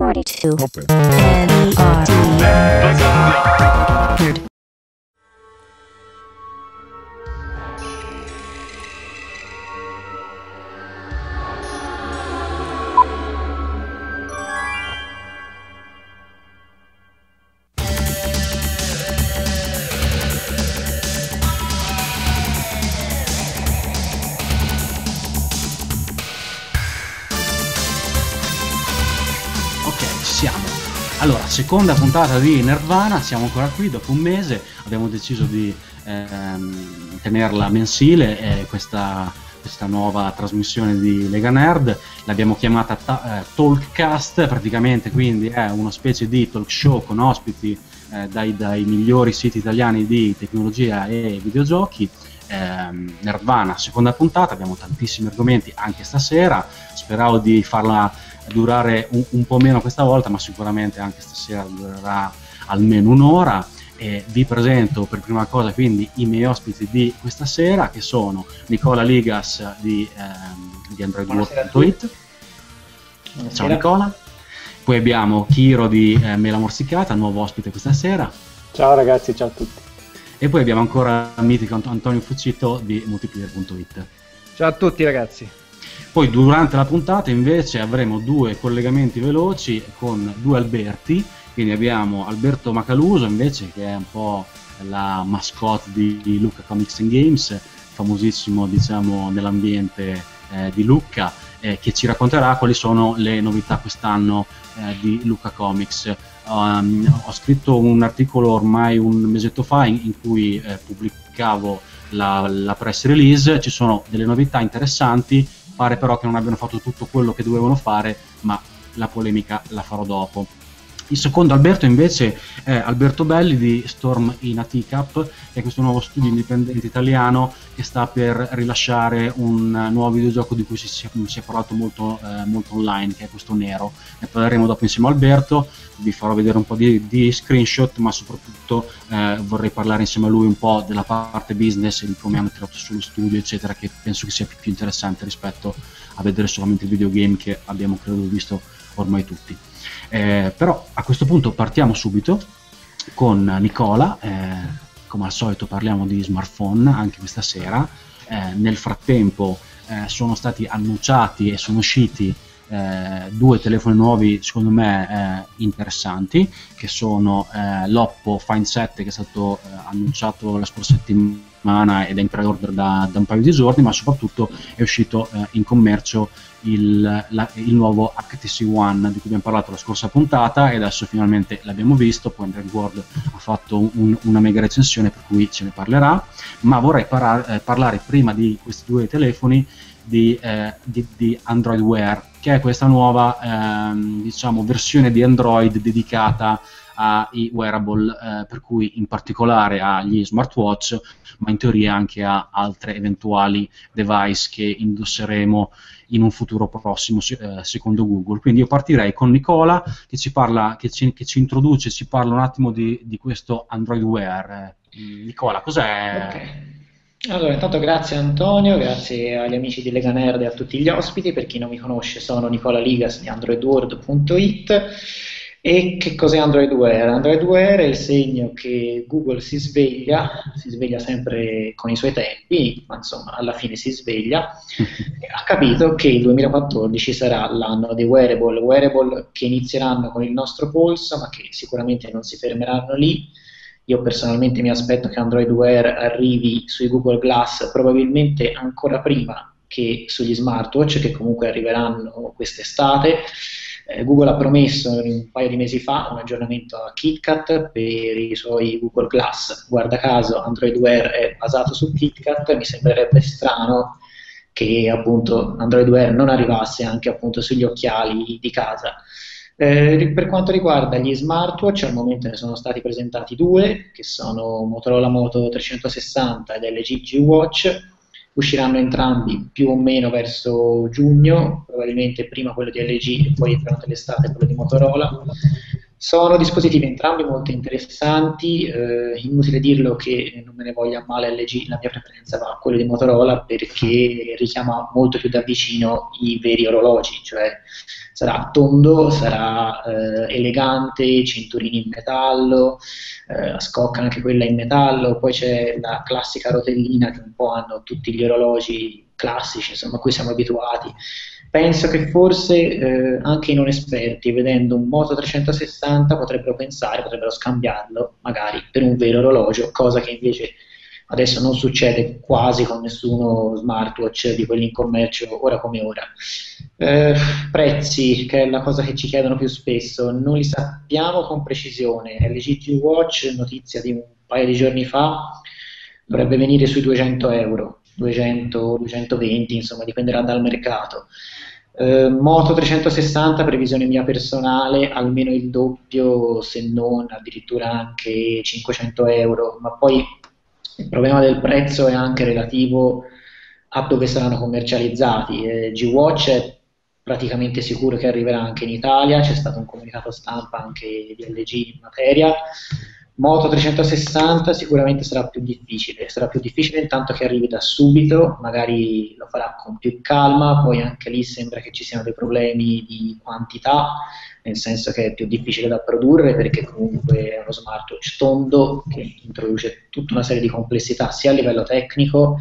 42. Open. N-E-R-D. Seconda puntata di Nirvana, siamo ancora qui dopo un mese, abbiamo deciso di ehm, tenerla mensile, eh, questa, questa, nuova trasmissione di Lega Nerd, l'abbiamo chiamata ta- eh, Talkcast, praticamente quindi è una specie di talk show con ospiti eh, dai, dai, migliori siti italiani di tecnologia e videogiochi. Ehm, Nirvana, seconda puntata, abbiamo tantissimi argomenti anche stasera, speravo di farla durare un, un, po' meno questa volta, ma sicuramente anche stasera durerà almeno un'ora. E vi presento per prima cosa quindi i miei ospiti di questa sera, che sono Nicola Ligas di, ehm, di AndroidWorld.it. Ciao Nicola. Poi abbiamo Chiro di eh, Mela Morsicata, nuovo ospite questa sera. Ciao ragazzi, ciao a tutti. E poi abbiamo ancora il mitico Antonio Fuccito di Multiplayer.it. Ciao a tutti ragazzi. Poi durante la puntata invece avremo due collegamenti veloci con due Alberti, quindi abbiamo Alberto Macaluso invece che è un po' la mascotte di, Lucca Comics and Games, famosissimo diciamo nell'ambiente eh, di Lucca, eh, che ci racconterà quali sono le novità quest'anno eh, di Lucca Comics. Um, ho scritto un articolo ormai un mesetto fa in, in cui eh, pubblicavo la, la press release, ci sono delle novità interessanti Pare però che non abbiano fatto tutto quello che dovevano fare, ma la polemica la farò dopo. Il secondo Alberto invece è Alberto Belli di Storm in a Teacup, che è questo nuovo studio indipendente italiano che sta per rilasciare un nuovo videogioco di cui si, si è parlato molto, eh, molto, online, che è questo Nero. Ne parleremo dopo insieme a Alberto, vi farò vedere un po' di, di screenshot, ma soprattutto eh, vorrei parlare insieme a lui un po' della parte business e di come hanno tirato sullo studio, eccetera, che penso che sia più, interessante rispetto a vedere solamente il videogame che abbiamo credo visto ormai tutti. Eh, però a questo punto partiamo subito con Nicola, eh, come al solito parliamo di smartphone anche questa sera, eh, nel frattempo eh, sono stati annunciati e sono usciti eh, due telefoni nuovi secondo me eh, interessanti che sono l'Oppo Find 7 che è stato annunciato la scorsa settimana ed è in pre-order da, da, un paio di giorni ma soprattutto è uscito eh, in commercio il, la, il, nuovo HTC One di cui abbiamo parlato la scorsa puntata e adesso finalmente l'abbiamo visto, poi Android World ha fatto un, una mega recensione per cui ce ne parlerà, ma vorrei par- eh, parlare prima di questi due telefoni di, eh, di, di, Android Wear, che è questa nuova ehm, diciamo, versione di Android dedicata ai wearable, eh, per cui in particolare agli smartwatch, ma in teoria anche a altre eventuali device che indosseremo in un futuro prossimo, eh, secondo Google. Quindi io partirei con Nicola che ci, parla, che ci, che ci introduce, ci parla un attimo di, di questo Android Wear. Eh, Nicola, cos'è? Okay. Allora, intanto grazie Antonio, grazie agli amici di Lega Nerd e a tutti gli ospiti. Per chi non mi conosce, sono Nicola Ligas di AndroidWorld.it. E che cos'è Android Wear? Android Wear è il segno che Google si sveglia, si sveglia sempre con i suoi tempi, ma insomma alla fine si sveglia, ha capito che il 2014 sarà l'anno dei wearable, wearable che inizieranno con il nostro polso, ma che sicuramente non si fermeranno lì io personalmente mi aspetto che Android Wear arrivi sui Google Glass probabilmente ancora prima che sugli smartwatch, che comunque arriveranno quest'estate. Eh, Google ha promesso un paio di mesi fa un aggiornamento a KitKat per i suoi Google Glass. Guarda caso, Android Wear è basato su KitKat, mi sembrerebbe strano che appunto Android Wear non arrivasse anche appunto sugli occhiali di casa. Eh, per quanto riguarda gli smartwatch, al momento ne sono stati presentati due, che sono Motorola Moto 360 ed LG G Watch. Usciranno entrambi più o meno verso giugno, probabilmente prima quello di LG e poi durante l'estate quello di Motorola. Sono dispositivi entrambi molto interessanti, eh, inutile dirlo che non me ne voglia male LG, la mia preferenza va a quello di Motorola perché richiama molto più da vicino i veri orologi, cioè sarà tondo, sarà eh, elegante, cinturini in metallo, eh, la scocca anche quella in metallo, poi c'è la classica rotellina che un po' hanno tutti gli orologi classici, insomma, a cui siamo abituati Penso che forse eh, anche i non esperti, vedendo un Moto 360, potrebbero pensare, potrebbero scambiarlo magari per un vero orologio, cosa che invece adesso non succede quasi con nessuno smartwatch di quelli in commercio ora come ora. Eh, prezzi, che è la cosa che ci chiedono più spesso, non li sappiamo con precisione. LG G Watch, notizia di un paio di giorni fa, dovrebbe venire sui 200 euro, 200, 220, insomma dipenderà dal mercato. Eh, Moto 360, previsione mia personale, almeno il doppio, se non addirittura anche 500 euro, ma poi il problema del prezzo è anche relativo a dove saranno commercializzati. Eh, G-Watch è praticamente sicuro che arriverà anche in Italia, c'è stato un comunicato stampa anche di LG in materia. Moto 360 sicuramente sarà più difficile, sarà più difficile intanto che arrivi da subito, magari lo farà con più calma, poi anche lì sembra che ci siano dei problemi di quantità, nel senso che è più difficile da produrre perché comunque è uno smartwatch tondo che introduce tutta una serie di complessità sia a livello tecnico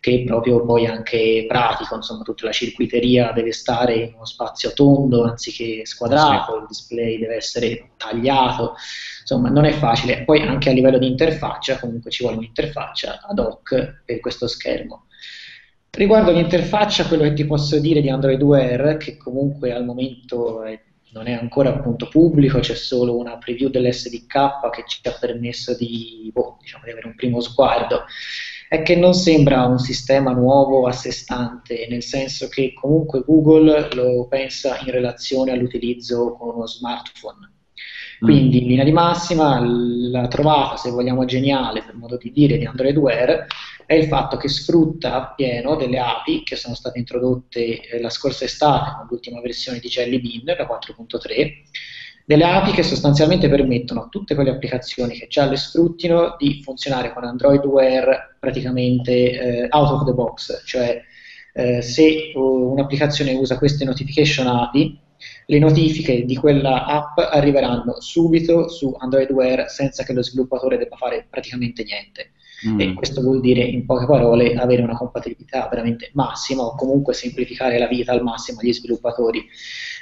che proprio poi anche pratico, insomma tutta la circuiteria deve stare in uno spazio tondo anziché squadrato, sì. il display deve essere tagliato, insomma non è facile, poi anche a livello di interfaccia comunque ci vuole un'interfaccia ad hoc per questo schermo. Riguardo l'interfaccia, quello che ti posso dire di Android Wear, che comunque al momento è, non è ancora appunto pubblico, c'è solo una preview dell'SDK che ci ha permesso di, boh, diciamo, di avere un primo sguardo è che non sembra un sistema nuovo a sé stante, nel senso che comunque Google lo pensa in relazione all'utilizzo con uno smartphone. Quindi in linea di massima la trovata, se vogliamo, geniale, per modo di dire, di Android Wear è il fatto che sfrutta appieno delle API che sono state introdotte eh, la scorsa estate con l'ultima versione di Jelly Bean, la 4.3, delle API che sostanzialmente permettono a tutte quelle applicazioni che già le sfruttino di funzionare con Android Wear praticamente eh, out of the box, cioè eh, se un'applicazione usa queste notification API, le notifiche di quella app arriveranno subito su Android Wear senza che lo sviluppatore debba fare praticamente niente. Mm. E questo vuol dire, in poche parole, avere una compatibilità veramente massima o comunque semplificare la vita al massimo agli sviluppatori.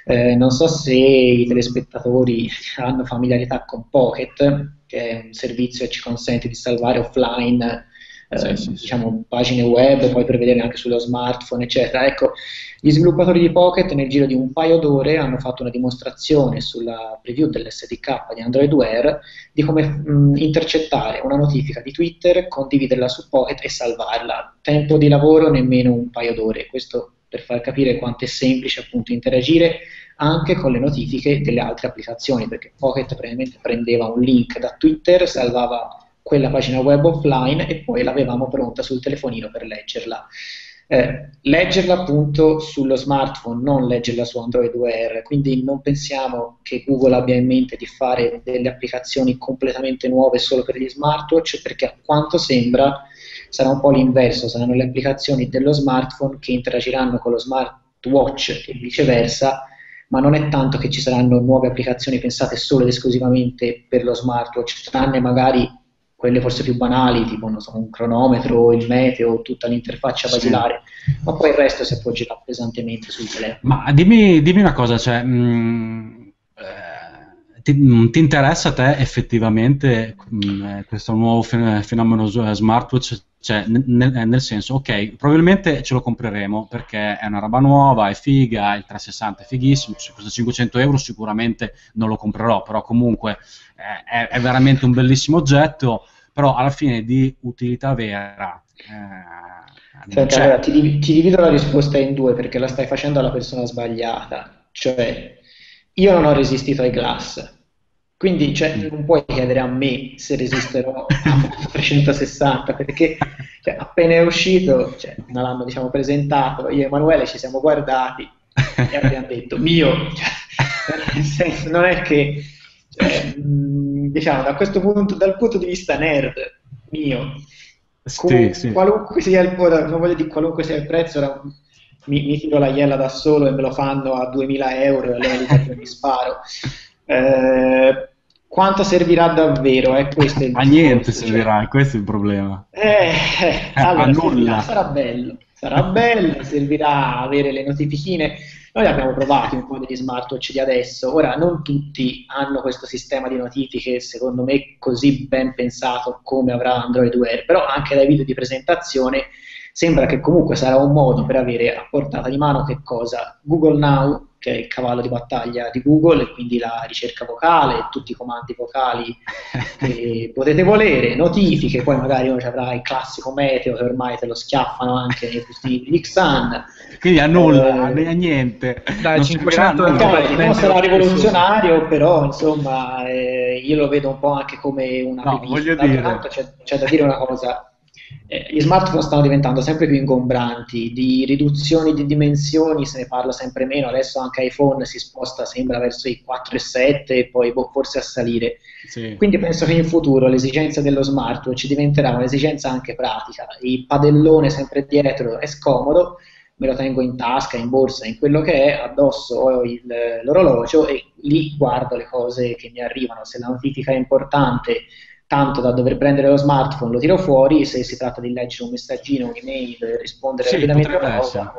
Eh, non so se i telespettatori hanno familiarità con Pocket, che è un servizio che ci consente di salvare offline eh, sì, diciamo, pagine web, poi per vedere anche sullo smartphone, eccetera. Ecco, gli sviluppatori di Pocket nel giro di un paio d'ore hanno fatto una dimostrazione sulla preview dell'SDK di Android Wear di come mh, intercettare una notifica di Twitter, condividerla su Pocket e salvarla. Tempo di lavoro nemmeno un paio d'ore. Questo per far capire quanto è semplice appunto interagire anche con le notifiche delle altre applicazioni, perché Pocket praticamente prendeva un link da Twitter, salvava quella pagina web offline e poi l'avevamo pronta sul telefonino per leggerla. Eh, leggerla appunto sullo smartphone, non leggerla su Android Wear, quindi non pensiamo che Google abbia in mente di fare delle applicazioni completamente nuove solo per gli smartwatch, perché a quanto sembra sarà un po' l'inverso, saranno le applicazioni dello smartphone che interagiranno con lo smartwatch e viceversa, ma non è tanto che ci saranno nuove applicazioni pensate solo ed esclusivamente per lo smartwatch, tranne magari quelle forse più banali, tipo so, un cronometro, il meteo, tutta l'interfaccia basilare, sì. ma poi il resto si appoggerà pesantemente sul telefono. Ma dimmi, dimmi una cosa, cioè, mh, mm, eh, ti, mm, ti, interessa a te effettivamente mh, mm, questo nuovo fenomeno smartwatch? Cioè, nel, nel, senso, ok, probabilmente ce lo compreremo perché è una roba nuova, è figa, il 360 è fighissimo, se costa 500 euro sicuramente non lo comprerò, però comunque eh, è, è, veramente un bellissimo oggetto, però alla fine di utilità vera... Eh, Senti, allora ti, ti divido la risposta in due perché la stai facendo alla persona sbagliata, cioè io non ho resistito ai glass, quindi cioè, mm. non puoi chiedere a me se resisterò a 360 perché cioè, appena è uscito, cioè, non l'hanno diciamo, presentato, io e Emanuele ci siamo guardati e abbiamo detto mio, cioè, nel senso, non è che eh, diciamo, da questo punto, dal punto di vista nerd mio, sì, sì. qualunque sia il non voglio dire qualunque sia il prezzo, era, mi, mi, tiro la iella da solo e me lo fanno a 2000 euro e allora mi sparo. Eh, quanto servirà davvero? Eh, questo è il A niente cioè. servirà, questo è il problema. Eh, eh, allora, a nulla. Sarà bello, sarà bello, servirà avere le notifichine. Noi abbiamo provato un po' degli smartwatch di adesso, ora non tutti hanno questo sistema di notifiche, secondo me così ben pensato come avrà Android Wear, però anche dai video di presentazione sembra che comunque sarà un modo per avere a portata di mano che cosa? Google Now, che è il cavallo di battaglia di Google, e quindi la ricerca vocale, tutti i comandi vocali che potete volere, notifiche, poi magari uno ci avrà il classico meteo che ormai te lo schiaffano anche nei dispositivi di Xan. Quindi a nulla, eh, a niente. Dai, 500 euro. Non sarà rivoluzionario, però insomma eh, io lo vedo un po' anche come una no, voglio dire. C'è, c'è da dire una cosa eh, gli smartphone stanno diventando sempre più ingombranti, di riduzioni di dimensioni se ne parla sempre meno, adesso anche iPhone si sposta, sembra, verso i 4,7 e poi boh, forse a salire. Sì. Quindi penso che in futuro l'esigenza dello smartwatch diventerà un'esigenza anche pratica, il padellone sempre dietro è scomodo, me lo tengo in tasca, in borsa, in quello che è, addosso ho il, l'orologio e lì guardo le cose che mi arrivano, se la notifica è importante tanto da dover prendere lo smartphone, lo tiro fuori, se si tratta di leggere un messaggino, un'email, rispondere sì, rapidamente a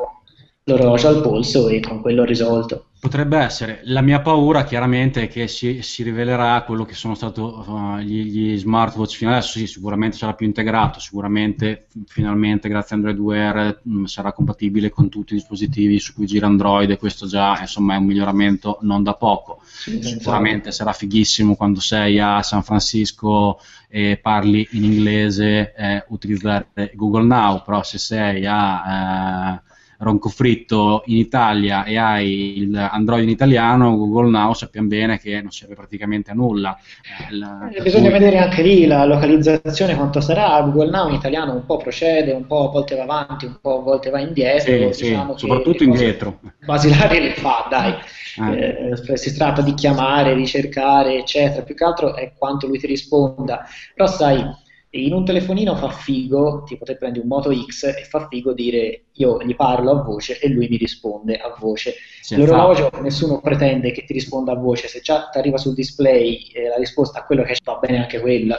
l'orologio al polso e con quello risolto. Potrebbe essere. La mia paura chiaramente è che si, si rivelerà quello che sono stati uh, gli, gli, smartwatch fino adesso, sì, sicuramente sarà più integrato, sicuramente finalmente grazie a Android Wear mh, mm, sarà compatibile con tutti i dispositivi su cui gira Android e questo già insomma è un miglioramento non da poco. Sì, sicuramente sarà fighissimo quando sei a San Francisco e parli in inglese eh, utilizzare Google Now, però se sei a... Eh, Roncofritto in Italia e hai il Android in italiano, Google Now sappiamo bene che non serve praticamente a nulla. Eh, la... eh, bisogna vedere anche lì la localizzazione quanto sarà. Google Now in italiano un po' procede, un po' a volte va avanti, un po' a volte va indietro. Sì, diciamo sì, soprattutto indietro. Basilari le fa, dai. Ah. Eh, si tratta di chiamare, ricercare, eccetera. Più che altro è quanto lui ti risponda. Però sai in un telefonino fa figo, tipo te prendi un Moto X e fa figo dire io gli parlo a voce e lui mi risponde a voce. L'orologio nessuno pretende che ti risponda a voce, se già ti arriva sul display eh, la risposta a quello che va bene anche quella,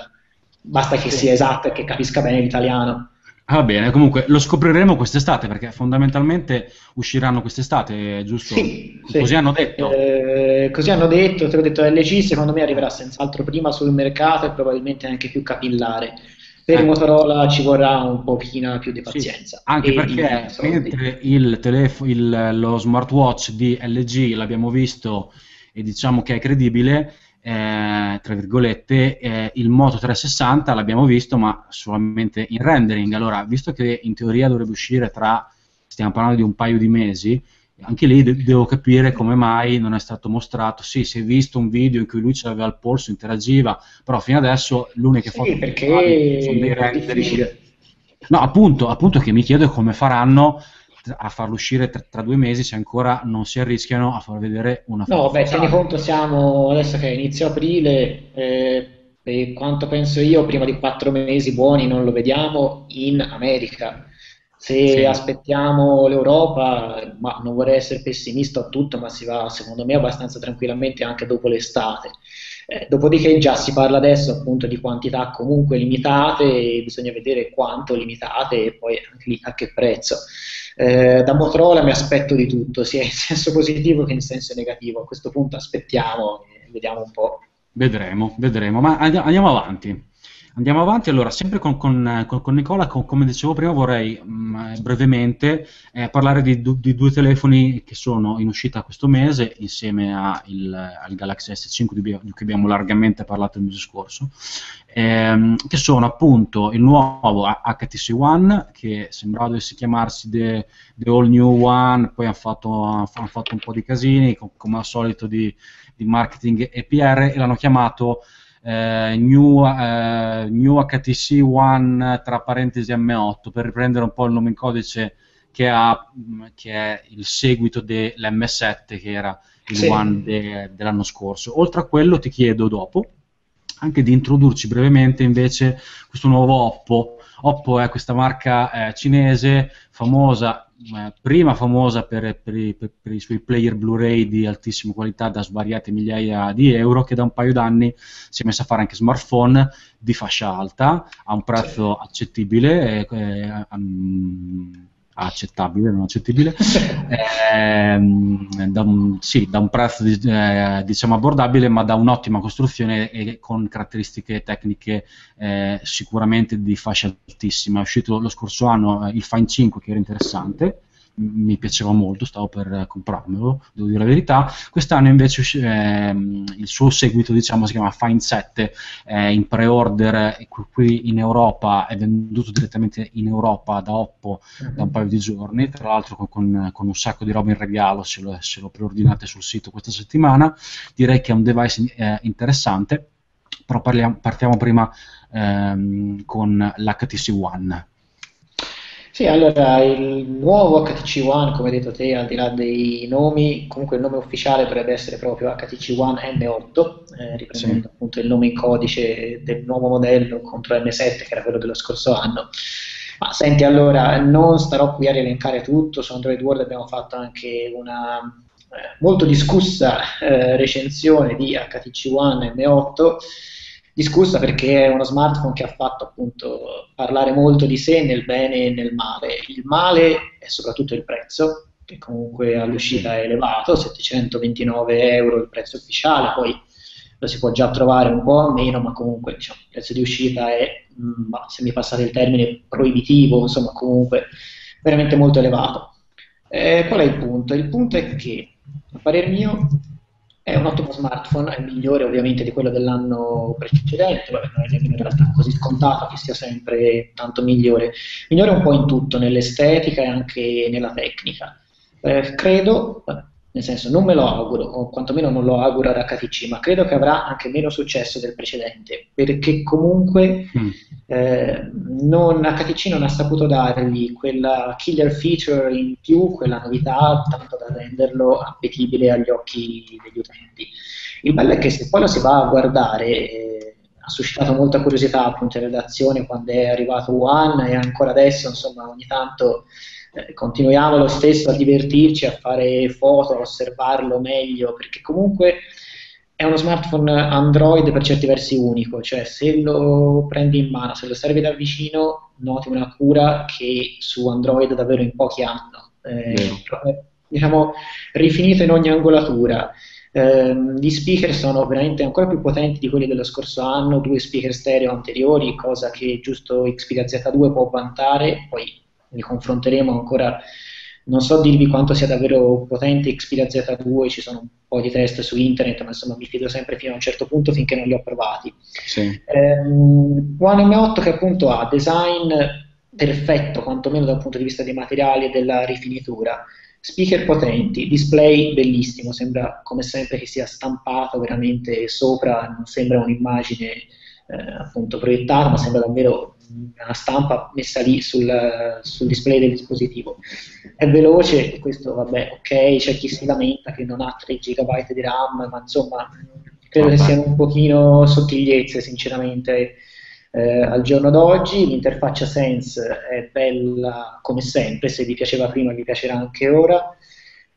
basta che sia esatta e che capisca bene l'italiano. Va bene, comunque lo scopriremo quest'estate perché fondamentalmente usciranno quest'estate, giusto? Sì, così sì. hanno detto. Eh, così hanno detto, te l'ho detto, LG secondo me arriverà senz'altro prima sul mercato e probabilmente anche più capillare. Per eh. Motorola ci vorrà un pochino più di pazienza. Sì, anche perché mentre il telefo- il, lo smartwatch di LG l'abbiamo visto e diciamo che è credibile, eh, tra virgolette, eh, il Moto 360 l'abbiamo visto, ma solamente in rendering. Allora, visto che in teoria dovrebbe uscire tra, stiamo parlando di un paio di mesi, anche lì de- devo capire come mai non è stato mostrato. Sì, si è visto un video in cui lui ce l'aveva al polso, interagiva, però fino adesso l'unica sì, foto perché sono dei rendering. No, appunto, appunto che mi chiedo come faranno a farlo uscire tra, tra, due mesi se ancora non si arrischiano a far vedere una foto. No, beh, tieni conto, siamo adesso che è inizio aprile, eh, per quanto penso io, prima di quattro mesi buoni non lo vediamo in America. Se sì. aspettiamo l'Europa, ma non vorrei essere pessimista a tutto, ma si va secondo me abbastanza tranquillamente anche dopo l'estate. Dopodiché già si parla adesso appunto di quantità comunque limitate bisogna vedere quanto limitate e poi anche lì a che prezzo. Eh, da Motorola mi aspetto di tutto, sia in senso positivo che in senso negativo. A questo punto aspettiamo e vediamo un po'. Vedremo, vedremo, ma andiamo avanti. Andiamo avanti, allora, sempre con, con, con Nicola, con, come dicevo prima, vorrei mh, mm, brevemente eh, parlare di, di, due telefoni che sono in uscita questo mese, insieme a il, al Galaxy S5 di, di, cui abbiamo largamente parlato il mese scorso, ehm, che sono appunto il nuovo HTC One, che sembrava dovesse chiamarsi The, The All New One, poi hanno fatto, han fatto, un po' di casini, come al solito di, di marketing e PR, e l'hanno chiamato eh, new, eh, new, HTC One tra parentesi M8 per riprendere un po' il nome in codice che, ha, che è il seguito dell'M7 che era il Sì. One de- dell'anno scorso. Oltre a quello ti chiedo dopo anche di introdurci brevemente invece questo nuovo Oppo. Oppo è questa marca eh, cinese famosa, eh, prima famosa per, per i, per- per i suoi player Blu-ray di altissima qualità da svariate migliaia di euro, che da un paio d'anni si è messa a fare anche smartphone di fascia alta a un prezzo accettibile, eh, eh, mm, accettabile, non accettibile, ehm, da, un, sì, da un prezzo eh, diciamo abbordabile, ma da un'ottima costruzione e con caratteristiche tecniche eh, sicuramente di fascia altissima. È uscito lo scorso anno eh, il Fine 5 che era interessante, mi piaceva molto, stavo per eh, comprarmelo, devo dire la verità. Quest'anno invece ehm, il suo seguito diciamo si chiama Fine 7 è in pre-order qui- in Europa è venduto direttamente in Europa da Oppo da un paio di giorni, tra l'altro con, con- con un sacco di roba in regalo se lo, se lo preordinate sul sito questa settimana. Direi che è un device eh, interessante, però parliamo- partiamo prima ehm, con l'HTC One. Sì, allora il nuovo HTC One, come hai detto te, al di là dei nomi, comunque il nome ufficiale dovrebbe essere proprio HTC One M8, eh, riprendendo Sì. appunto il nome in codice del nuovo modello contro M7, che era quello dello scorso anno. Ma senti, allora, non starò qui a rielencare tutto, su Android World abbiamo fatto anche una eh, molto discussa eh, recensione di HTC One M8, discussa perché è uno smartphone che ha fatto appunto parlare molto di sé nel bene e nel male. Il male è soprattutto il prezzo, che comunque all'uscita è elevato, 729 euro il prezzo ufficiale, poi lo si può già trovare un po' meno, ma comunque diciamo, il prezzo di uscita è, mm, se mi passate il termine, proibitivo, insomma comunque veramente molto elevato. Eh, qual è il punto? Il punto è che, a parer mio, è un ottimo smartphone, è migliore ovviamente di quello dell'anno precedente, vabbè, non è in realtà così scontato che sia sempre tanto migliore. Migliore un po' in tutto, nell'estetica e anche nella tecnica. Eh, credo, nel senso non me lo auguro, o quantomeno non lo auguro ad HTC, ma credo che avrà anche meno successo del precedente, perché comunque Mm. eh, non- HTC non ha saputo dargli quella killer feature in più, quella novità, tanto da renderlo appetibile agli occhi degli utenti. Il bello è che se poi lo si va a guardare, eh, ha suscitato molta curiosità appunto in redazione quando è arrivato One e ancora adesso, insomma, ogni tanto eh, continuiamo lo stesso a divertirci, a fare foto, a osservarlo meglio, perché comunque è uno smartphone Android per certi versi unico, cioè se lo prendi in mano, se lo osservi da vicino, noti una cura che su Android davvero in pochi hanno. Eh, Vero. diciamo, rifinito in ogni angolatura. Ehm, gli speaker sono veramente ancora più potenti di quelli dello scorso anno, due speaker stereo anteriori, cosa che giusto Xperia Z2 può vantare, poi li confronteremo ancora, non so dirvi quanto sia davvero potente Xperia Z2, ci sono un po' di test su internet, ma insomma mi fido sempre fino a un certo punto finché non li ho provati. Sì. Ehm, One M8 che appunto ha design perfetto, quantomeno dal punto di vista dei materiali e della rifinitura, speaker potenti, display bellissimo, sembra come sempre che sia stampato veramente sopra, non sembra un'immagine eh, appunto proiettata, ma sembra davvero una stampa messa lì sul, sul display del dispositivo. È veloce, questo vabbè, ok, c'è chi si lamenta che non ha 3 GB di RAM, ma insomma credo che siano un pochino sottigliezze sinceramente eh, al giorno d'oggi. L'interfaccia Sense è bella come sempre, se vi piaceva prima vi piacerà anche ora.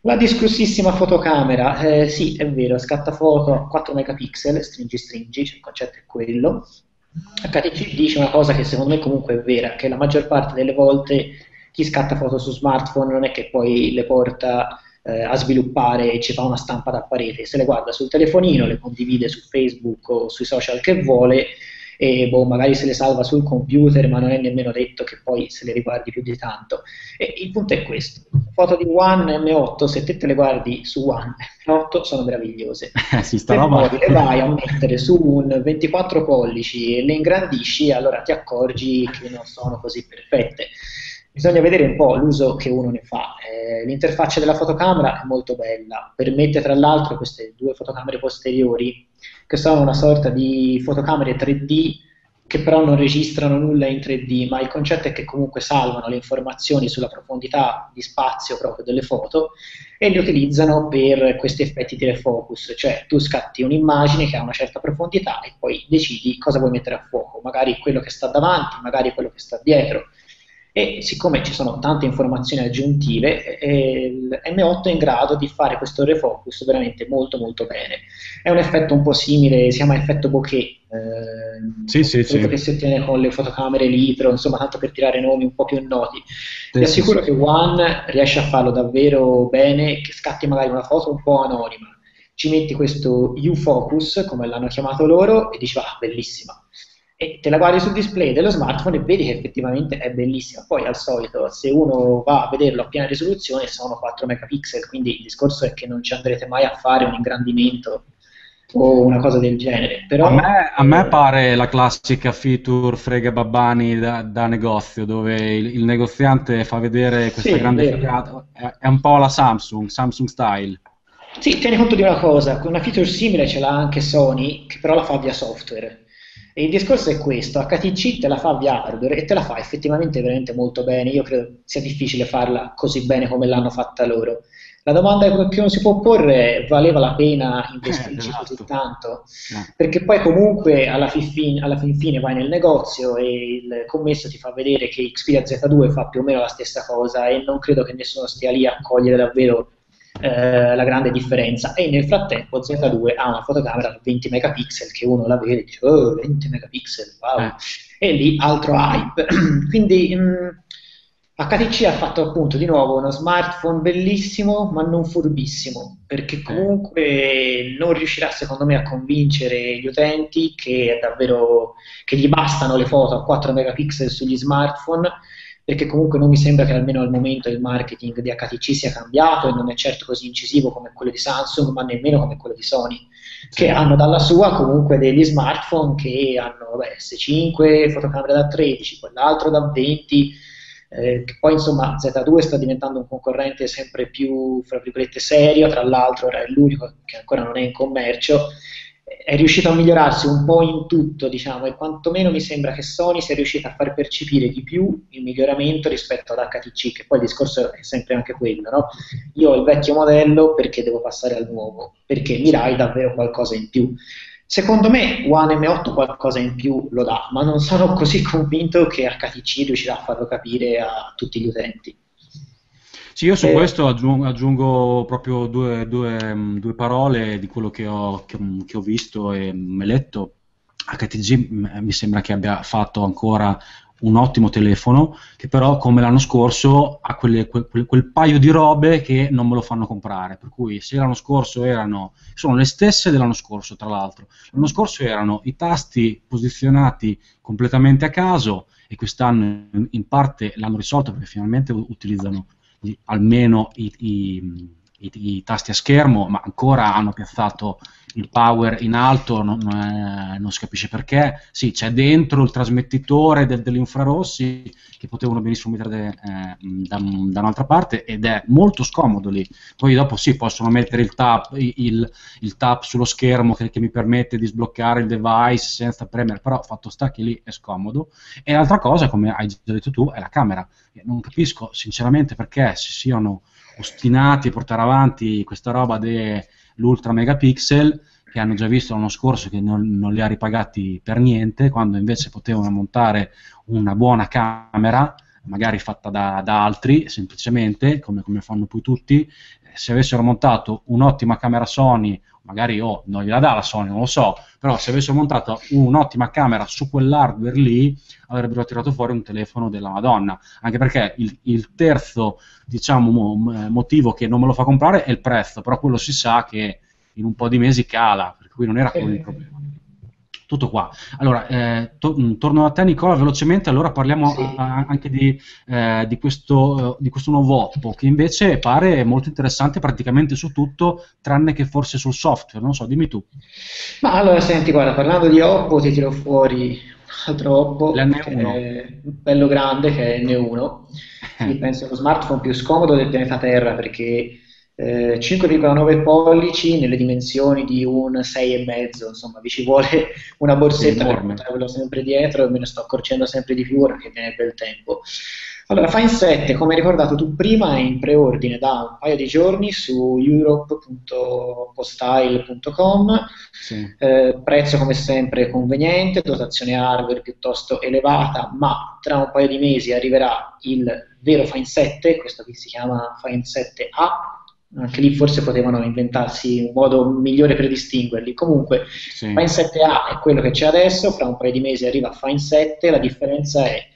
La discussissima fotocamera, eh, sì, è vero, scatta foto a 4 megapixel, stringi stringi, il concetto è quello. HTC dice una cosa che secondo me comunque è vera, che la maggior parte delle volte chi scatta foto su smartphone non è che poi le porta eh, a sviluppare e ci fa una stampa da parete, se le guarda sul telefonino, le condivide su Facebook o sui social che vuole e boh, magari se le salva sul computer, ma non è nemmeno detto che poi se le riguardi più di tanto. E il punto è questo: foto di One M8, se te te le guardi su One M8, sono meravigliose. Sì, sta roba. poi le vai a mettere su un 24 pollici e le ingrandisci, allora ti accorgi che non sono così perfette. Bisogna vedere un po' l'uso che uno ne fa. Eh, l'interfaccia della fotocamera è molto bella, permette tra l'altro queste due fotocamere posteriori, che sono una sorta di fotocamere 3D che però non registrano nulla in 3D, ma il concetto è che comunque salvano le informazioni sulla profondità di spazio proprio delle foto e li utilizzano per questi effetti telefocus, cioè tu scatti un'immagine che ha una certa profondità e poi decidi cosa vuoi mettere a fuoco, magari quello che sta davanti, magari quello che sta dietro e siccome ci sono tante informazioni aggiuntive, eh, il M8 è in grado di fare questo refocus veramente molto molto bene. È un effetto un po' simile, si chiama effetto bokeh, eh, sì, sì, sì. che si ottiene con le fotocamere litro, insomma tanto per tirare nomi un po' più noti. Ti assicuro che One riesce a farlo davvero bene, che scatti magari una foto un po' anonima, ci metti questo U-Focus, come l'hanno chiamato loro, e dici, ah, bellissima e te la guardi sul display dello smartphone e vedi che effettivamente è bellissima. Poi al solito, se uno va a vederlo a piena risoluzione, sono 4 megapixel, quindi il discorso è che non ci andrete mai a fare un ingrandimento o una cosa del genere. Però, a, me, a me pare la classica feature frega babbani da, da negozio, dove il, il, negoziante fa vedere questa sì, grande figata. È, è un po' la Samsung, Samsung style. Sì, tieni conto di una cosa, una feature simile ce l'ha anche Sony, che però la fa via software. E il discorso è questo, HTC te la fa via hardware e te la fa effettivamente veramente molto bene, io credo sia difficile farla così bene come l'hanno fatta loro. La domanda che uno si può porre è valeva la pena investirci eh, esatto. così tanto? No. Perché poi comunque alla fin, fine, alla fin, fine vai nel negozio e il commesso ti fa vedere che Xperia Z2 fa più o meno la stessa cosa e non credo che nessuno stia lì a cogliere davvero eh, la grande differenza e nel frattempo Z2 ha una fotocamera da 20 megapixel che uno la vede e dice oh 20 megapixel wow eh. e lì altro hype quindi mh, mm, HTC ha fatto appunto di nuovo uno smartphone bellissimo ma non furbissimo perché eh. comunque non riuscirà secondo me a convincere gli utenti che, davvero, che gli bastano le foto a 4 megapixel sugli smartphone perché comunque non mi sembra che almeno al momento il marketing di HTC sia cambiato e non è certo così incisivo come quello di Samsung, ma nemmeno come quello di Sony, che hanno dalla sua comunque degli smartphone che hanno vabbè, S5, fotocamera da 13, quell'altro da 20, eh, che poi insomma Z2 sta diventando un concorrente sempre più, fra virgolette, serio, tra l'altro è l'unico che ancora non è in commercio, è riuscito a migliorarsi un po' in tutto, diciamo, e quantomeno mi sembra che Sony sia riuscita a far percepire di più il miglioramento rispetto ad HTC, che poi il discorso è sempre anche quello, no? Io ho il vecchio modello perché devo passare al nuovo, perché Mirai davvero qualcosa in più. Secondo me One M8 qualcosa in più lo dà, ma non sono così convinto che HTC riuscirà a farlo capire a tutti gli utenti. Sì, io su eh, questo aggiungo, aggiungo proprio due, due, due, parole di quello che ho, che, che ho visto e letto. HTG mi sembra che abbia fatto ancora un ottimo telefono, che però come l'anno scorso ha quelle, quel, quel, paio di robe che non me lo fanno comprare. Per cui se l'anno scorso erano, sono le stesse dell'anno scorso, tra l'altro. L'anno scorso erano i tasti posizionati completamente a caso e quest'anno in parte l'hanno risolto perché finalmente utilizzano almeno i, i, i, i, tasti a schermo, ma ancora hanno piazzato il power in alto, non, non, non si capisce perché. Sì, c'è dentro il trasmettitore del, degli infrarossi che potevano benissimo mettere eh, da, da, un'altra parte ed è molto scomodo lì. Poi dopo sì, possono mettere il tap, il, il tap sullo schermo che, che, mi permette di sbloccare il device senza premere, però fatto sta che lì è scomodo. E l'altra cosa, come hai già detto tu, è la camera. Non capisco sinceramente perché si siano ostinati a portare avanti questa roba dell'ultra megapixel che hanno già visto l'anno scorso che non, non, li ha ripagati per niente, quando invece potevano montare una buona camera, magari fatta da, da altri, semplicemente, come, come, fanno poi tutti, se avessero montato un'ottima camera Sony, magari oh, non gliela dà la Sony, non lo so, però se avessero montato un'ottima camera su quell'hardware lì, avrebbero tirato fuori un telefono della Madonna, anche perché il, il terzo diciamo, motivo che non me lo fa comprare è il prezzo, però quello si sa che in un po' di mesi cala, per cui non era quello il eh. problema. Tutto qua. Allora, eh, to- mm, torno a te Nicola velocemente, allora parliamo sì. a- anche di, eh, di, questo, di, questo, nuovo Oppo, che invece pare molto interessante praticamente su tutto, tranne che forse sul software, non so, dimmi tu. Ma allora, senti, guarda, parlando di Oppo ti tiro fuori un altro Oppo, L'N1. bello grande, che è N1, Io penso lo smartphone più scomodo del pianeta Terra, perché eh, 5,9 pollici nelle dimensioni di un 6,5, insomma vi ci vuole una borsetta per portarvelo sempre dietro e me ne sto accorgendo sempre di più ora che viene bel tempo. Allora, Fine 7, come hai ricordato tu prima, è in preordine da un paio di giorni su europe.postile.com. Sì. Eh, prezzo come sempre conveniente, dotazione hardware piuttosto elevata, ma tra un paio di mesi arriverà il vero Fine 7, questo qui si chiama Fine 7A, anche lì forse potevano inventarsi un modo migliore per distinguerli. Comunque, sì. Fine 7A è quello che c'è adesso, fra un paio di mesi arriva Fine 7, la differenza è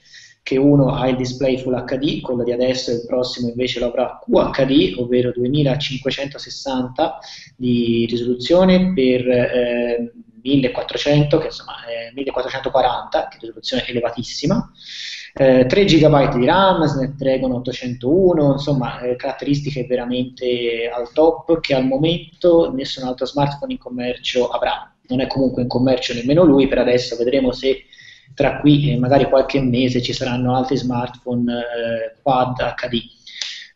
che uno ha il display Full HD, quello di adesso e il prossimo invece lo avrà QHD, ovvero 2560 di risoluzione per eh, 1400, che insomma è 1440, che è risoluzione elevatissima, eh, 3 GB di RAM, Snapdragon 801, insomma eh, caratteristiche veramente al top che al momento nessun altro smartphone in commercio avrà. Non è comunque in commercio nemmeno lui, per adesso vedremo se tra qui e magari qualche mese ci saranno altri smartphone eh, quad HD.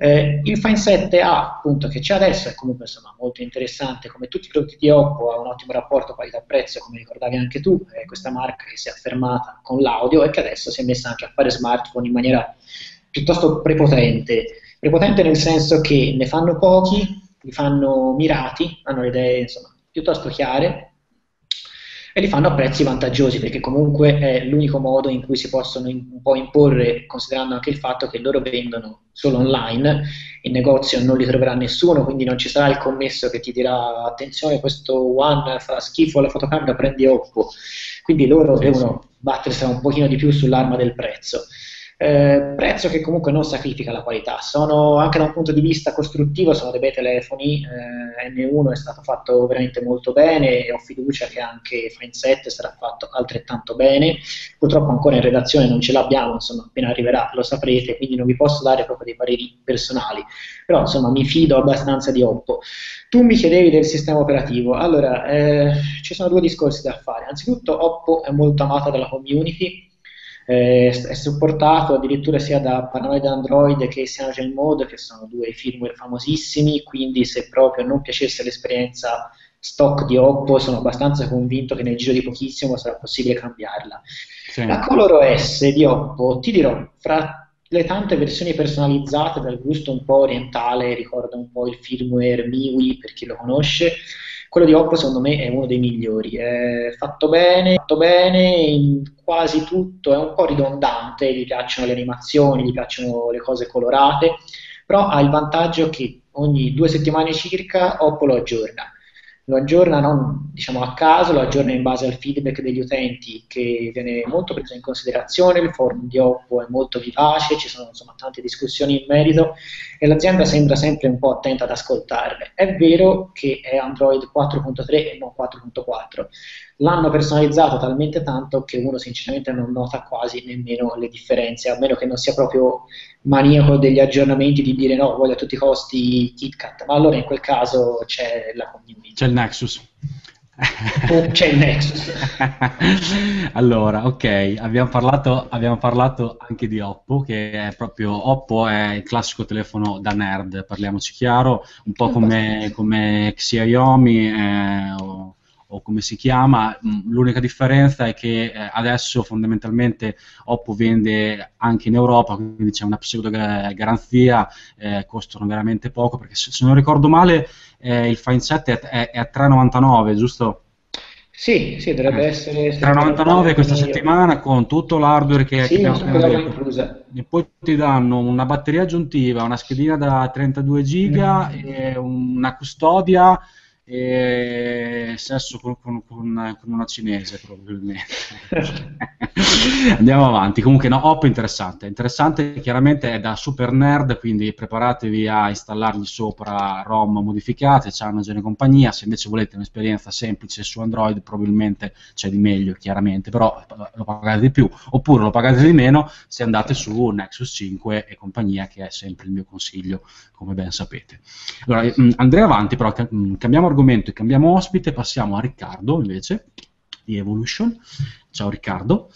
Eh, il Fine 7A appunto che c'è adesso è comunque insomma, molto interessante, come tutti i prodotti di Oppo ha un ottimo rapporto qualità-prezzo, come ricordavi anche tu, è questa marca che si è affermata con l'audio e che adesso si è messa anche a fare smartphone in maniera piuttosto prepotente, prepotente nel senso che ne fanno pochi, li fanno mirati, hanno le idee insomma, piuttosto chiare, e li fanno a prezzi vantaggiosi perché comunque è l'unico modo in cui si possono un po' imporre, considerando anche il fatto che loro vendono solo online, in negozio non li troverà nessuno, quindi non ci sarà il commesso che ti dirà attenzione questo One fa schifo alla fotocamera, prendi Oppo, quindi loro devono battersi un pochino di più sull'arma del prezzo. Eh, prezzo che comunque non sacrifica la qualità. Sono anche da un punto di vista costruttivo, sono dei bei telefoni. Eh, N1 è stato fatto veramente molto bene e ho fiducia che anche Fine 7 sarà fatto altrettanto bene. Purtroppo ancora in redazione non ce l'abbiamo, insomma, appena arriverà lo saprete, quindi non vi posso dare proprio dei pareri personali. Però insomma mi fido abbastanza di Oppo. Tu mi chiedevi del sistema operativo. Allora, eh, ci sono due discorsi da fare. Anzitutto Oppo è molto amata dalla community eh, è supportato addirittura sia da Paranoid Android che Cyanogen Mode, che sono due firmware famosissimi, quindi se proprio non piacesse l'esperienza stock di Oppo, sono abbastanza convinto che nel giro di pochissimo sarà possibile cambiarla. Sì. La ColorOS di Oppo, ti dirò, fra le tante versioni personalizzate dal gusto un po' orientale, ricorda un po' il firmware MIUI per chi lo conosce, quello di Oppo secondo me è uno dei migliori, è fatto bene, fatto bene in quasi tutto, è un po' ridondante, gli piacciono le animazioni, gli piacciono le cose colorate, però ha il vantaggio che ogni due settimane circa Oppo lo aggiorna lo aggiorna non diciamo, a caso, lo aggiorna in base al feedback degli utenti che viene molto preso in considerazione, il forum di Oppo è molto vivace, ci sono insomma, tante discussioni in merito e l'azienda sembra sempre un po' attenta ad ascoltarle. È vero che è Android 4.3 e non 4.4, l'hanno personalizzato talmente tanto che uno sinceramente non nota quasi nemmeno le differenze, a meno che non sia proprio maniaco degli aggiornamenti di dire no, voglio a tutti i costi KitKat, ma allora in quel caso c'è la community. C'è il Nexus. c'è il Nexus. allora, ok, abbiamo parlato, abbiamo parlato, anche di Oppo, che è proprio Oppo è il classico telefono da nerd, parliamoci chiaro, un po' come, come Xiaomi eh, o o come si chiama, mm, l'unica differenza è che eh, adesso fondamentalmente Oppo vende anche in Europa, quindi c'è una pseudo garanzia, eh, costano veramente poco, perché se, se non ricordo male eh, il Fine 7 è, è a 3,99, giusto? Sì, sì, dovrebbe eh, essere... 3,99 questa settimana con tutto l'hardware che, sì, che abbiamo detto. E poi ti danno una batteria aggiuntiva, una schedina da 32 giga mm. e una custodia e sesso con, con, con, una cinese probabilmente. Andiamo avanti. Comunque, no, è interessante. Interessante, chiaramente è da super nerd, quindi preparatevi a installargli sopra ROM modificate, una e compagnia. Se invece volete un'esperienza semplice su Android, probabilmente c'è di meglio, chiaramente, però lo pagate di più, oppure lo pagate di meno se andate su Nexus 5 e compagnia, che è sempre il mio consiglio, come ben sapete. Allora, mm, andrei avanti, però mm, cambiamo argomento argomento e cambiamo ospite, passiamo a Riccardo invece di Evolution. Ciao Riccardo.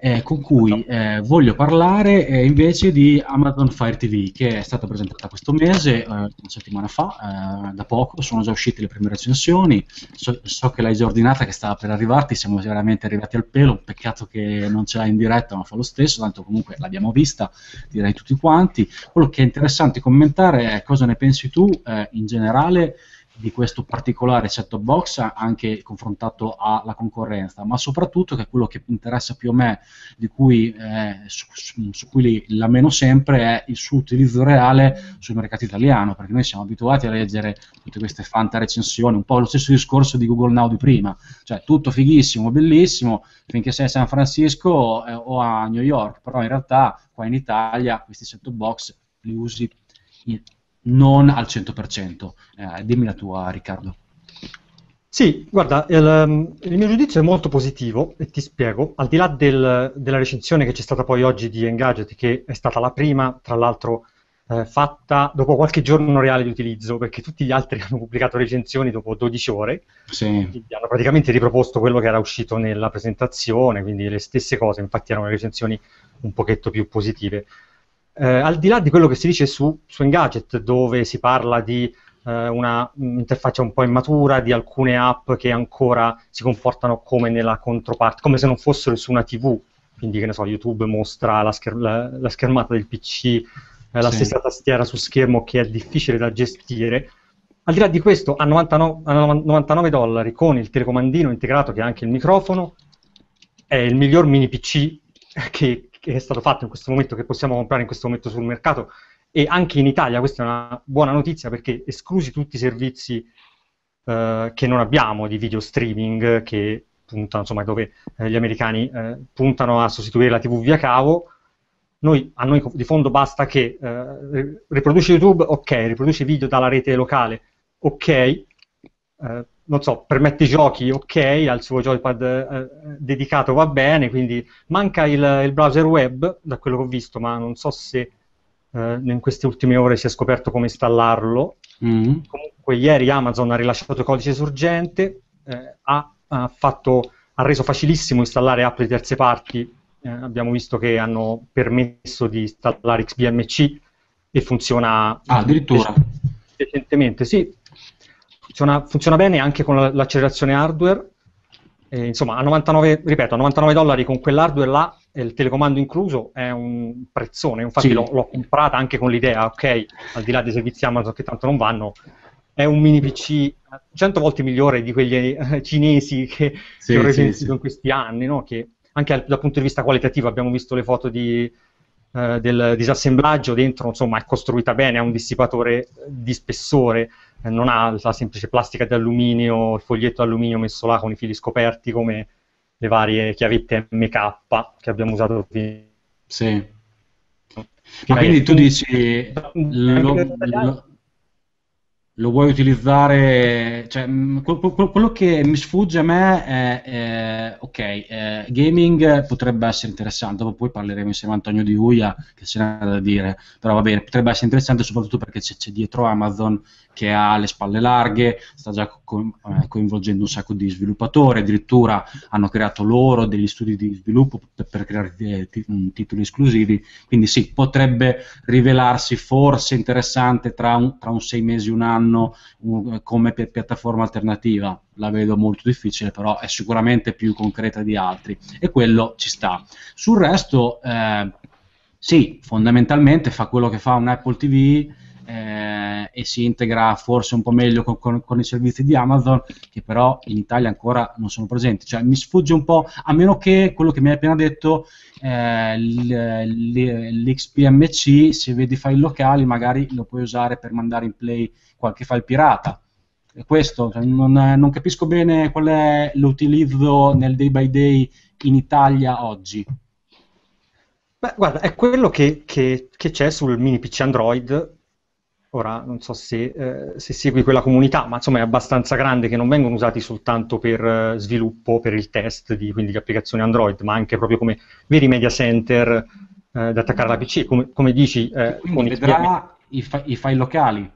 eh, con cui eh, voglio parlare eh, invece di Amazon Fire TV che è stata presentata questo mese, eh, una settimana fa, eh, da poco, sono già uscite le prime recensioni, so, so, che l'hai già ordinata, che stava per arrivarti, siamo veramente arrivati al pelo, peccato che non ce l'hai in diretta, ma fa lo stesso, tanto comunque l'abbiamo vista, direi tutti quanti. Quello che è interessante commentare è cosa ne pensi tu eh, in generale di questo particolare set-top box anche confrontato alla concorrenza, ma soprattutto che quello che interessa più a me, cui, eh, su, su, su, cui la meno sempre, è il suo utilizzo reale sul mercato italiano, perché noi siamo abituati a leggere tutte queste fanta recensioni, un po' lo stesso discorso di Google Now di prima, cioè tutto fighissimo, bellissimo, finché sei a San Francisco eh, o a New York, però in realtà qua in Italia questi set-top box li usi non al 100%. Eh, dimmi la tua, Riccardo. Sì, guarda, il, il, mio giudizio è molto positivo e ti spiego. Al di là del, della recensione che c'è stata poi oggi di Engadget, che è stata la prima, tra l'altro eh, fatta dopo qualche giorno reale di utilizzo, perché tutti gli altri hanno pubblicato recensioni dopo 12 ore, sì. hanno praticamente riproposto quello che era uscito nella presentazione, quindi le stesse cose, infatti erano recensioni un pochetto più positive. Eh, al di là di quello che si dice su, su Engadget, dove si parla di eh, una interfaccia un po' immatura, di alcune app che ancora si comportano come nella controparte, come se non fossero su una TV, quindi che ne so, YouTube mostra la, scher- la, la schermata del PC, eh, la sì. stessa tastiera su schermo che è difficile da gestire. Al di là di questo, a 99, a 99 dollari con il telecomandino integrato che ha anche il microfono, è il miglior mini PC che, che è stato fatto in questo momento, che possiamo comprare in questo momento sul mercato, e anche in Italia questa è una buona notizia perché esclusi tutti i servizi eh, che non abbiamo di video streaming, che puntano, insomma, dove eh, gli americani eh, puntano a sostituire la TV via cavo, noi, a noi di fondo basta che eh, riproduce YouTube, ok, riproduce video dalla rete locale, ok, eh, non so, permette giochi, ok, al suo joypad eh, dedicato va bene, quindi manca il, il, browser web, da quello che ho visto, ma non so se eh, in queste ultime ore si è scoperto come installarlo. Mm-hmm. Comunque ieri Amazon ha rilasciato codice sorgente, eh, ha, ha, fatto, ha, reso facilissimo installare app di terze parti, eh, abbiamo visto che hanno permesso di installare XBMC e funziona ah, addirittura decentemente, sì, funziona, funziona bene anche con l'accelerazione hardware. E, insomma, a 99, ripeto, a 99 dollari con quell'hardware là, e il telecomando incluso, è un prezzone. Infatti sì. l'ho, l'ho, comprata anche con l'idea, ok, al di là dei servizi Amazon che tanto non vanno, è un mini PC 100 volte migliore di quelli eh, cinesi che, sì, che ho recensito sì, in questi anni, no? che anche dal punto di vista qualitativo abbiamo visto le foto di, eh, del disassemblaggio, dentro insomma è costruita bene, ha un dissipatore di spessore, eh, non ha la semplice plastica di alluminio, il foglietto alluminio messo là con i fili scoperti come le varie chiavette MK che abbiamo usato qui. Sì. Ma quindi tu dici lo, lo, lo vuoi utilizzare, cioè, quello che mi sfugge a me è, è ok, eh, gaming potrebbe essere interessante, dopo poi parleremo insieme a Antonio Di Uia che ce n'ha da dire, però va bene, potrebbe essere interessante soprattutto perché c'è, c'è dietro Amazon che ha le spalle larghe, sta già co- eh, coinvolgendo un sacco di sviluppatori, addirittura hanno creato loro degli studi di sviluppo per, per creare eh, t- titoli esclusivi, quindi sì, potrebbe rivelarsi forse interessante tra un, tra un sei mesi, un anno un, come pi- piattaforma alternativa, la vedo molto difficile, però è sicuramente più concreta di altri. E quello ci sta. Sul resto, eh, sì, fondamentalmente fa quello che fa un Apple TV eh, e si integra forse un po' meglio con, con, con, i servizi di Amazon, che però in Italia ancora non sono presenti. Cioè mi sfugge un po', a meno che quello che mi hai appena detto, eh, l'XPMC, se vedi file locali, magari lo puoi usare per mandare in play qualche file pirata. E questo, cioè, non, non capisco bene qual è l'utilizzo nel day by day in Italia oggi. Beh, guarda, è quello che, che, che, c'è sul mini PC Android Ora non so se, eh, se, segui quella comunità, ma insomma è abbastanza grande che non vengono usati soltanto per uh, sviluppo, per il test di quindi, di applicazioni Android, ma anche proprio come veri media center eh, da attaccare alla PC, come, come dici. Eh, con vedrà i, fa- i, file locali.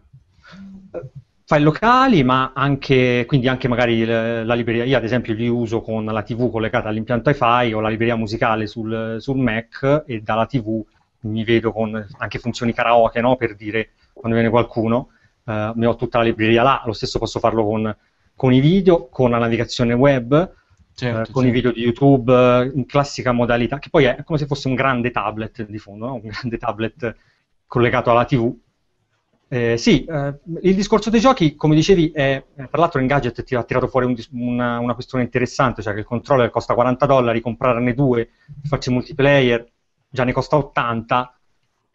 file locali, ma anche, quindi anche magari la libreria. Io ad esempio li uso con la TV collegata all'impianto Wi-Fi o la libreria musicale sul, sul Mac e dalla TV mi vedo con anche funzioni karaoke, no? per dire quando viene qualcuno, eh, mi ho tutta la libreria là, lo stesso posso farlo con, con i video, con la navigazione web, certo, eh, con certo. i video di YouTube eh, in classica modalità, che poi è come se fosse un grande tablet di fondo, no? un grande tablet collegato alla TV eh, sì, eh, il discorso dei giochi, come dicevi, è, eh, tra l'altro Engadget ti ha tirato fuori un, una, una, questione interessante, cioè che il controller costa 40 dollari, comprarne due farci multiplayer già ne costa 80,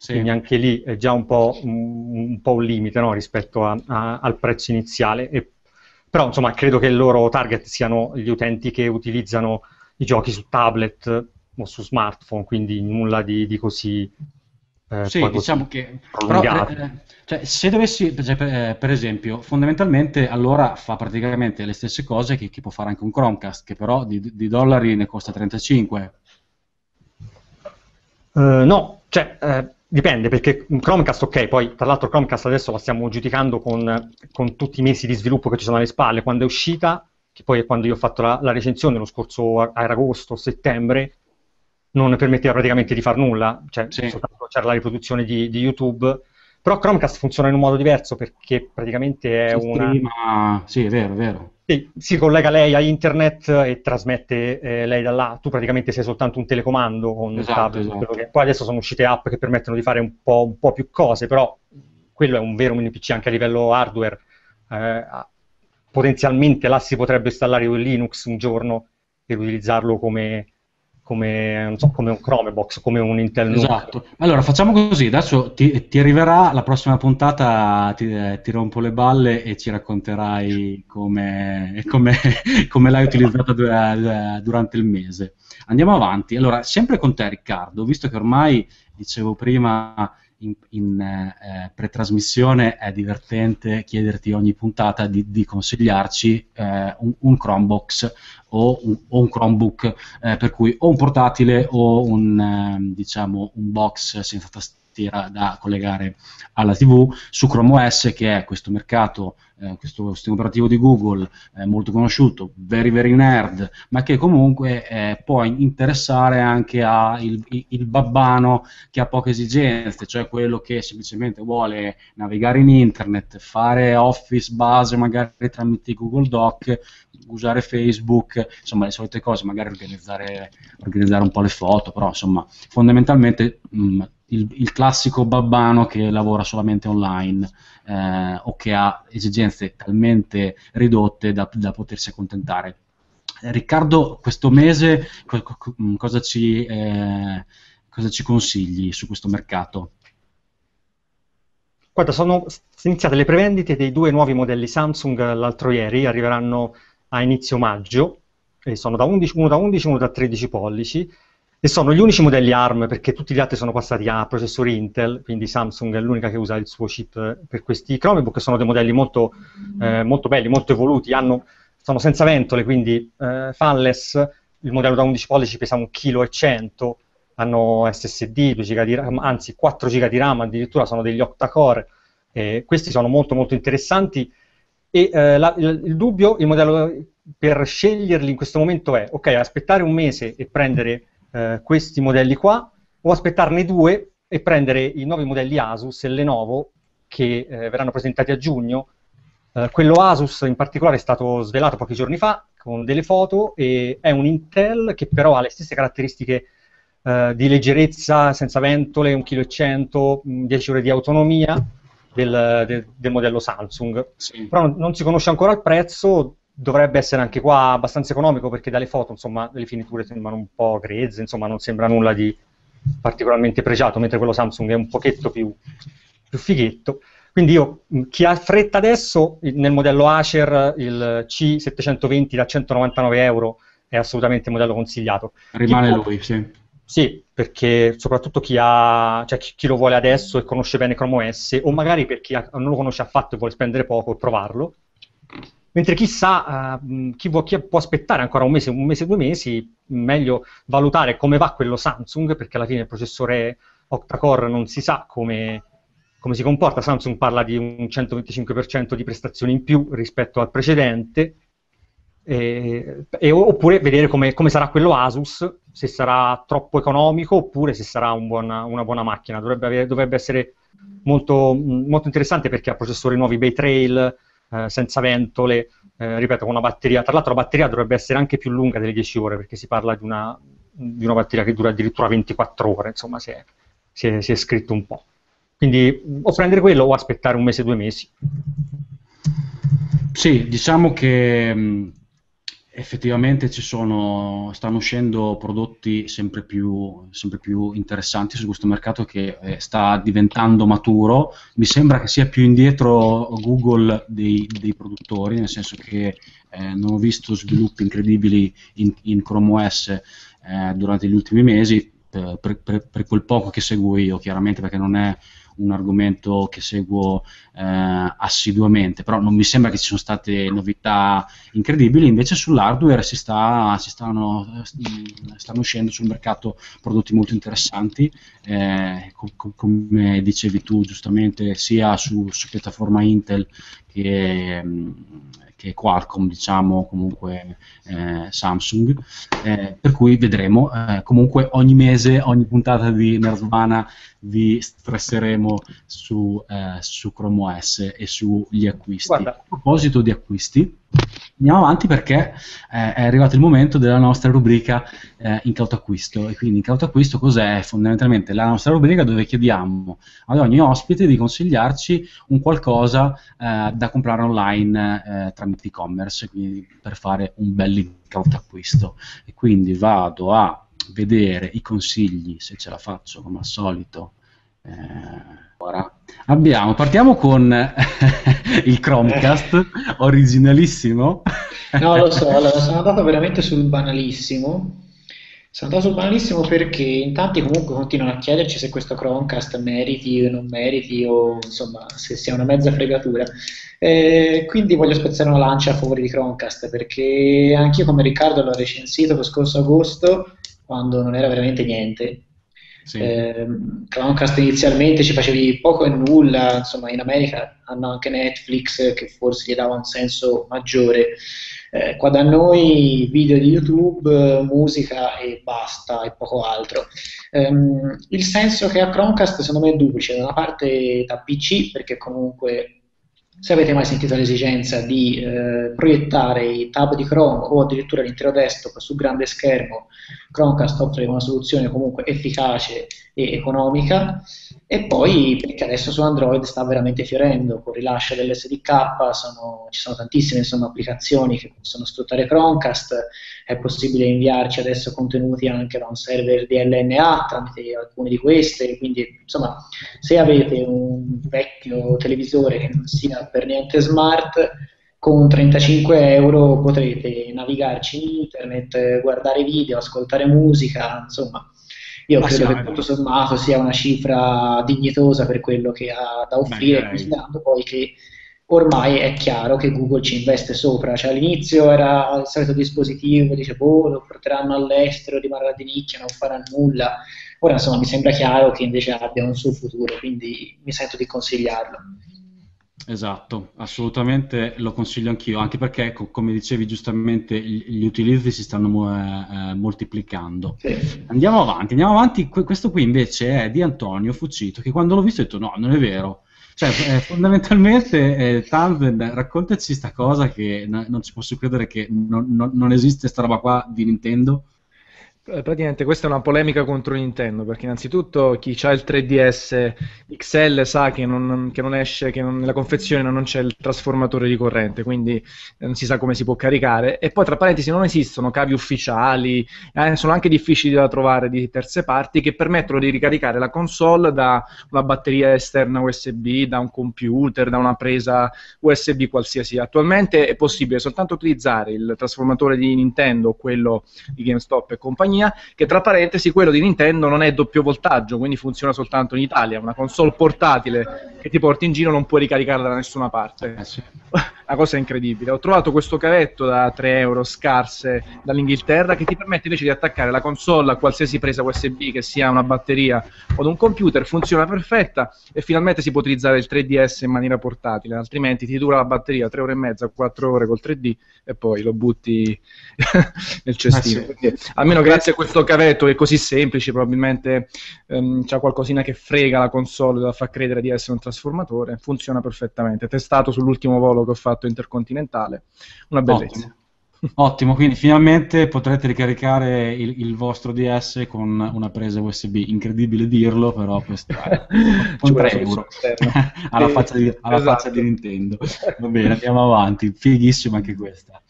sì. quindi anche lì è già un po' un, un, po un limite no, rispetto a, a, al prezzo iniziale. E, però insomma credo che il loro target siano gli utenti che utilizzano i giochi su tablet o su smartphone, quindi nulla di, di così eh, sì, diciamo che però, eh, cioè, se dovessi, per, eh, per, esempio, fondamentalmente allora fa praticamente le stesse cose che, che può fare anche un Chromecast, che però di, di dollari ne costa 35. Uh, eh, no, cioè, eh, dipende perché Chromecast, ok, poi tra l'altro Chromecast adesso la stiamo giudicando con, con, tutti i mesi di sviluppo che ci sono alle spalle, quando è uscita, che poi è quando io ho fatto la, la recensione lo scorso agosto, settembre, non permetteva praticamente di far nulla, cioè sì. soltanto c'era la riproduzione di, di, YouTube. Però Chromecast funziona in un modo diverso perché praticamente è si una... Streama... Sì, è vero, è vero. Sì, si collega lei a internet e trasmette eh, lei da là. Tu praticamente sei soltanto un telecomando con esatto, il tablet. Esatto. Poi adesso sono uscite app che permettono di fare un po', un po', più cose, però quello è un vero mini PC anche a livello hardware. Eh, potenzialmente là si potrebbe installare un Linux un giorno per utilizzarlo come, come, so, come, un Chromebox, come un Intel Esatto. Allora facciamo così, adesso ti, ti arriverà la prossima puntata, ti, ti, rompo le balle e ci racconterai come, come, come l'hai utilizzata durante il mese. Andiamo avanti. Allora, sempre con te Riccardo, visto che ormai, dicevo prima, in, in eh, pretrasmissione è divertente chiederti ogni puntata di, di consigliarci eh, un, un, Chromebox o un, o un Chromebook, eh, per cui o un portatile o un, ehm, diciamo, un box senza tastiera da collegare alla TV su Chrome OS che è questo mercato eh, questo sistema operativo di Google eh, molto conosciuto, very very nerd, ma che comunque eh, può interessare anche al babbano che ha poche esigenze, cioè quello che semplicemente vuole navigare in internet, fare office base magari tramite Google Doc, usare Facebook, insomma le solite cose, magari organizzare, organizzare un po' le foto, però insomma fondamentalmente mh, mm, il, il, classico babbano che lavora solamente online eh, o che ha esigenze talmente ridotte da, da potersi accontentare. Riccardo, questo mese co- co- cosa, ci, eh, cosa ci consigli su questo mercato? Guarda, sono iniziate le prevendite dei due nuovi modelli Samsung l'altro ieri, arriveranno a inizio maggio, sono da 11, uno da 11 e uno da 13 pollici, e sono gli unici modelli ARM perché tutti gli altri sono passati a processori Intel, quindi Samsung è l'unica che usa il suo chip per questi Chromebook, sono dei modelli molto, eh, molto belli, molto evoluti, hanno, sono senza ventole, quindi eh, fanless, il modello da 11 pollici pesa 1,1 kg, hanno SSD, 2 GB di RAM, anzi 4 GB di RAM, addirittura sono degli octa-core, eh, questi sono molto molto interessanti. E eh, la, il, il dubbio, il modello per sceglierli in questo momento è, ok, aspettare un mese e prendere eh, questi modelli qua, o aspettarne due e prendere i nuovi modelli Asus e Lenovo che eh, verranno presentati a giugno. Eh, quello Asus in particolare è stato svelato pochi giorni fa con delle foto e è un Intel che però ha le stesse caratteristiche eh, di leggerezza, senza ventole, 1,1 kg, 10 ore di autonomia del, del, del modello Samsung. Sì. Però non, non si conosce ancora il prezzo, dovrebbe essere anche qua abbastanza economico perché dalle foto, insomma, le finiture sembrano un po' grezze, insomma, non sembra nulla di particolarmente pregiato, mentre quello Samsung è un pochetto più, più fighetto. Quindi io, chi ha fretta adesso, nel modello Acer, il C720 da 199 euro è assolutamente il modello consigliato. Rimane può... lui, sì. Sì, perché soprattutto chi, ha, cioè chi, chi, lo vuole adesso e conosce bene Chrome OS, o magari per chi ha, non lo conosce affatto e vuole spendere poco e provarlo, Mentre chissà, uh, chi, vuo, chi, può aspettare ancora un mese, un mese, due mesi, meglio valutare come va quello Samsung, perché alla fine il processore octa-core non si sa come, come si comporta. Samsung parla di un 125% di prestazioni in più rispetto al precedente, e, e, oppure vedere come, come, sarà quello Asus, se sarà troppo economico oppure se sarà un buona, una buona macchina. Dovrebbe, avere, dovrebbe essere molto, molto, interessante perché ha processori nuovi Bay Trail, eh, senza ventole, eh, ripeto, con una batteria. Tra l'altro la batteria dovrebbe essere anche più lunga delle 10 ore perché si parla di una, di una batteria che dura addirittura 24 ore, insomma si è, si è, si è scritto un po'. Quindi o prendere quello o aspettare un mese, due mesi. Sì, diciamo che effettivamente sono, stanno uscendo prodotti sempre più, sempre più interessanti su questo mercato che eh, sta diventando maturo. Mi sembra che sia più indietro Google dei, dei produttori, nel senso che eh, non ho visto sviluppi incredibili in, in Chrome OS eh, durante gli ultimi mesi, per, per, per, quel poco che seguo io, chiaramente perché non è un argomento che seguo eh, assiduamente, però non mi sembra che ci siano state novità incredibili, invece sull'hardware si, sta, si stanno, stanno, uscendo sul mercato prodotti molto interessanti, eh, com- come dicevi tu giustamente, sia su, su piattaforma Intel che, che Qualcomm, diciamo, comunque eh, Samsung, eh, per cui vedremo. Eh, comunque ogni mese, ogni puntata di Nerdvana vi stresseremo su, eh, su Chrome OS e sugli acquisti. Guarda. A proposito di acquisti, andiamo avanti perché eh, è arrivato il momento della nostra rubrica eh, Incauto Acquisto. E quindi Incauto Acquisto cos'è? Fondamentalmente la nostra rubrica dove chiediamo ad ogni ospite di consigliarci un qualcosa eh, da comprare online eh, tramite e-commerce, quindi per fare un bel incauto acquisto. E quindi vado a vedere i consigli, se ce la faccio come al solito. Eh, ora abbiamo, partiamo con il Chromecast, originalissimo. no, lo so, allora, sono andato veramente sul banalissimo. Sono andato sul banalissimo perché in tanti comunque continuano a chiederci se questo Chromecast meriti o non meriti o insomma se sia una mezza fregatura. Eh, quindi voglio spezzare una lancia a favore di Chromecast perché anch'io come Riccardo l'ho recensito lo scorso agosto quando non era veramente niente. Sì. Eh, Chromecast inizialmente ci facevi poco e nulla, insomma in America hanno anche Netflix che forse gli dava un senso maggiore. Eh, qua da noi video di YouTube, musica e basta e poco altro. Um, il senso che ha Chromecast secondo me è duplice, da una parte da PC perché comunque se avete mai sentito l'esigenza di eh, proiettare i tab di Chrome o addirittura l'intero desktop su grande schermo, Chromecast offre una soluzione comunque efficace e economica. E poi perché adesso su Android sta veramente fiorendo con il rilascio dell'SDK, sono, ci sono tantissime insomma, applicazioni che possono sfruttare Chromecast, è possibile inviarci adesso contenuti anche da un server DLNA tramite alcune di queste, quindi insomma se avete un vecchio televisore che non sia per niente smart, con 35 euro potrete navigarci in internet, guardare video, ascoltare musica, insomma. Io Ma credo che tutto sommato sia una cifra dignitosa per quello che ha da offrire, considerando poi che ormai è chiaro che Google ci investe sopra, cioè all'inizio era il solito dispositivo, dice boh, lo porteranno all'estero, rimarrà di nicchia, non farà nulla, ora insomma mi sembra chiaro che invece abbia un suo futuro, quindi mi sento di consigliarlo. Esatto, assolutamente lo consiglio anch'io, anche perché, co- come dicevi giustamente, gli utilizzi si stanno eh, moltiplicando. Sì. Andiamo avanti, andiamo avanti. Que- questo qui invece è di Antonio Fucito, che quando l'ho visto ho detto no, non è vero. Cioè, eh, fondamentalmente, eh, Tanven, raccontaci questa cosa che n- non ci posso credere che non, non, non esiste questa roba qua di Nintendo. Eh, praticamente questa è una polemica contro Nintendo perché innanzitutto chi ha il 3DS XL sa che non, che non esce, che non, nella confezione non c'è il trasformatore di corrente, quindi non si sa come si può caricare e poi tra parentesi non esistono cavi ufficiali, eh, sono anche difficili da trovare di terze parti che permettono di ricaricare la console da una batteria esterna USB, da un computer, da una presa USB qualsiasi. Attualmente è possibile soltanto utilizzare il trasformatore di Nintendo, quello di GameStop e compagnia compagnia, che tra parentesi quello di Nintendo non è doppio voltaggio, quindi funziona soltanto in Italia, una console portatile che ti porti in giro non puoi ricaricarla da nessuna parte. Eh sì. una cosa incredibile. Ho trovato questo cavetto da 3 euro scarse dall'Inghilterra che ti permette invece di attaccare la console a qualsiasi presa USB che sia una batteria o un computer, funziona perfetta e finalmente si può utilizzare il 3DS in maniera portatile, altrimenti ti dura la batteria 3 ore e mezza, 4 ore col 3D e poi lo butti nel cestino. Eh sì. Almeno grazie a questo cavetto che è così semplice, probabilmente ehm, c'è qualcosina che frega la console da far credere di essere un trasformatore, funziona perfettamente. Testato sull'ultimo volo che ho fatto intercontinentale, una bellezza. Ottimo. Ottimo, quindi finalmente potrete ricaricare il, il vostro DS con una presa USB. Incredibile dirlo, però questo è con Ci vuole 3 una euro alla, faccia di, alla esatto. faccia di Nintendo. Va bene, andiamo avanti. Fighissima anche questa.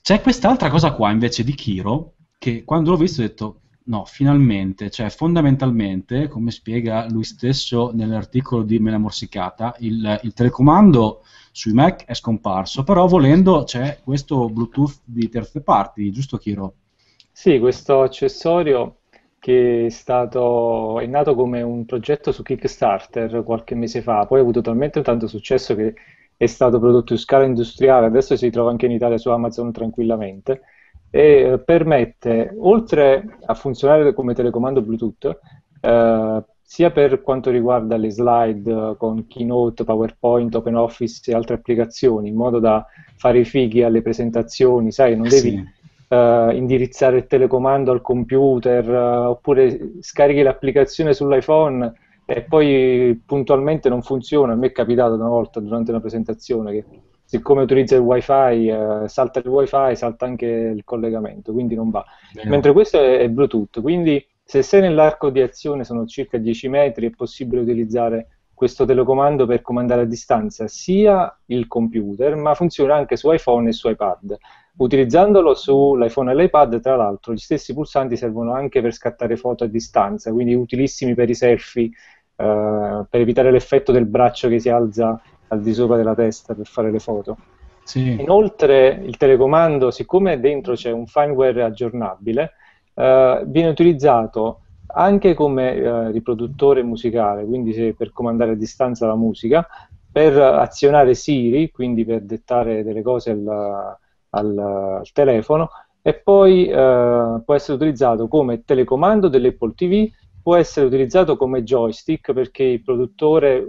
C'è quest'altra cosa qua invece di Kiro che quando l'ho visto ho detto no, finalmente, cioè fondamentalmente, come spiega lui stesso nell'articolo di Mela Morsicata, il, il telecomando sui Mac è scomparso, però volendo c'è questo Bluetooth di terze parti, giusto Kiro? Sì, questo accessorio che è stato, è nato come un progetto su Kickstarter qualche mese fa, poi ha avuto talmente tanto successo che è stato prodotto su scala industriale, adesso si trova anche in Italia su Amazon tranquillamente e permette, oltre a funzionare come telecomando Bluetooth, eh, sia per quanto riguarda le slide eh, con Keynote, PowerPoint, OpenOffice e altre applicazioni, in modo da fare i fighi alle presentazioni, sai, non devi Sì. eh, indirizzare il telecomando al computer, eh, oppure scarichi l'applicazione sull'iPhone e poi puntualmente non funziona. A me è capitato una volta durante una presentazione che siccome utilizza il wifi, eh, salta il wifi, salta anche il collegamento, quindi non va. Bene. Mentre questo è, è Bluetooth, quindi se sei nell'arco di azione, sono circa 10 metri, è possibile utilizzare questo telecomando per comandare a distanza sia il computer, ma funziona anche su iPhone e su iPad. Utilizzandolo sull'iPhone e l'iPad, tra l'altro, gli stessi pulsanti servono anche per scattare foto a distanza, quindi utilissimi per i selfie, eh, per evitare l'effetto del braccio che si alza al di sopra della testa per fare le foto. Sì. Inoltre il telecomando, siccome dentro c'è un firmware aggiornabile, eh, viene utilizzato anche come eh, riproduttore musicale, quindi per comandare a distanza la musica, per azionare Siri, quindi per dettare delle cose al, al- al telefono, e poi eh, può essere utilizzato come telecomando dell'Apple TV, può essere utilizzato come joystick perché il produttore eh,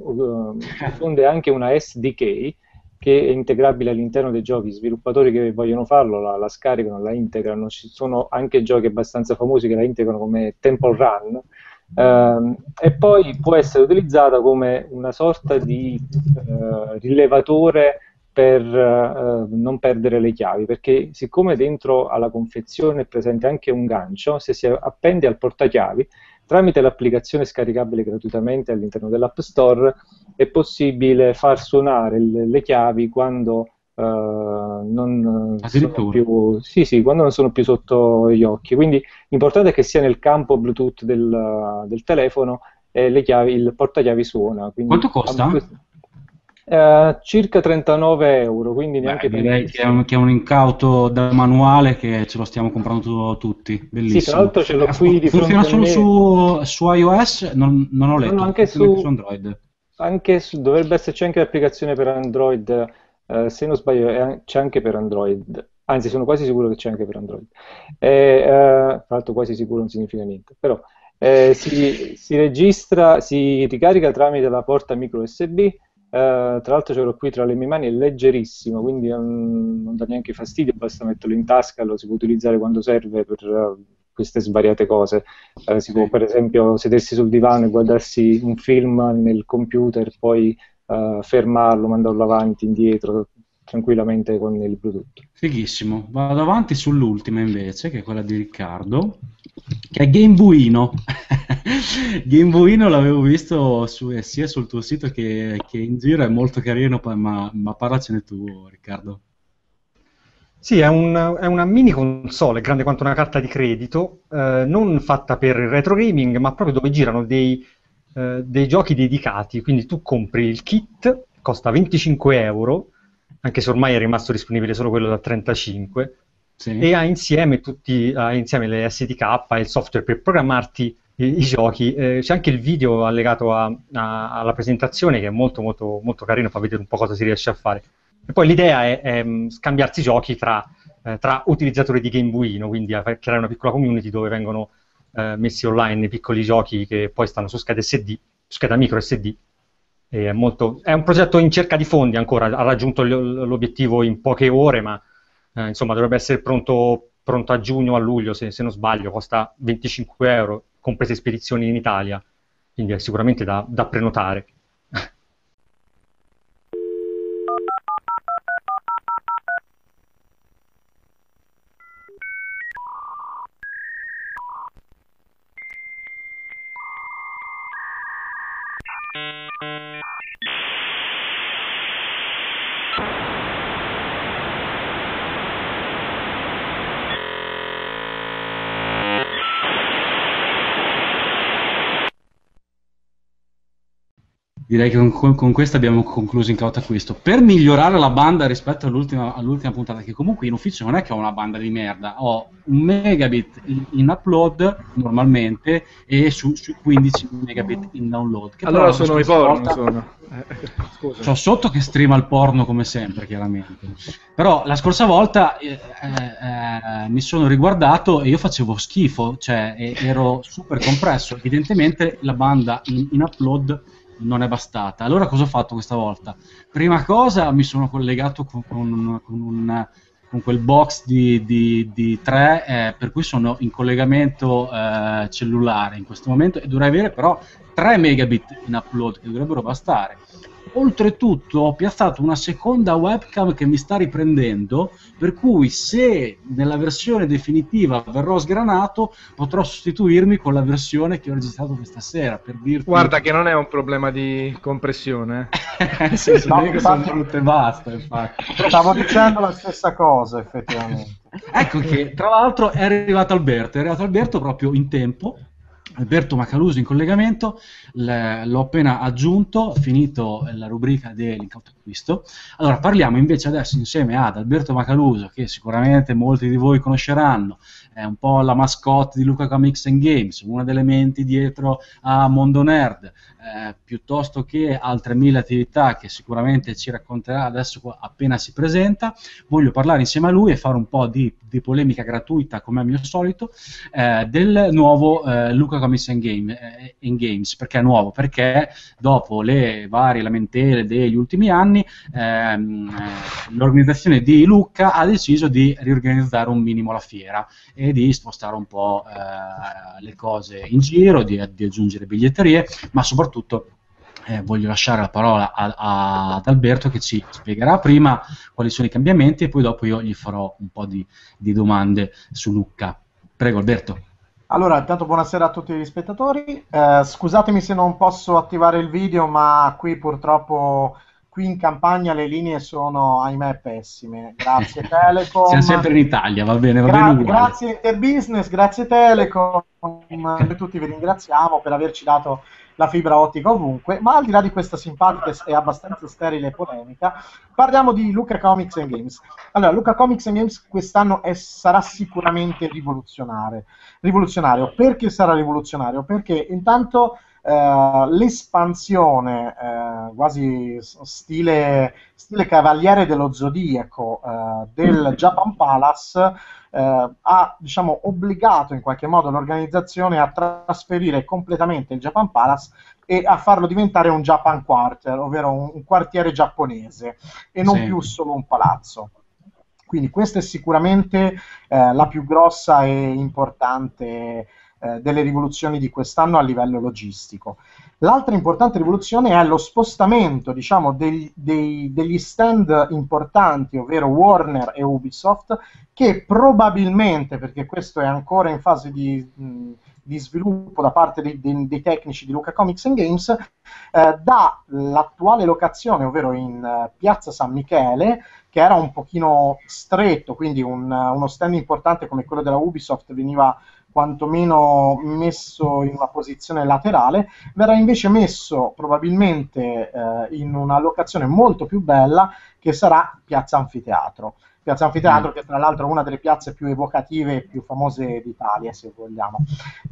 diffonde anche una SDK che è integrabile all'interno dei giochi. Gli sviluppatori che vogliono farlo la, la scaricano, la integrano. Ci sono anche giochi abbastanza famosi che la integrano come Temple Run. Ehm, e poi può essere utilizzata come una sorta di eh, rilevatore per eh, non perdere le chiavi, perché siccome dentro alla confezione è presente anche un gancio, se si appende al portachiavi, tramite l'applicazione scaricabile gratuitamente all'interno dell'App Store, è possibile far suonare le, chiavi quando eh, non sono più, sì, sì, quando non sono più sotto gli occhi. Quindi l'importante è che sia nel campo Bluetooth del, del telefono e le chiavi, il portachiavi suona. Quindi, Quanto costa? Eh, circa 39 euro, quindi neanche Beh, direi che è, un, che è un incauto da manuale che ce lo stiamo comprando tu- tutti. Bellissimo. Sì, tra l'altro ce l'ho Eh, qui di Funziona fronte a solo su, su iOS? Non, non ho letto. no, anche funziona su- Android. Anche su- dovrebbe esserci anche l'applicazione per Android, eh, se non sbaglio c'è anche per Android, anzi sono quasi sicuro che c'è anche per Android. E, eh, tra l'altro quasi sicuro non significa niente, però eh, si, si registra, si ricarica tramite la porta micro USB, tra l'altro ce l'ho qui tra le mie mani, è leggerissimo, quindi non, non dà neanche fastidio, basta metterlo in tasca, lo si può utilizzare quando serve per eh, queste svariate cose. Eh, si può per esempio sedersi sul divano e guardarsi un film nel computer, poi eh, fermarlo, mandarlo avanti, indietro, tranquillamente con il Bluetooth. Fighissimo. Vado avanti sull'ultima invece, che è quella di Riccardo, che è Gamebuino. Gamebuino l'avevo visto su- sia sul tuo sito che, che in giro, è molto carino, ma, ma parlacene tu, Riccardo. Sì, è, un- è una mini console grande quanto una carta di credito, eh, non fatta per il retro gaming, ma proprio dove girano dei, eh, dei giochi dedicati. Quindi tu compri il kit, costa 25 euro, anche se ormai è rimasto disponibile solo quello da 35, Sì. e ha insieme, tutti, ha insieme le SDK e il software per programmarti i, i giochi. Eh, c'è anche il video allegato a- a- alla presentazione che è molto molto molto carino, fa vedere un po' cosa si riesce a fare. E poi l'idea è, è mh, scambiarsi giochi tra, eh, tra utilizzatori di Gamebuino, quindi a creare una piccola community dove vengono eh, messi online i piccoli giochi che poi stanno su scheda SD, scheda micro SD. È, molto, è, un progetto in cerca di fondi ancora, ha raggiunto l'obiettivo in poche ore, ma eh, insomma dovrebbe essere pronto, pronto, a giugno o a luglio, se, se, non sbaglio, costa 25 euro, comprese spedizioni in Italia, quindi è sicuramente da, da prenotare. Direi che con, con, questo abbiamo concluso in cauta questo. Per migliorare la banda rispetto all'ultima, all'ultima, puntata, che comunque in ufficio non è che ho una banda di merda, ho un megabit in, in upload normalmente e su, su, 15 megabit in download. allora sono i porno, sono. Eh, C'ho sotto che streama il porno come sempre, chiaramente. Però la scorsa volta eh, eh, mi sono riguardato e io facevo schifo, cioè ero super compresso. Evidentemente la banda in, in upload non è bastata. Allora cosa ho fatto questa volta? Prima cosa mi sono collegato con, con, con, un, con quel box di, di, di 3 eh, per cui sono in collegamento eh, cellulare in questo momento e dovrei avere però 3 megabit in upload che dovrebbero bastare. Oltretutto ho piazzato una seconda webcam che mi sta riprendendo, per cui se nella versione definitiva verrò sgranato, potrò sostituirmi con la versione che ho registrato questa sera. Per dirti... Guarda che non è un problema di compressione. sì, sì, no, sono brutte e basta, infatti. Stavo dicendo la stessa cosa, effettivamente. ecco che, tra l'altro, è arrivato Alberto, è arrivato Alberto proprio in tempo Alberto Macaluso in collegamento, l'ho appena aggiunto, finito la rubrica dell'incauto acquisto. Allora parliamo invece adesso insieme ad Alberto Macaluso, che sicuramente molti di voi conosceranno, è un po' la mascotte di Luca Comics and Games, una delle menti dietro a Mondo Nerd, eh, piuttosto che altre mille attività che sicuramente ci racconterà adesso appena si presenta. Voglio parlare insieme a lui e fare un po' di, di polemica gratuita, come al mio solito, eh, del nuovo eh, Luca Comics and, Game, and, eh, Games. Perché è nuovo? Perché dopo le varie lamentele degli ultimi anni, ehm, l'organizzazione di Luca ha deciso di riorganizzare un minimo la fiera e di spostare un po' eh, le cose in giro, di, di aggiungere biglietterie, ma soprattutto eh, voglio lasciare la parola a, a, ad Alberto che ci spiegherà prima quali sono i cambiamenti e poi dopo io gli farò un po' di, di domande su Lucca. Prego Alberto. Allora, intanto buonasera a tutti gli spettatori. Eh, scusatemi se non posso attivare il video, ma qui purtroppo qui in campagna le linee sono, ahimè, pessime. Grazie Telecom. Siamo sempre in Italia, va bene, va Gra- bene Grazie Interbusiness, grazie Telecom. Noi tutti vi ringraziamo per averci dato la fibra ottica ovunque, ma al di là di questa simpatica e abbastanza sterile polemica, parliamo di Luca Comics and Games. Allora, Luca Comics and Games quest'anno è, sarà sicuramente rivoluzionario. rivoluzionario. Perché sarà rivoluzionario? Perché intanto eh, l'espansione, eh, quasi stile, stile, Cavaliere dello Zodiaco eh, del Japan Palace, ha diciamo, obbligato in qualche modo l'organizzazione a trasferire completamente il Japan Palace e a farlo diventare un Japan Quarter, ovvero un, un quartiere giapponese e non sì. più solo un palazzo. Quindi questa è sicuramente la più grossa e importante eh, delle rivoluzioni di quest'anno a livello logistico. L'altra importante rivoluzione è lo spostamento diciamo, dei, dei, degli stand importanti, ovvero Warner e Ubisoft, che probabilmente, perché questo è ancora in fase di, mh, di sviluppo da parte dei, dei, dei, tecnici di Luca Comics Games, eh, dall'attuale locazione, ovvero in uh, Piazza San Michele, che era un pochino stretto, quindi un, uno stand importante come quello della Ubisoft veniva quantomeno messo in una posizione laterale, verrà invece messo probabilmente eh, in una locazione molto più bella che sarà Piazza Anfiteatro. Piazza Anfiteatro, che tra l'altro è una delle piazze più evocative e più famose d'Italia, se vogliamo.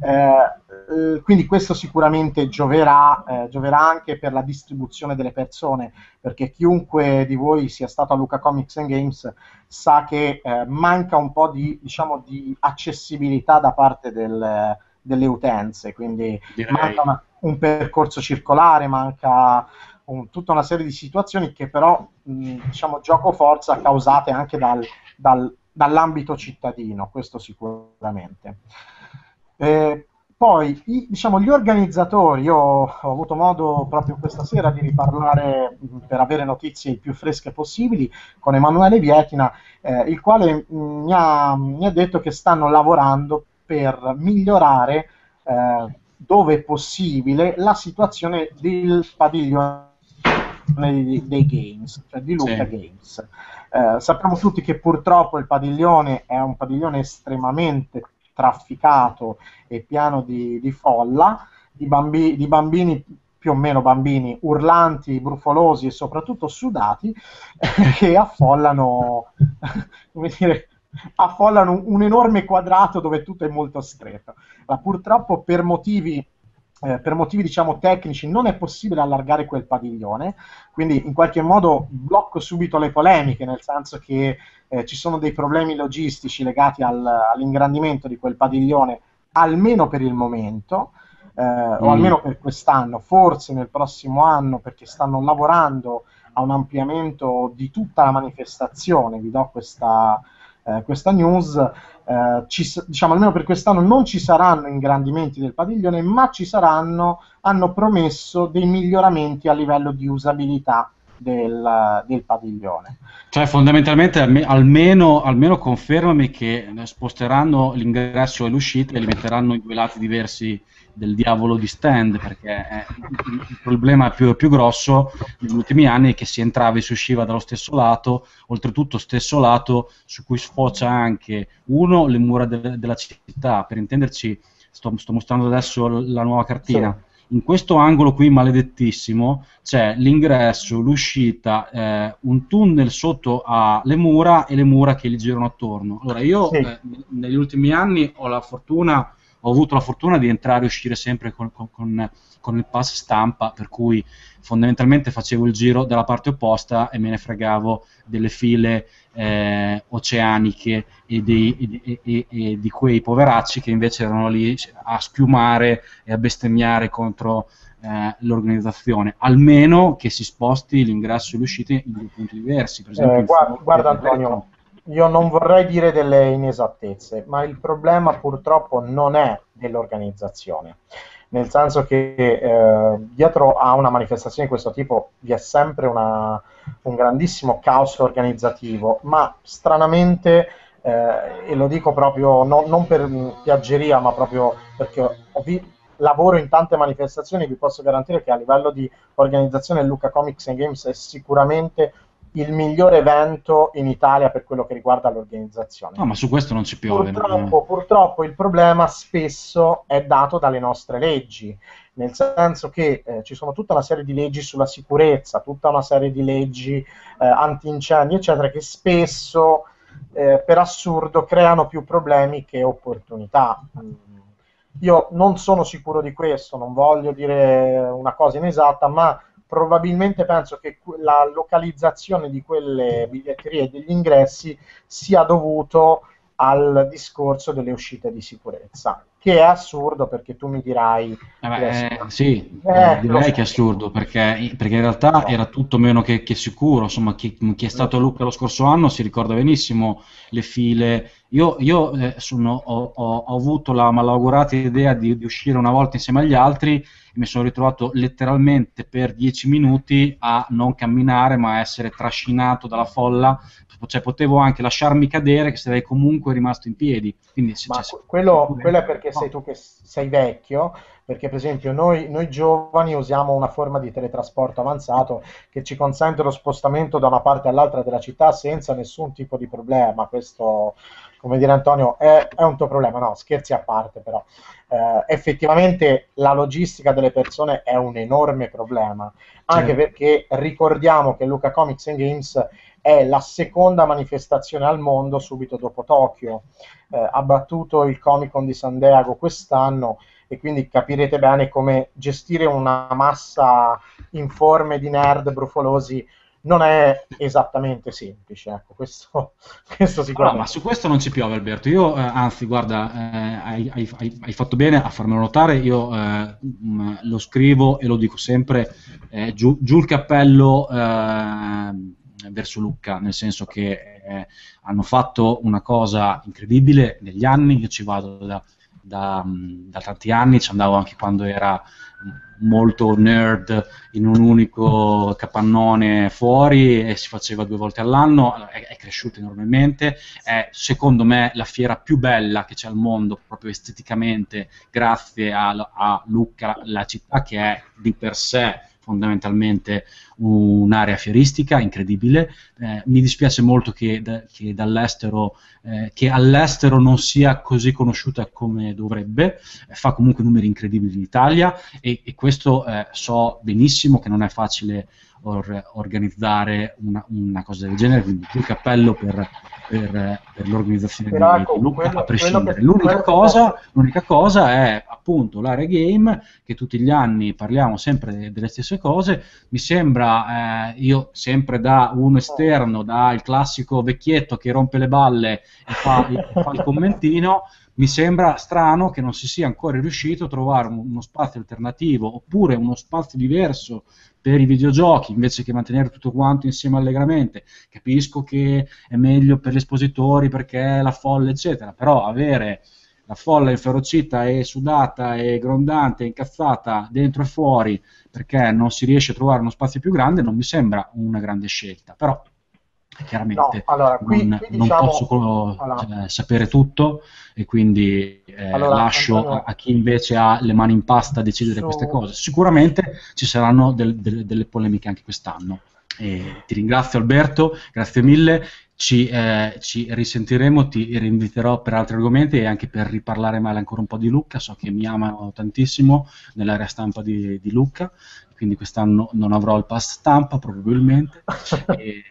Eh, eh, quindi questo sicuramente gioverà, eh, gioverà, anche per la distribuzione delle persone, perché chiunque di voi sia stato a Luca Comics and Games sa che eh, manca un po' di, diciamo, di accessibilità da parte del, delle utenze, quindi Direi. manca una, un percorso circolare, manca un, tutta una serie di situazioni che però mh, diciamo gioco forza causate anche dal, dal, dall'ambito cittadino, questo sicuramente. Eh, poi, i, diciamo, gli organizzatori, io ho avuto modo proprio questa sera di riparlare per avere notizie il più fresche possibili con Emanuele Vietina, eh, il quale mi, ha, mi, ha, detto che stanno lavorando per migliorare, eh, dove è possibile, la situazione del padiglione dei, dei games, cioè di Luca sì. Games. Eh, sappiamo tutti che purtroppo il padiglione è un padiglione estremamente trafficato e pieno di, di folla, di, bambi- di bambini più o meno bambini urlanti, brufolosi e soprattutto sudati che affollano, come dire, affollano un, enorme quadrato dove tutto è molto stretto. Ma purtroppo per motivi eh, per motivi diciamo tecnici non è possibile allargare quel padiglione, quindi in qualche modo blocco subito le polemiche, nel senso che eh, ci sono dei problemi logistici legati al, all'ingrandimento di quel padiglione, almeno per il momento, eh, mm. o almeno per quest'anno, forse nel prossimo anno, perché stanno lavorando a un ampliamento di tutta la manifestazione, vi do questa, eh, questa news, eh, ci, diciamo almeno per quest'anno non ci saranno ingrandimenti del padiglione, ma ci saranno, hanno promesso dei miglioramenti a livello di usabilità del, del padiglione. Cioè fondamentalmente almeno, almeno, confermami che sposteranno l'ingresso e l'uscita e li metteranno in due lati diversi del diavolo di stand, perché eh, il problema più, più, grosso negli ultimi anni è che si entrava e si usciva dallo stesso lato, oltretutto stesso lato su cui sfocia anche, uno, le mura de- della città, per intenderci, sto, sto, mostrando adesso la nuova cartina, sì. in questo angolo qui maledettissimo c'è l'ingresso, l'uscita, eh, un tunnel sotto alle mura e le mura che gli girano attorno. Allora io sì. eh, negli ultimi anni ho la fortuna ho avuto la fortuna di entrare e uscire sempre con, con, con, con, il pass stampa, per cui fondamentalmente facevo il giro dalla parte opposta e me ne fregavo delle file eh, oceaniche e, dei, e, e, e, di quei poveracci che invece erano lì a spiumare e a bestemmiare contro eh, l'organizzazione, almeno che si sposti l'ingresso e l'uscita in due punti diversi. Per esempio, eh, guarda, guarda Antonio, io non vorrei dire delle inesattezze, ma il problema purtroppo non è dell'organizzazione, nel senso che eh, dietro a una manifestazione di questo tipo vi è sempre una, un grandissimo caos organizzativo, ma stranamente, eh, e lo dico proprio no, non per piaggeria, ma proprio perché vi, lavoro in tante manifestazioni, vi posso garantire che a livello di organizzazione Luca Comics and Games è sicuramente il migliore evento in Italia per quello che riguarda l'organizzazione. No, ma su questo non ci piove. Purtroppo, purtroppo il problema spesso è dato dalle nostre leggi, nel senso che eh, ci sono tutta una serie di leggi sulla sicurezza, tutta una serie di leggi eh, antincendi, eccetera, che spesso eh, per assurdo creano più problemi che opportunità. Io non sono sicuro di questo, non voglio dire una cosa inesatta, ma probabilmente penso che la localizzazione di quelle biglietterie e degli ingressi sia dovuto al discorso delle uscite di sicurezza, che è assurdo perché tu mi dirai... Eh beh, eh, sì, eh, direi che è assurdo perché, perché in realtà no. era tutto meno che, che sicuro, insomma chi, chi, è stato a Lucca lo scorso anno si ricorda benissimo le file. Io, io eh, sono, ho, ho, ho, avuto la malaugurata idea di, di uscire una volta insieme agli altri mi sono ritrovato letteralmente per dieci minuti a non camminare ma a essere trascinato dalla folla, cioè potevo anche lasciarmi cadere che sarei comunque rimasto in piedi. Quindi, ma cioè, quello, quello, è perché no. sei tu che sei vecchio, perché per esempio noi, noi, giovani usiamo una forma di teletrasporto avanzato che ci consente lo spostamento da una parte all'altra della città senza nessun tipo di problema, questo come dire Antonio, è, è un tuo problema, no, scherzi a parte però. Eh, effettivamente la logistica delle persone è un enorme problema, anche Certo. perché ricordiamo che Luca Comics and Games è la seconda manifestazione al mondo subito dopo Tokyo. Eh, ha battuto il Comic Con di San Diego quest'anno e quindi capirete bene come gestire una massa informe di nerd brufolosi non è esattamente semplice. Ecco, questo, questo Allora, sicuramente. ma su questo non ci piove Alberto, io eh, anzi guarda, eh, hai, hai- hai- fatto bene a farmelo notare, io eh, mh, lo scrivo e lo dico sempre, eh, giù, giù il cappello eh, verso Lucca, nel senso che eh, hanno fatto una cosa incredibile negli anni, io ci vado da, da, mh, da tanti anni, ci andavo anche quando era molto nerd in un unico capannone fuori e si faceva due volte all'anno, è, è cresciuto enormemente, è secondo me la fiera più bella che c'è al mondo proprio esteticamente grazie a, a Lucca, la città che è di per sé fondamentalmente un'area fieristica incredibile. Eh, mi dispiace molto che, che dall'estero, eh, che all'estero non sia così conosciuta come dovrebbe, eh, fa comunque numeri incredibili in Italia e, e questo eh, so benissimo che non è facile or- organizzare una, una cosa del genere, quindi il cappello per, per- per l'organizzazione Però di, quello- a prescindere. che- l'unica, che cosa, posso- l'unica cosa è appunto l'area game, che tutti gli anni parliamo sempre de- delle stesse cose, mi sembra, eh, io sempre da uno esterno, da il classico vecchietto che rompe le balle e fa, e fa il commentino, mi sembra strano che non si sia ancora riuscito a trovare un- uno spazio alternativo oppure uno spazio diverso per i videogiochi invece che mantenere tutto quanto insieme allegramente. Capisco che è meglio per gli espositori perché la folla, eccetera, però avere la folla inferocita e sudata e grondante e incazzata dentro e fuori perché non si riesce a trovare uno spazio più grande non mi sembra una grande scelta, però chiaramente No, allora, qui- non, qui non diciamo- posso allora. eh, sapere tutto e quindi eh, Allora, lascio a, a chi invece ha le mani in pasta decidere Su- queste cose. Sicuramente ci saranno del- del- delle polemiche anche quest'anno. E ti ringrazio Alberto, grazie mille. Ci, eh, ci risentiremo, ti rinviterò per altri argomenti e anche per riparlare male ancora un po' di Lucca. So che mi amano tantissimo nell'area stampa di, di Lucca, quindi quest'anno non avrò il pass stampa probabilmente e,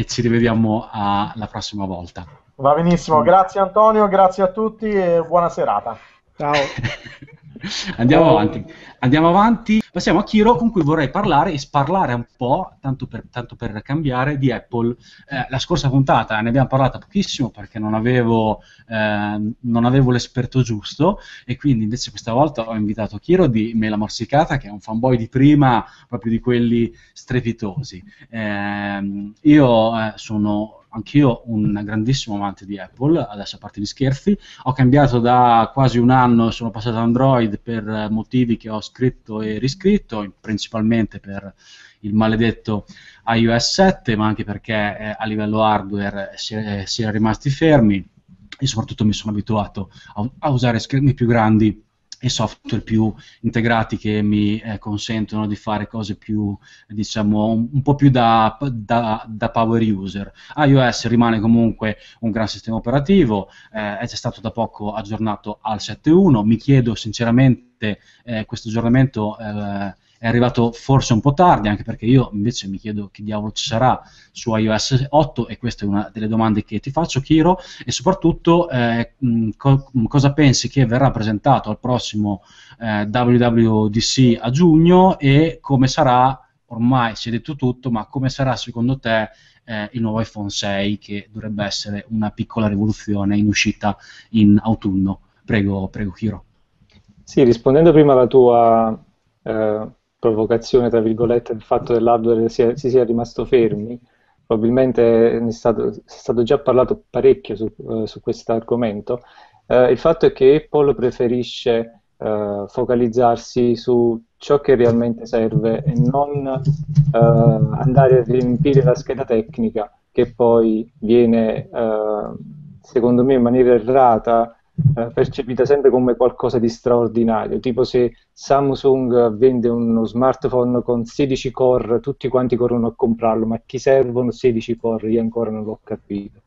e ci rivediamo alla prossima volta. Va benissimo, grazie Antonio, grazie a tutti e buona serata. Ciao. Andiamo avanti. Andiamo avanti. Passiamo a Kiro con cui vorrei parlare e sparlare un po', tanto per, tanto per cambiare, di Apple. Eh, la scorsa puntata ne abbiamo parlato pochissimo perché non avevo, eh, non avevo l'esperto giusto e quindi invece questa volta ho invitato Kiro di Mela Morsicata che è un fanboy di prima, proprio di quelli strepitosi. Ehm, io eh, sono anch'io un grandissimo amante di Apple, adesso a parte gli scherzi, ho cambiato da quasi un anno sono passato ad Android per eh, motivi che ho scritto e riscritto, principalmente per il maledetto iOS 7, ma anche perché eh, a livello hardware si è, si è rimasti fermi. E soprattutto mi sono abituato a, a usare schermi più grandi e software più integrati che mi eh, consentono di fare cose più, diciamo, un, un po' più da, da, da, power user. iOS rimane comunque un gran sistema operativo, eh, è stato da poco aggiornato al 7.1, mi chiedo sinceramente eh, questo aggiornamento eh, è arrivato forse un po' tardi, anche perché io invece mi chiedo che diavolo ci sarà su iOS 8 e questa è una delle domande che ti faccio, Kiro, e soprattutto eh, co- cosa pensi che verrà presentato al prossimo eh, WWDC a giugno e come sarà, ormai si è detto tutto, ma come sarà secondo te eh, il nuovo iPhone 6 che dovrebbe essere una piccola rivoluzione in uscita in autunno? Prego, prego Kiro. Sì, rispondendo prima alla tua eh, provocazione, tra virgolette, del fatto che l'hardware sia, si sia rimasto fermi, probabilmente ne è stato, è stato già parlato parecchio su, uh, su questo argomento. Uh, il fatto è che Apple preferisce uh, focalizzarsi su ciò che realmente serve e non andare a riempire la scheda tecnica che poi viene, secondo me, in maniera errata percepita sempre come qualcosa di straordinario, tipo se Samsung vende uno smartphone con 16 core, tutti quanti corrono a comprarlo, ma chi servono 16 core? Io ancora non l'ho capito.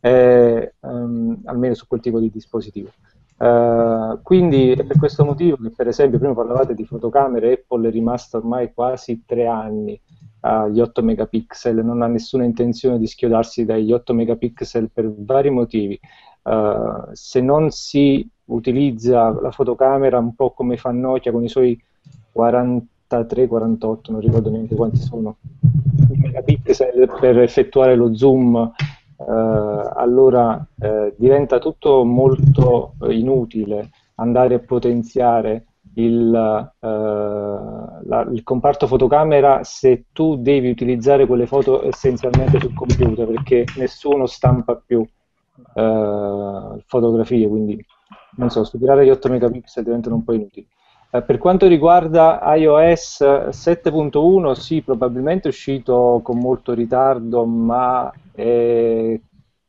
eh, um, almeno su quel tipo di dispositivo. Uh, quindi è per questo motivo che per esempio prima parlavate di fotocamere, Apple è rimasta ormai quasi tre anni agli 8 megapixel, non ha nessuna intenzione di schiodarsi dagli 8 megapixel per vari motivi. Uh, se non si utilizza la fotocamera un po' come fa Nokia con i suoi 43-48, non ricordo neanche quanti sono, megapixel per effettuare lo zoom eh, allora eh, diventa tutto molto inutile andare a potenziare il, eh, la, il, comparto fotocamera se tu devi utilizzare quelle foto essenzialmente sul computer perché nessuno stampa più eh, fotografie, quindi non so, studiare gli 8 megapixel diventano un po' inutili. Eh, per quanto riguarda iOS 7.1, sì, probabilmente è uscito con molto ritardo, ma eh,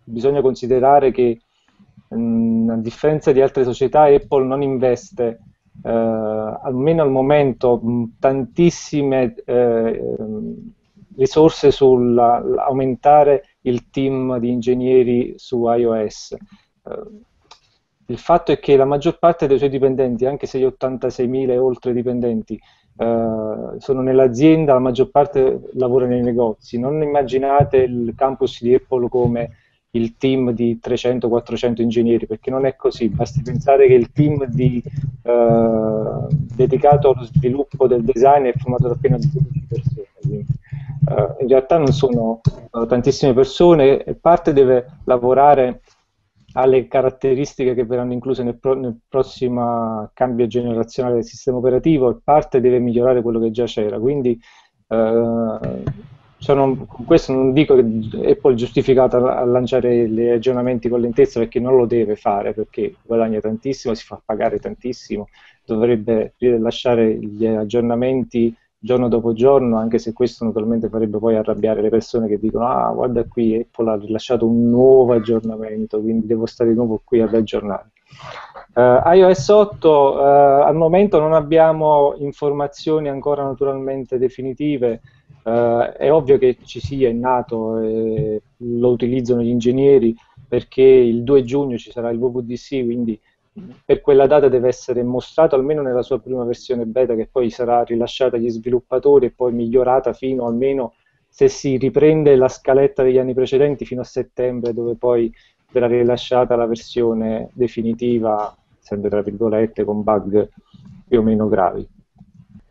bisogna considerare che mh, a differenza di altre società Apple non investe eh, almeno al momento mh, tantissime eh, risorse sull'aumentare il team di ingegneri su iOS. Eh, il fatto è che la maggior parte dei suoi dipendenti, anche se gli 86.000 e oltre dipendenti, Uh, sono nell'azienda, la maggior parte lavora nei negozi. Non immaginate il campus di Apple come il team di 300-400 ingegneri, perché non è così. Basti pensare che il team di, uh, dedicato allo sviluppo del design è formato da appena 12 persone. Uh, in realtà non sono tantissime persone parte deve lavorare alle caratteristiche che verranno incluse nel, pro- nel, prossimo cambio generazionale del sistema operativo e parte deve migliorare quello che già c'era. Quindi eh, sono, con questo non dico che Apple è giustificata a lanciare gli aggiornamenti con lentezza perché non lo deve fare, perché guadagna tantissimo, si fa pagare tantissimo, dovrebbe rilasciare gli aggiornamenti giorno dopo giorno, anche se questo naturalmente farebbe poi arrabbiare le persone che dicono ah guarda qui Apple ha rilasciato un nuovo aggiornamento, quindi devo stare di nuovo qui ad aggiornare. Uh, iOS 8 uh, al momento non abbiamo informazioni ancora naturalmente definitive, uh, è ovvio che ci sia, è nato, e lo utilizzano gli ingegneri perché il 2 giugno ci sarà il WWDC, quindi per quella data deve essere mostrato almeno nella sua prima versione beta che poi sarà rilasciata agli sviluppatori e poi migliorata fino almeno se si riprende la scaletta degli anni precedenti fino a settembre dove poi verrà rilasciata la versione definitiva sempre tra virgolette con bug più o meno gravi.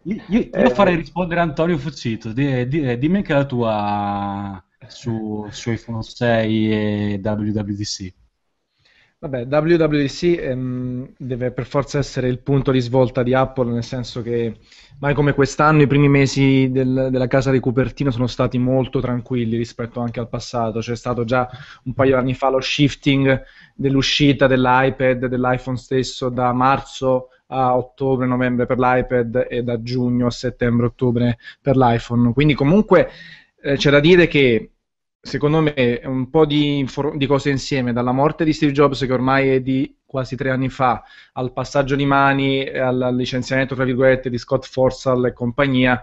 Io, io eh, farei rispondere Antonio Fuzzito. Di, di, dimmi che la tua su, su iPhone 6 e WWDC Vabbè, WWDC ehm, deve per forza essere il punto di svolta di Apple, nel senso che mai come quest'anno i primi mesi del, della casa di Cupertino sono stati molto tranquilli rispetto anche al passato. C'è stato già un paio di anni fa lo shifting dell'uscita dell'iPad, dell'iPhone stesso, da marzo a ottobre-novembre per l'iPad e da giugno a settembre-ottobre per l'iPhone. Quindi comunque eh, c'è da dire che secondo me un po' di, di, cose insieme, dalla morte di Steve Jobs che ormai è di quasi tre anni fa, al passaggio di mani, al licenziamento tra virgolette di Scott Forsall e compagnia,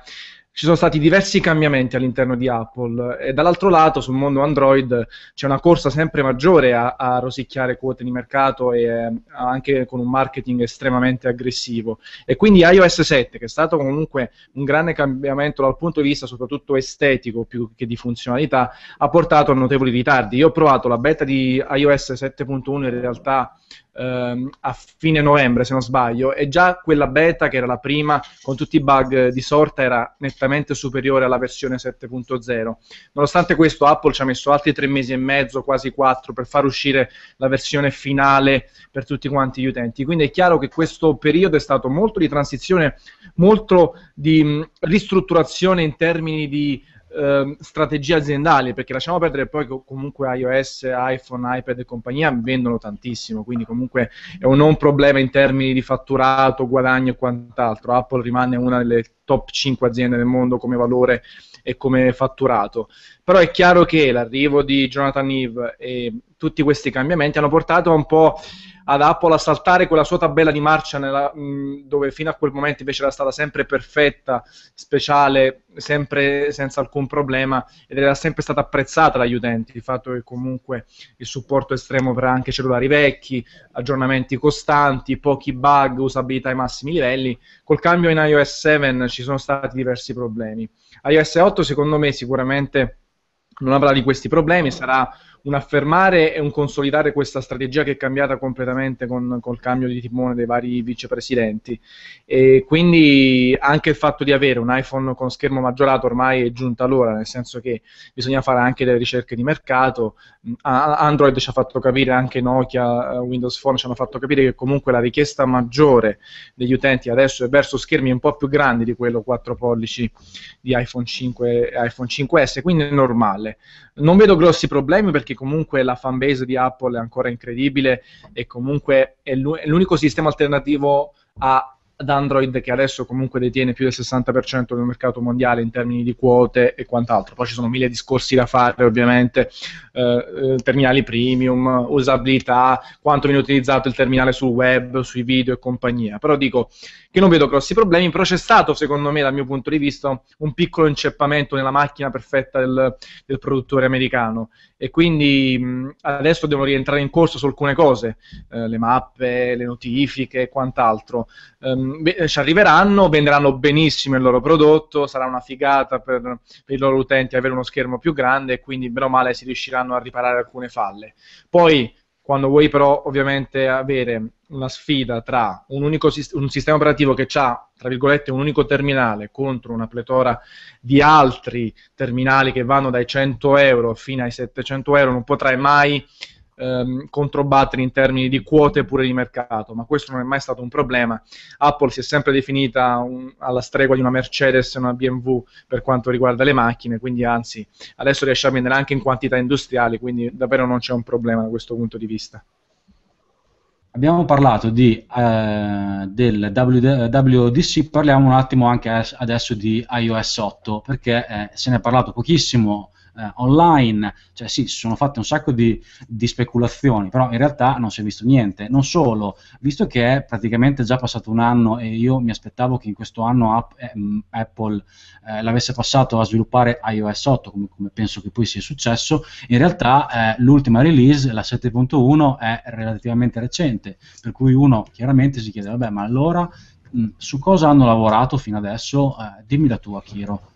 ci sono stati diversi cambiamenti all'interno di Apple e dall'altro lato sul mondo Android c'è una corsa sempre maggiore a, a rosicchiare quote di mercato e eh, anche con un marketing estremamente aggressivo. E quindi iOS 7 che è stato comunque un grande cambiamento dal punto di vista soprattutto estetico più che di funzionalità ha portato a notevoli ritardi. Io ho provato la beta di iOS 7.1 in realtà ehm, a fine novembre, se non sbaglio, e già quella beta, che era la prima, con tutti i bug di sorta, era nettamente superiore alla versione 7.0. Nonostante questo, Apple ci ha messo altri tre mesi e mezzo, quasi quattro, per far uscire la versione finale per tutti quanti gli utenti. Quindi è chiaro che questo periodo è stato molto di transizione, molto di mh, ristrutturazione in termini di eh, strategie aziendali, perché lasciamo perdere poi che comunque iOS, iPhone, iPad e compagnia vendono tantissimo, quindi comunque è un non problema in termini di fatturato, guadagno e quant'altro. Apple rimane una delle top 5 aziende del mondo come valore e come fatturato. Però è chiaro che l'arrivo di Jonathan Eve e tutti questi cambiamenti hanno portato un po' ad Apple a saltare quella sua tabella di marcia nella, mh, dove fino a quel momento invece era stata sempre perfetta, speciale, sempre senza alcun problema ed era sempre stata apprezzata dagli utenti il fatto che comunque il supporto estremo per anche cellulari vecchi, aggiornamenti costanti, pochi bug, usabilità ai massimi livelli. Col cambio in iOS 7 ci sono stati diversi problemi. iOS 8 secondo me sicuramente non avrà di questi problemi, sarà un affermare e un consolidare questa strategia che è cambiata completamente con, col cambio di timone dei vari vicepresidenti. E quindi anche il fatto di avere un iPhone con schermo maggiorato ormai è giunta l'ora, nel senso che bisogna fare anche delle ricerche di mercato. Android ci ha fatto capire, anche Nokia, eh, Windows Phone ci hanno fatto capire che comunque la richiesta maggiore degli utenti adesso è verso schermi un po' più grandi di quello 4 pollici di iPhone 5 e iPhone 5S, quindi è normale. Non vedo grossi problemi perché comunque la fanbase di Apple è ancora incredibile e comunque è l'unico sistema alternativo a ad Android che adesso comunque detiene più del 60% del mercato mondiale in termini di quote e quant'altro. Poi ci sono mille discorsi da fare, ovviamente, eh, eh, terminali premium, usabilità, quanto viene utilizzato il terminale sul web, sui video e compagnia. Però dico che non vedo grossi problemi, però c'è stato, secondo me, dal mio punto di vista, un piccolo inceppamento nella macchina perfetta del, del produttore americano e quindi mh, adesso devo rientrare in corso su alcune cose, eh, le mappe, le notifiche e quant'altro. Um, beh, ci arriveranno, venderanno benissimo il loro prodotto, sarà una figata per, per, i loro utenti avere uno schermo più grande e quindi bene o male si riusciranno a riparare alcune falle. Poi quando vuoi però ovviamente avere una sfida tra un, unico, un sistema operativo che ha, tra virgolette, un unico terminale contro una pletora di altri terminali che vanno dai 100 euro fino ai 700 euro, non potrai mai ehm, controbattere in termini di quote pure di mercato, ma questo non è mai stato un problema. Apple si è sempre definita un, alla stregua di una Mercedes e una BMW per quanto riguarda le macchine, quindi anzi adesso riesce a vendere anche in quantità industriali, quindi davvero non c'è un problema da questo punto di vista. Abbiamo parlato di, eh, del WDC, parliamo un attimo anche adesso di iOS 8, perché eh, se ne è parlato pochissimo eh, online, cioè sì, si sono fatte un sacco di, di, speculazioni, però in realtà non si è visto niente. Non solo, visto che è praticamente già passato un anno e io mi aspettavo che in questo anno app, eh, Apple eh, l'avesse passato a sviluppare iOS 8, come, come, penso che poi sia successo, in realtà eh, l'ultima release, la 7.1, è relativamente recente, per cui uno chiaramente si chiede, vabbè, ma allora mh, su cosa hanno lavorato fino adesso? Eh, dimmi la tua, Chiro.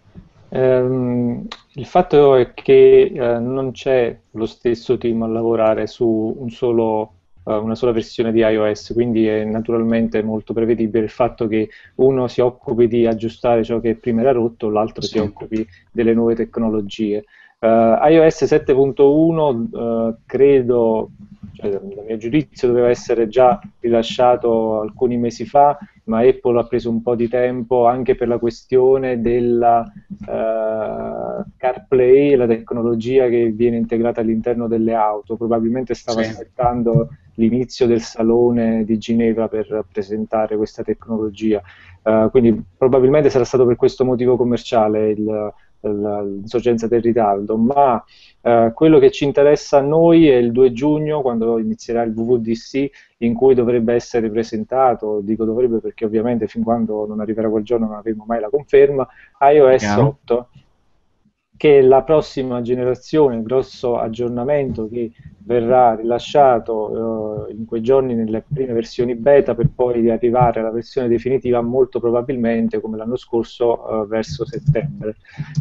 Ehm, il fatto è che eh, non c'è lo stesso team a lavorare su un solo, uh, una sola versione di iOS, quindi è naturalmente molto prevedibile il fatto che uno si occupi di aggiustare ciò che prima era rotto, l'altro sì. si occupi delle nuove tecnologie. Uh, iOS 7.1 uh, credo, cioè, dal mio giudizio, doveva essere già rilasciato alcuni mesi fa, ma Apple ha preso un po' di tempo anche per la questione della uh, CarPlay, la tecnologia che viene integrata all'interno delle auto. Probabilmente stava sì. aspettando l'inizio del salone di Ginevra per presentare questa tecnologia. Uh, quindi probabilmente sarà stato per questo motivo commerciale il l'insorgenza del ritardo, ma eh, quello che ci interessa a noi è il 2 giugno, quando inizierà il WWDC, in cui dovrebbe essere presentato, dico dovrebbe perché ovviamente fin quando non arriverà quel giorno non avremo mai la conferma, iOS Chiaro. 8 che la prossima generazione, il grosso aggiornamento che verrà rilasciato eh, in quei giorni nelle prime versioni beta per poi arrivare alla versione definitiva molto probabilmente come l'anno scorso eh, verso settembre.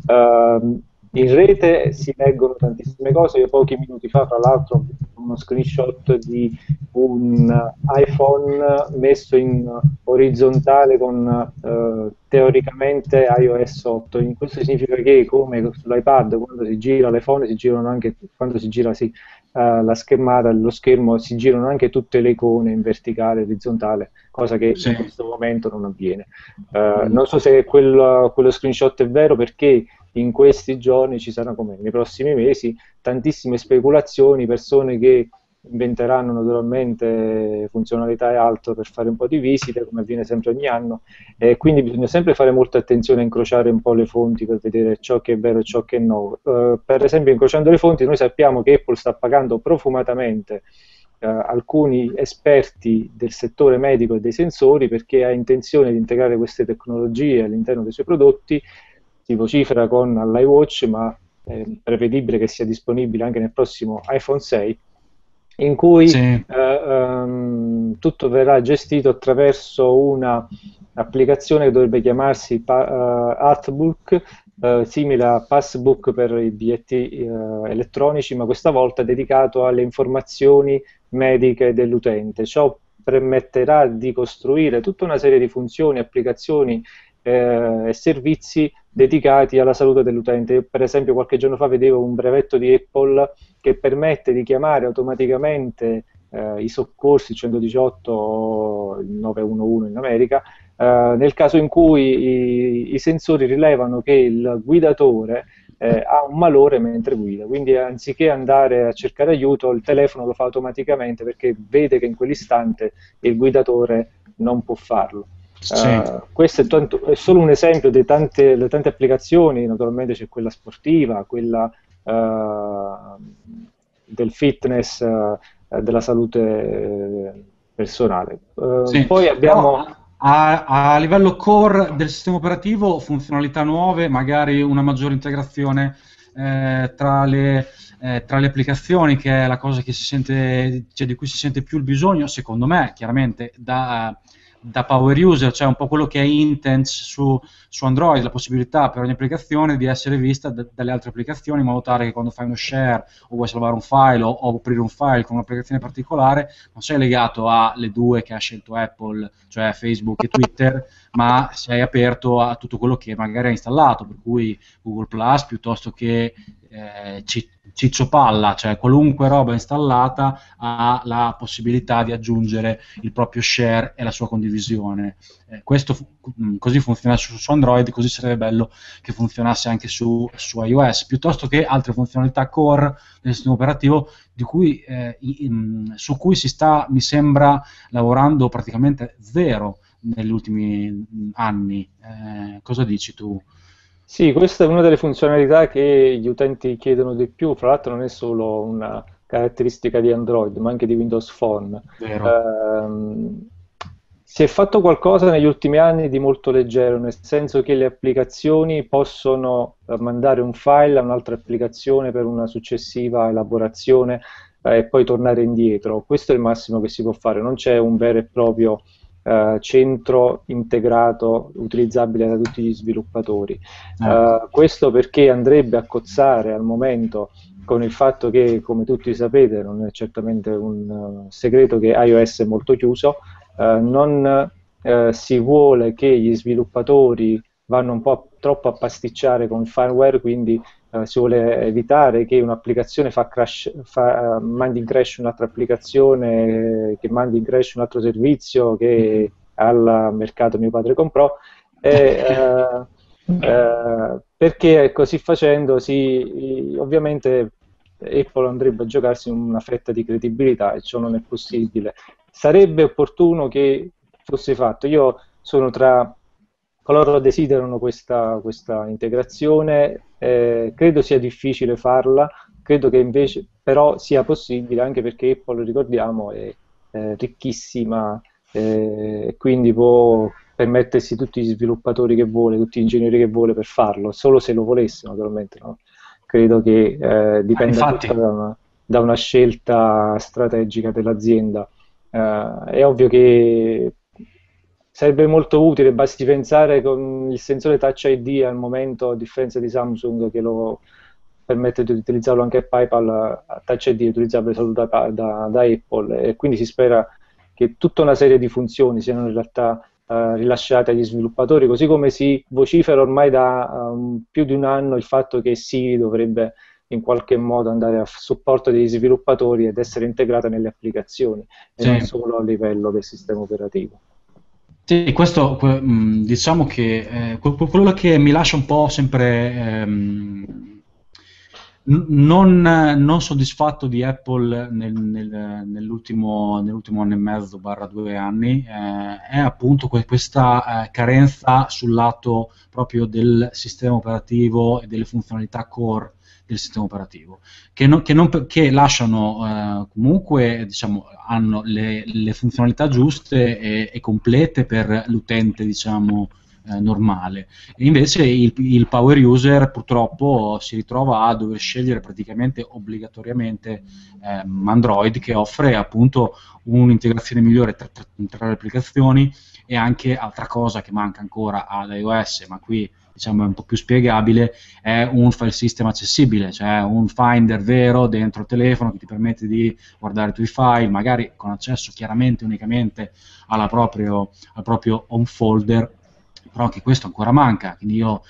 Uh, in rete si leggono tantissime cose, io pochi minuti fa tra l'altro ho uno screenshot di un iPhone messo in orizzontale con eh, teoricamente iOS 8, in questo significa che come sull'iPad quando si gira l'iPhone si girano anche, quando si gira sì, uh, la schermata, lo schermo si girano anche tutte le icone in verticale e orizzontale, cosa che sì. in questo momento non avviene. Uh, non so se quello, quello screenshot è vero perché in questi giorni ci saranno, come nei prossimi mesi, tantissime speculazioni, persone che inventeranno naturalmente funzionalità e altro per fare un po' di visite, come avviene sempre ogni anno, e quindi bisogna sempre fare molta attenzione a incrociare un po' le fonti per vedere ciò che è vero e ciò che è no. Uh, per esempio, incrociando le fonti, noi sappiamo che Apple sta pagando profumatamente eh, alcuni esperti del settore medico e dei sensori perché ha intenzione di integrare queste tecnologie all'interno dei suoi prodotti, si vocifera con l'iWatch, ma è prevedibile che sia disponibile anche nel prossimo iPhone 6 in cui sì. eh, um, tutto verrà gestito attraverso un'applicazione che dovrebbe chiamarsi pa- uh, Artbook, uh, simile a Passbook per i biglietti uh, elettronici, ma questa volta dedicato alle informazioni mediche dell'utente. Ciò permetterà di costruire tutta una serie di funzioni, applicazioni eh, servizi dedicati alla salute dell'utente. Per esempio qualche giorno fa vedevo un brevetto di Apple che permette di chiamare automaticamente eh, i soccorsi 118 o 911 in America eh, nel caso in cui i, i, sensori rilevano che il guidatore eh, ha un malore mentre guida, quindi anziché andare a cercare aiuto il telefono lo fa automaticamente perché vede che in quell'istante il guidatore non può farlo. Sì. Uh, questo è, tanto, è, solo un esempio di tante, le tante applicazioni, naturalmente c'è quella sportiva, quella uh, del fitness, uh, della salute personale. Sì. Poi abbiamo... No. A, a, livello core del sistema operativo, funzionalità nuove, magari una maggiore integrazione eh, tra, le, eh, tra, le, applicazioni, che è la cosa sente, cioè, di cui si sente più il bisogno, secondo me, chiaramente, da, da power user, cioè un po' quello che è Intense su, su Android, la possibilità per ogni applicazione di essere vista d- dalle altre applicazioni in modo tale che quando fai uno share o vuoi salvare un file o, o aprire un file con un'applicazione particolare non sei legato alle due che ha scelto Apple, cioè Facebook e Twitter, ma sei aperto a tutto quello che magari hai installato, per cui Google Plus piuttosto che eh, Ciccio Palla, cioè qualunque roba installata ha la possibilità di aggiungere il proprio share e la sua condivisione. Eh, questo mm, così funziona su, su, Android, così sarebbe bello che funzionasse anche su, su, iOS, piuttosto che altre funzionalità core del sistema operativo cui, eh, in, su cui si sta, mi sembra, lavorando praticamente zero negli ultimi mm, anni. Eh, cosa dici tu? Sì, questa è una delle funzionalità che gli utenti chiedono di più, fra l'altro non è solo una caratteristica di Android, ma anche di Windows Phone. Eh, si è fatto qualcosa negli ultimi anni di molto leggero, nel senso che le applicazioni possono mandare un file a un'altra applicazione per una successiva elaborazione eh, e poi tornare indietro. Questo è il massimo che si può fare, non c'è un vero e proprio eh, centro integrato utilizzabile da tutti gli sviluppatori. Uh, questo perché andrebbe a cozzare al momento con il fatto che, come tutti sapete, non è certamente un uh, segreto che iOS è molto chiuso, non si vuole che gli sviluppatori vanno un po' troppo a pasticciare con il firmware, quindi Uh, si vuole evitare che un'applicazione fa crash, fa, uh, mandi in crash un'altra applicazione, che mandi in crash un altro servizio che al mercato mio padre comprò, e, uh, perché così facendo si, ovviamente Apple andrebbe a giocarsi una fetta di credibilità e ciò non è possibile. Sarebbe opportuno che fosse fatto. Io sono tra coloro desiderano questa, questa integrazione, eh, credo sia difficile farla, credo che invece però sia possibile anche perché Apple, ricordiamo, è eh, ricchissima e eh, quindi può permettersi tutti gli sviluppatori che vuole, tutti gli ingegneri che vuole per farlo, solo se lo volesse naturalmente. No? Credo che eh, dipenda ah, da una, da una, scelta strategica dell'azienda. Uh, è ovvio che sarebbe molto utile, basti pensare con il sensore Touch ID al momento, a differenza di Samsung che lo permette di utilizzarlo anche a PayPal, Touch ID è utilizzabile solo da, da, da, Apple e quindi si spera che tutta una serie di funzioni siano in realtà uh, rilasciate agli sviluppatori, così come si vocifera ormai da um, più di un anno il fatto che Siri dovrebbe in qualche modo andare a supporto degli sviluppatori ed essere integrata nelle applicazioni e sì. non solo a livello del sistema operativo. Sì, questo mm, diciamo che eh, quello che mi lascia un po' sempre ehm, non, non, soddisfatto di Apple nel, nel, nell'ultimo, nell'ultimo, anno e mezzo, barra due anni, eh, è appunto questa eh, carenza sul lato proprio del sistema operativo e delle funzionalità core del sistema operativo, che, non, che, non, che lasciano eh, comunque, diciamo, hanno le, le funzionalità giuste e, e, complete per l'utente, diciamo, eh, normale. E invece il, il, power user purtroppo si ritrova a dover scegliere praticamente obbligatoriamente eh, Android che offre appunto un'integrazione migliore tra, tra, tra le applicazioni e anche altra cosa che manca ancora ad iOS, ma qui diciamo un po' più spiegabile, è un file system accessibile, cioè un finder vero dentro il telefono che ti permette di guardare i tuoi file, magari con accesso chiaramente unicamente proprio, al proprio home folder però anche questo ancora manca, quindi io,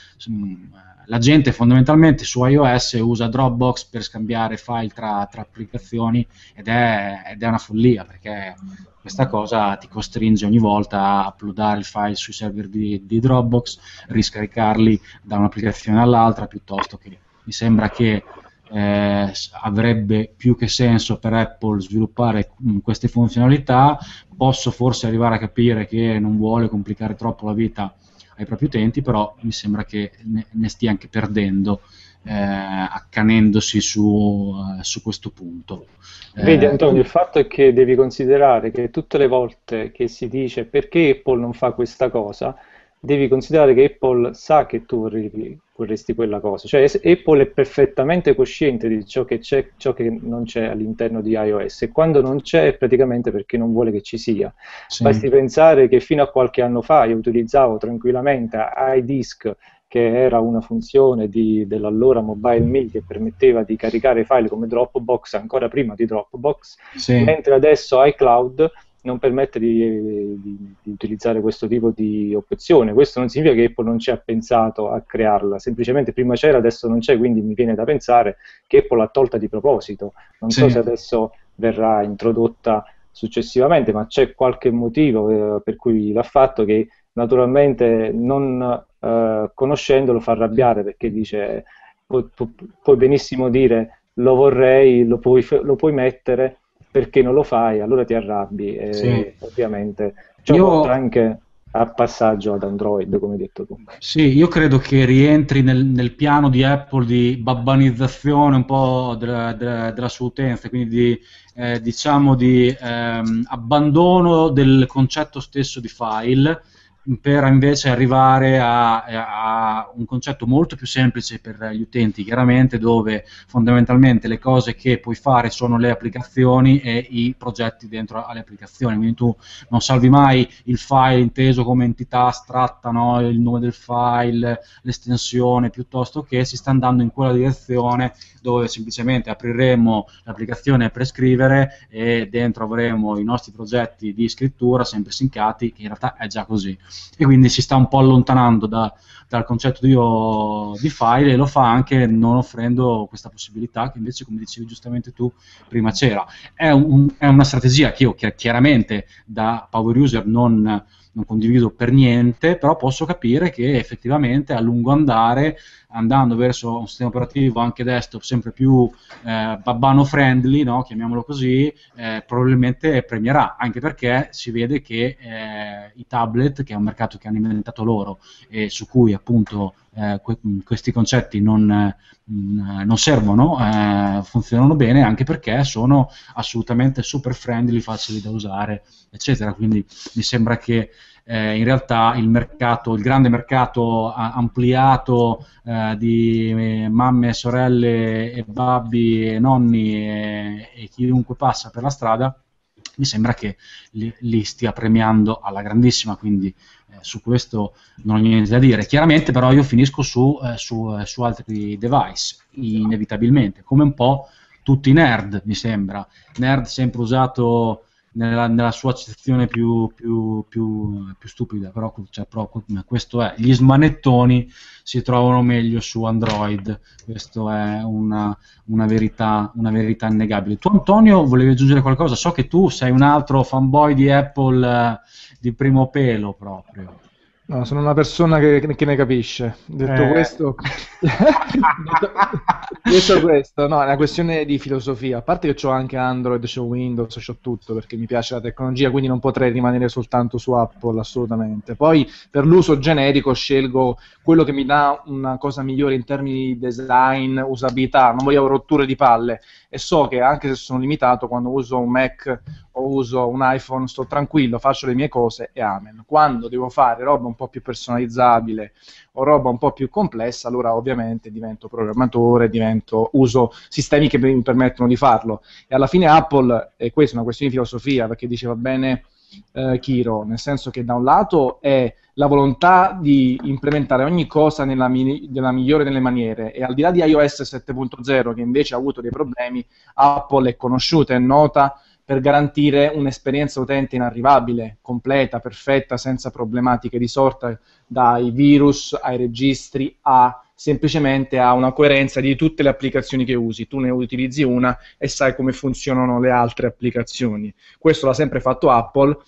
la gente fondamentalmente su iOS usa Dropbox per scambiare file tra, tra applicazioni ed è, ed è, una follia perché questa cosa ti costringe ogni volta a uploadare il file sui server di, di Dropbox, riscaricarli da un'applicazione all'altra piuttosto che mi sembra che eh, avrebbe più che senso per Apple sviluppare mh, queste funzionalità. Posso forse arrivare a capire che non vuole complicare troppo la vita ai propri utenti, però mi sembra che ne, ne stia anche perdendo. Eh, accanendosi su, uh, su, questo punto. Vedi eh, Antonio, il fatto è che devi considerare che tutte le volte che si dice perché Apple non fa questa cosa, devi considerare che Apple sa che tu vorresti, vorresti quella cosa, cioè Apple è perfettamente cosciente di ciò che c'è, ciò che non c'è all'interno di iOS e quando non c'è è praticamente perché non vuole che ci sia. Sì. Basti pensare che fino a qualche anno fa io utilizzavo tranquillamente iDisk che era una funzione di, dell'allora Mobile Me che permetteva di caricare file come Dropbox ancora prima di Dropbox, sì. mentre adesso iCloud non permette di, di, di, utilizzare questo tipo di opzione. Questo non significa che Apple non ci ha pensato a crearla, semplicemente prima c'era, adesso non c'è, quindi mi viene da pensare che Apple l'ha tolta di proposito. Non sì. so se adesso verrà introdotta successivamente, ma c'è qualche motivo eh, per cui l'ha fatto che naturalmente non eh, conoscendolo fa arrabbiare perché dice pu- pu- puoi benissimo dire lo vorrei, lo puoi, lo puoi mettere, perché non lo fai, allora ti arrabbi e sì. ovviamente ciò io... porta anche al passaggio ad Android, come hai detto tu. Sì, io credo che rientri nel, nel piano di Apple di babbanizzazione un po' della, della, della sua utenza, quindi di, eh, diciamo di ehm, abbandono del concetto stesso di file per invece arrivare a, a, un concetto molto più semplice per gli utenti, chiaramente, dove fondamentalmente le cose che puoi fare sono le applicazioni e i progetti dentro alle applicazioni. Quindi tu non salvi mai il file inteso come entità astratta, no? il nome del file, l'estensione, piuttosto che si sta andando in quella direzione dove semplicemente apriremo l'applicazione per scrivere e dentro avremo i nostri progetti di scrittura sempre sincati, che in realtà è già così. E quindi si sta un po' allontanando da, dal concetto di, di, file e lo fa anche non offrendo questa possibilità che invece, come dicevi giustamente tu, prima c'era. È, un, è una strategia che io chiaramente da power user non non condivido per niente, però posso capire che effettivamente a lungo andare, andando verso un sistema operativo anche desktop sempre più eh, babbano friendly, no? chiamiamolo così, eh, probabilmente premierà, anche perché si vede che eh, i tablet, che è un mercato che hanno inventato loro e su cui appunto eh, que- questi concetti non, mh, mm, non servono, eh, funzionano bene anche perché sono assolutamente super friendly, facili da usare, eccetera. Quindi mi sembra che eh, in realtà il mercato, il grande mercato ampliato eh, di eh, mamme, sorelle e babbi e nonni e, e chiunque passa per la strada mi sembra che li, li, stia premiando alla grandissima, quindi eh, su questo non ho niente da dire. Chiaramente però io finisco su, eh, su, eh, su, altri device, inevitabilmente, come un po' tutti i nerd, mi sembra. Nerd sempre usato nella, nella sua accezione più, più, più, più stupida, però, cioè, però, questo è. Gli smanettoni si trovano meglio su Android, questo è una, una, verità, una verità innegabile. Tu Antonio volevi aggiungere qualcosa? So che tu sei un altro fanboy di Apple eh, di primo pelo proprio. No, sono una persona che, che ne capisce. Detto Eh. questo, detto questo, no, è una questione di filosofia. A parte che ho anche Android, ho Windows, ho tutto perché mi piace la tecnologia, quindi non potrei rimanere soltanto su Apple, assolutamente. Poi per l'uso generico scelgo quello che mi dà una cosa migliore in termini di design, usabilità. Non voglio rotture di palle e so che anche se sono limitato, quando uso un Mac o uso un iPhone sto tranquillo, faccio le mie cose e amen. Quando devo fare roba un po' più personalizzabile o roba un po' più complessa, allora ovviamente divento programmatore, divento, uso sistemi che mi permettono di farlo. E alla fine Apple, e questa è una questione di filosofia, perché diceva bene eh, Kiro, nel senso che da un lato è la volontà di implementare ogni cosa nella, mi- nella migliore delle maniere e al di là di iOS 7.0 che invece ha avuto dei problemi, Apple è conosciuta e nota per garantire un'esperienza utente inarrivabile, completa, perfetta, senza problematiche di sorta, dai virus ai registri a semplicemente a una coerenza di tutte le applicazioni che usi. Tu ne utilizzi una e sai come funzionano le altre applicazioni. Questo l'ha sempre fatto Apple,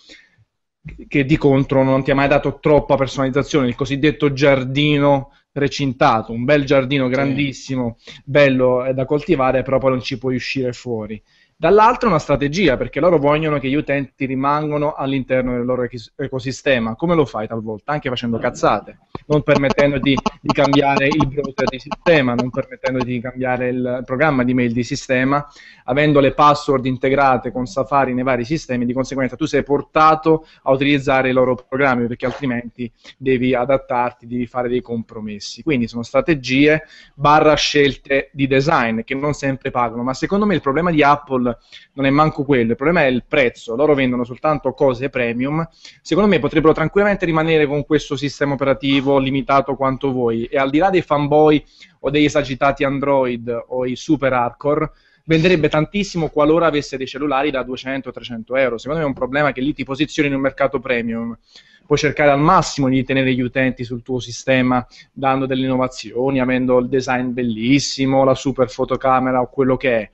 che di contro non ti ha mai dato troppa personalizzazione, il cosiddetto giardino recintato, un bel giardino grandissimo, bello eh, da coltivare, però poi non ci puoi uscire fuori. Dall'altro una strategia, perché loro vogliono che gli utenti rimangano all'interno del loro ecos- ecosistema. Come lo fai talvolta? Anche facendo cazzate, non permettendoti di cambiare il browser di sistema, non permettendoti di cambiare il programma di mail di sistema, avendo le password integrate con Safari nei vari sistemi, di conseguenza tu sei portato a utilizzare i loro programmi, perché altrimenti devi adattarti, devi fare dei compromessi. Quindi sono strategie barra scelte di design che non sempre pagano, ma secondo me il problema di Apple non è manco quello, il problema è il prezzo, loro vendono soltanto cose premium, secondo me potrebbero tranquillamente rimanere con questo sistema operativo limitato quanto vuoi e al di là dei fanboy o degli esagitati Android o i super hardcore, venderebbe tantissimo qualora avesse dei cellulari da 200-300 euro. Secondo me è un problema che lì ti posizioni in un mercato premium. Puoi cercare al massimo di tenere gli utenti sul tuo sistema dando delle innovazioni, avendo il design bellissimo, la super fotocamera o quello che è.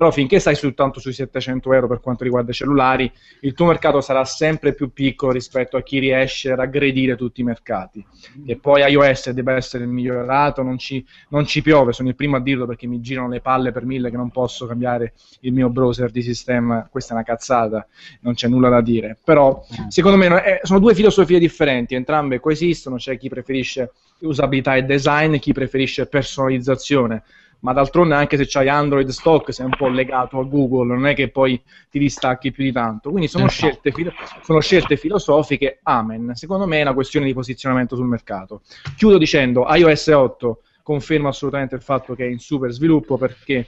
Però finché stai soltanto sui 700 euro per quanto riguarda i cellulari, il tuo mercato sarà sempre più piccolo rispetto a chi riesce ad aggredire tutti i mercati. E poi iOS deve essere migliorato, non ci, non ci piove, sono il primo a dirlo perché mi girano le palle per mille che non posso cambiare il mio browser di sistema, questa è una cazzata, non c'è nulla da dire. Però secondo me eh, sono due filosofie differenti, entrambe coesistono, c'è chi preferisce usabilità e design, chi preferisce personalizzazione ma d'altronde anche se c'hai Android stock sei un po' legato a Google, non è che poi ti distacchi più di tanto. Quindi sono, Esatto. scelte, filo- sono scelte filosofiche, amen. Secondo me è una questione di posizionamento sul mercato. Chiudo dicendo, iOS 8 conferma assolutamente il fatto che è in super sviluppo perché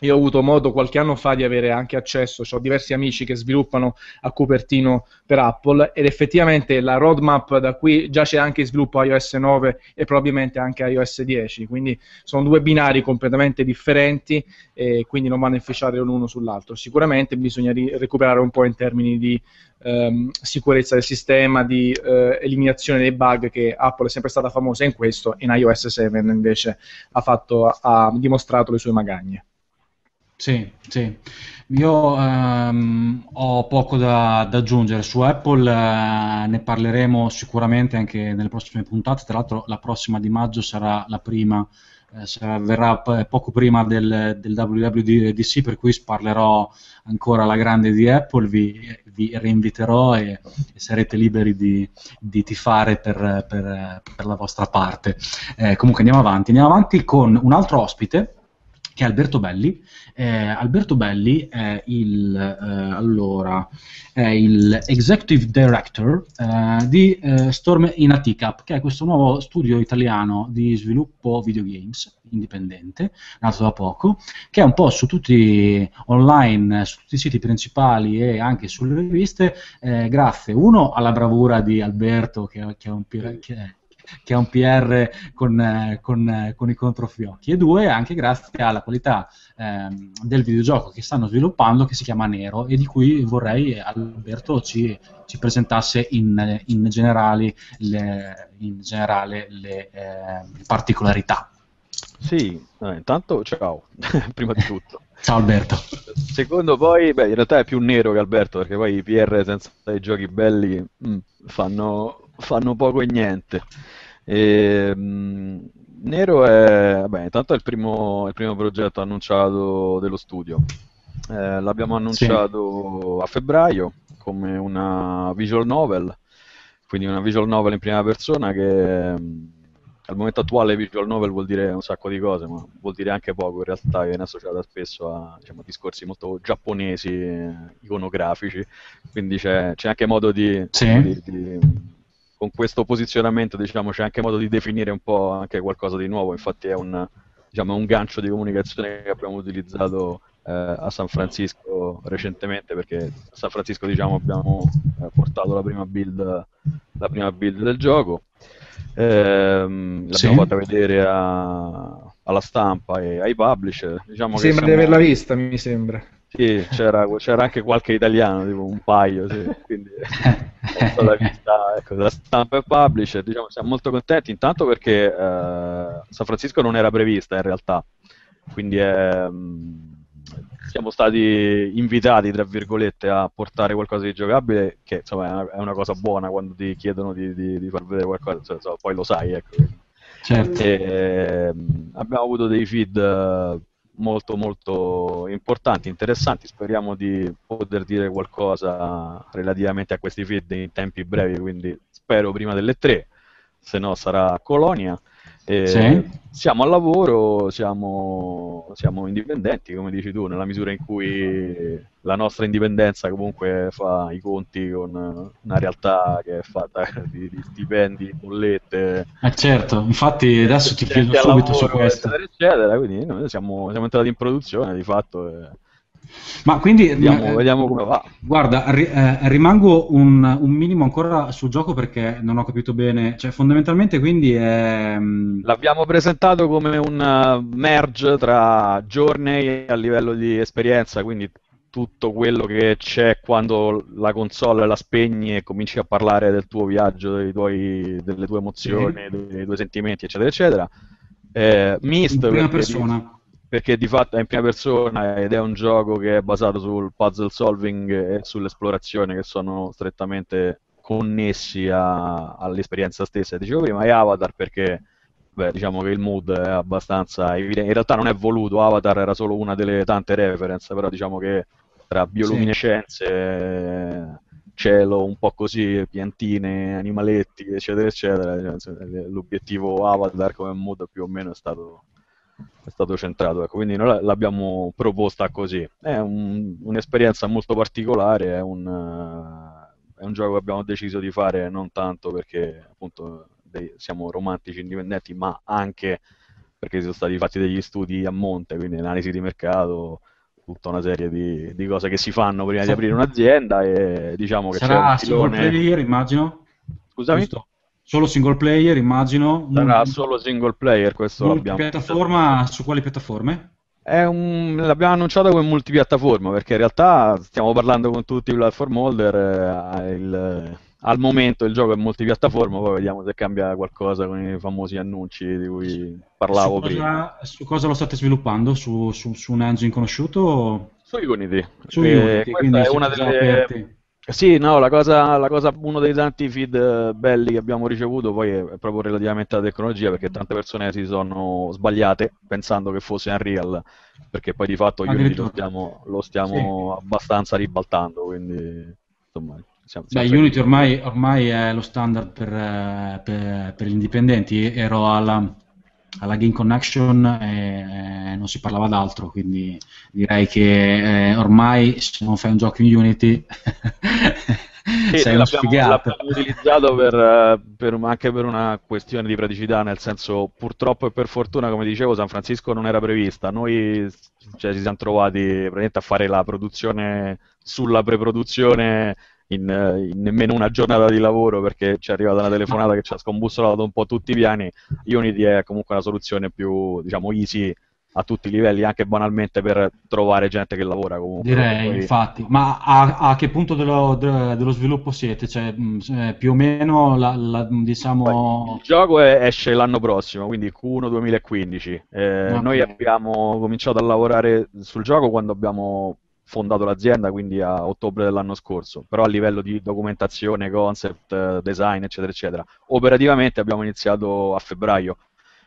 io ho avuto modo qualche anno fa di avere anche accesso, ho diversi amici che sviluppano a Cupertino per Apple ed effettivamente la roadmap da qui già c'è anche sviluppo iOS 9 e probabilmente anche iOS 10, quindi sono due binari completamente differenti e quindi non vanno a inficiare l'uno sull'altro. Sicuramente bisogna ri- recuperare un po' in termini di ehm, sicurezza del sistema, di eh, eliminazione dei bug che Apple è sempre stata famosa in questo, in iOS 7 invece ha, fatto, ha dimostrato le sue magagne. Sì, sì. Io ehm, ho poco da, da aggiungere su Apple, eh, ne parleremo sicuramente anche nelle prossime puntate. Tra l'altro, la prossima di maggio sarà la prima, eh, sarà- verrà p- poco prima del, del WWDC, per cui parlerò ancora alla grande di Apple. Vi, vi reinviterò e, e sarete liberi di, di tifare per, per- per la vostra parte. Eh, comunque, andiamo avanti. Andiamo avanti con un altro ospite che è Alberto Belli. Eh, Alberto Belli è il, eh, allora, è il Executive Director eh, di eh, Storm in Aticap, che è questo nuovo studio italiano di sviluppo videogames indipendente, nato da poco, che è un po' su tutti online, su tutti i siti principali e anche sulle riviste, eh, grazie uno alla bravura di Alberto, che, che è un che che è un PR con, eh, con, eh, con i controfiocchi, e due, anche grazie alla qualità ehm, del videogioco che stanno sviluppando, che si chiama Nero, e di cui vorrei Alberto ci, ci presentasse in, in generali le, in generale le eh, particolarità. Sì, eh, intanto ciao, prima di tutto. Ciao Alberto. Secondo poi, beh, in realtà è più nero che Alberto, perché poi i PR senza i giochi belli mm, fanno fanno poco e niente. E, mh, Nero è, vabbè, intanto è il primo, il primo progetto annunciato dello studio. Eh, l'abbiamo annunciato a febbraio come una visual novel, quindi una visual novel in prima persona che mh, al momento attuale visual novel vuol dire un sacco di cose, ma vuol dire anche poco in realtà, che viene associata spesso a diciamo, discorsi molto giapponesi, eh, iconografici, quindi c'è, c'è anche modo di, Sì. di- di- con questo posizionamento diciamo, c'è anche modo di definire un po' anche qualcosa di nuovo, infatti è un, diciamo, un gancio di comunicazione che abbiamo utilizzato eh, a San Francisco recentemente perché a San Francisco diciamo, abbiamo eh, portato la prima build, la prima build del gioco. Ehm, l'abbiamo Sì. fatta vedere a- alla stampa e ai publisher. Diciamo sembra di siamo- averla vista, mi sembra. Sì, c'era, c'era anche qualche italiano, tipo un paio, sì, quindi stata vista ecco, dalla stampa e publisher. Diciamo, siamo molto contenti, intanto perché eh, San Francisco non era prevista in realtà, quindi ehm, siamo stati invitati, tra virgolette, a portare qualcosa di giocabile, che insomma è una, è una cosa buona quando ti chiedono di, di- di far vedere qualcosa, cioè, insomma, poi lo sai, ecco. Certo. E, ehm, abbiamo avuto dei feed eh, molto molto importanti, interessanti, speriamo di poter dire qualcosa relativamente a questi feed in tempi brevi, quindi spero prima delle tre, se no sarà Colonia. E Sì. Siamo al lavoro, siamo, siamo indipendenti, come dici tu, nella misura in cui la nostra indipendenza comunque fa i conti con una realtà che è fatta di, di stipendi, bollette, Eh, certo, infatti adesso ti chiedo subito su lavoro, questo. eccetera, eccetera, quindi noi siamo, siamo entrati in produzione di fatto e Ma quindi, vediamo, eh, vediamo come va. guarda, ri- eh, rimango un, un minimo ancora sul gioco perché non ho capito bene. Cioè, fondamentalmente, quindi è. mm, L'abbiamo presentato come un uh, merge tra Journey a livello di esperienza, quindi tutto quello che c'è quando la console la spegni e cominci a parlare del tuo viaggio, dei tuoi- delle tue emozioni, dei tuoi sentimenti, eccetera, eccetera. Eh, Myst, in prima persona. Perché di fatto è in prima persona ed è un gioco che è basato sul puzzle solving e sull'esplorazione che sono strettamente connessi a- all'esperienza stessa. Dicevo prima, è Avatar perché beh, diciamo che il mood è abbastanza evidente. In realtà non è voluto, Avatar era solo una delle tante reference, però diciamo che tra bioluminescenze, eh, cielo un po' così, piantine, animaletti, eccetera, eccetera, cioè, l'obiettivo Avatar come mood più o meno è stato è stato centrato, ecco, quindi noi la- l'abbiamo proposta così. È un- un'esperienza molto particolare, è un, eh, è un gioco che abbiamo deciso di fare non tanto perché appunto dei- siamo romantici indipendenti, ma anche perché ci sono stati fatti degli studi a monte, quindi analisi di mercato, tutta una serie di, di cose che si fanno prima di Sa- aprire un'azienda e diciamo che c'è Sarà un single filone... immagino. Scusami? Giusto? Solo single player, immagino. Sarà Mul- solo single player, questo l'abbiamo multipiattaforma, su quali piattaforme? È un- l'abbiamo annunciato come multipiattaforma perché in realtà stiamo parlando con tutti i platform holder. eh, il- al momento il gioco è multipiattaforma, poi vediamo se cambia qualcosa con i famosi annunci di cui parlavo su, prima. cosa, su cosa lo state sviluppando? Su, su- su un engine conosciuto? Su Unity. Su Unity, questa è una delle... aperti. Sì, no, la cosa, la cosa, uno dei tanti feed eh, belli che abbiamo ricevuto poi è, proprio relativamente alla tecnologia, perché tante persone si sono sbagliate pensando che fosse Unreal, perché poi di fatto Unity lo stiamo, lo stiamo abbastanza ribaltando, quindi insomma siamo, Beh, siamo Unity felici. ormai, ormai è lo standard per, eh, per- per gli indipendenti. Ero alla, alla Game Connection e eh, non si parlava d'altro, quindi direi che eh, ormai se non fai un gioco in Unity Sì, sei uno sfigato. l'abbiamo utilizzato per, eh, per- anche per una questione di praticità, nel senso purtroppo e per fortuna, come dicevo, San Francisco non era prevista. Noi cioè, ci siamo trovati praticamente a fare la produzione sulla preproduzione in, in nemmeno una giornata di lavoro perché ci è arrivata una telefonata che ci ha scombussolato un po' tutti i piani. Unity è comunque una soluzione più, diciamo, easy a tutti i livelli, anche banalmente per trovare gente che lavora comunque. Direi, Poi- infatti, ma a, a che punto dello, de- dello sviluppo siete? Cioè, mh, eh, più o meno, la, la- diciamo... Il gioco è- esce l'anno prossimo, quindi Q1 2015. Eh, Ok. Noi abbiamo cominciato a lavorare sul gioco quando abbiamo fondato l'azienda, quindi a ottobre dell'anno scorso, però a livello di documentazione, concept, eh, design, eccetera, eccetera. Operativamente abbiamo iniziato a febbraio,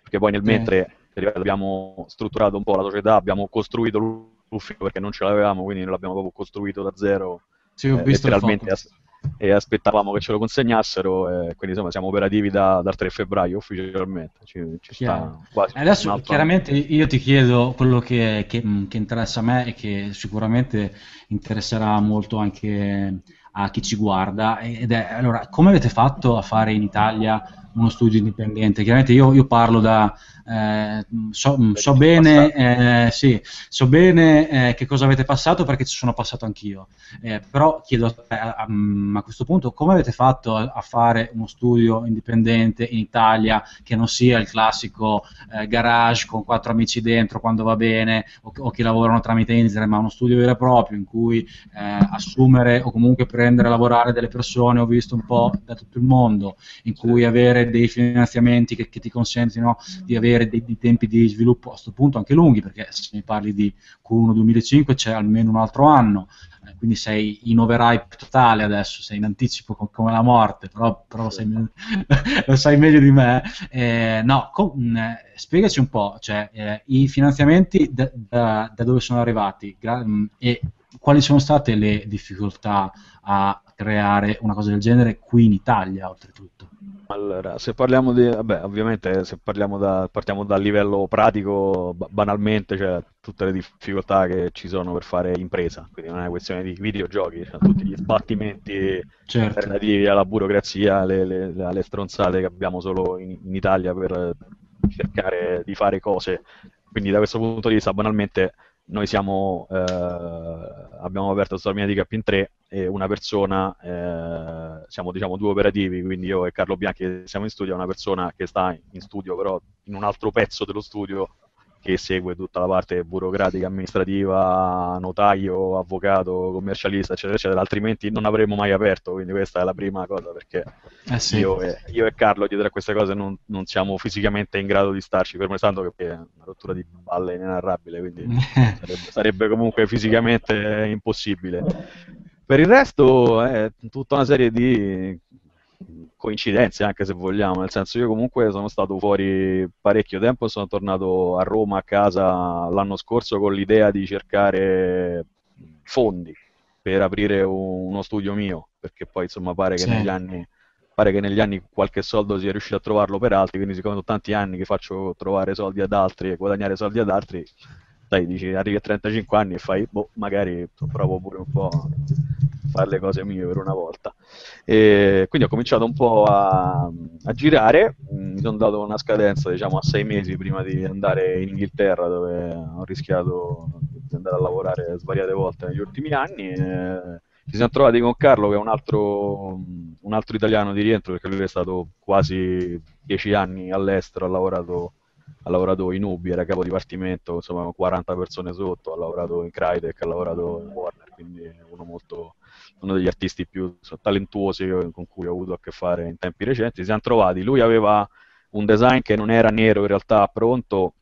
perché poi nel mentre abbiamo strutturato un po' la società, abbiamo costruito l'ufficio perché non ce l'avevamo, quindi noi l'abbiamo proprio costruito da zero. Sì, ho eh, visto letteralmente e aspettavamo che ce lo consegnassero, e quindi insomma siamo operativi da, dal 3 febbraio ufficialmente. Ci, ci sta Adesso chiaramente anno. io ti chiedo quello che, che, che, interessa a me e che sicuramente interesserà molto anche a chi ci guarda, ed è allora come avete fatto a fare in Italia uno studio indipendente? Chiaramente io, io parlo da, eh, so, so, bene, eh, sì, so bene eh, che cosa avete passato perché ci sono passato anch'io, eh, però chiedo a, te, a, questo punto come avete fatto a, fare uno studio indipendente in Italia che non sia il classico garage con quattro amici dentro quando va bene o, o che lavorano tramite internet, ma uno studio vero e proprio in cui assumere o comunque prendere a lavorare delle persone, ho visto un po' da tutto il mondo, in cui avere dei finanziamenti che, che ti consentono di avere avere dei, dei, tempi di sviluppo a questo punto anche lunghi, perché se mi parli di Q1 2005 c'è almeno un altro anno, eh, quindi sei in overhype totale adesso, sei in anticipo com- come la morte, però, però sai me- lo, sai meglio di me. Eh, no, com- mh, eh, spiegaci un po', cioè, eh, i finanziamenti da, da, da, dove sono arrivati gra- mh, e quali sono state le difficoltà a creare una cosa del genere qui in Italia, oltretutto? Allora, se parliamo di, vabbè, ovviamente se parliamo da, partiamo dal livello pratico, banalmente, cioè tutte le difficoltà che ci sono per fare impresa, quindi non è una questione di videogiochi, cioè tutti gli sbattimenti certo. relativi alla burocrazia, le, le, le, stronzate che abbiamo solo in, in Italia per cercare di fare cose. Quindi da questo punto di vista, banalmente, noi siamo, eh, abbiamo aperto Stormia di Cap in 3 e una persona, eh, siamo diciamo due operativi, quindi io e Carlo Bianchi siamo in studio, una persona che sta in studio però in un altro pezzo dello studio che segue tutta la parte burocratica, amministrativa, notaio, avvocato, commercialista, eccetera, eccetera, altrimenti non avremmo mai aperto, quindi questa è la prima cosa, perché eh sì. io, e, io, e, Carlo dietro a queste cose non, non, siamo fisicamente in grado di starci, fermo restando che è una rottura di balle inenarrabile, quindi sarebbe, sarebbe comunque fisicamente impossibile. Per il resto è tutta una serie di coincidenze anche se vogliamo, nel senso io comunque sono stato fuori parecchio tempo e sono tornato a Roma a casa l'anno scorso con l'idea di cercare fondi per aprire uno studio mio, perché poi insomma pare che, sì. negli, anni, pare che negli anni qualche soldo sia riuscito a trovarlo per altri, quindi siccome sono tanti anni che faccio trovare soldi ad altri e guadagnare soldi ad altri, dai, dici, arrivi a 35 anni e fai, boh, magari provo pure un po' fare le cose mie per una volta. E quindi ho cominciato un po' a, a girare, mi sono dato una scadenza, diciamo, a sei mesi prima di andare in Inghilterra, dove ho rischiato di andare a lavorare svariate volte negli ultimi anni. E, ci siamo trovati con Carlo, che è un altro, un altro italiano di rientro, perché lui è stato quasi dieci anni all'estero, ha lavorato ha lavorato in Ubi, era capo dipartimento, insomma 40 persone sotto, ha lavorato in Crytek, ha lavorato in Warner, quindi uno, molto, uno degli artisti più talentuosi con cui ho avuto a che fare in tempi recenti. Si siamo trovati, lui aveva un design che non era nero in realtà pronto,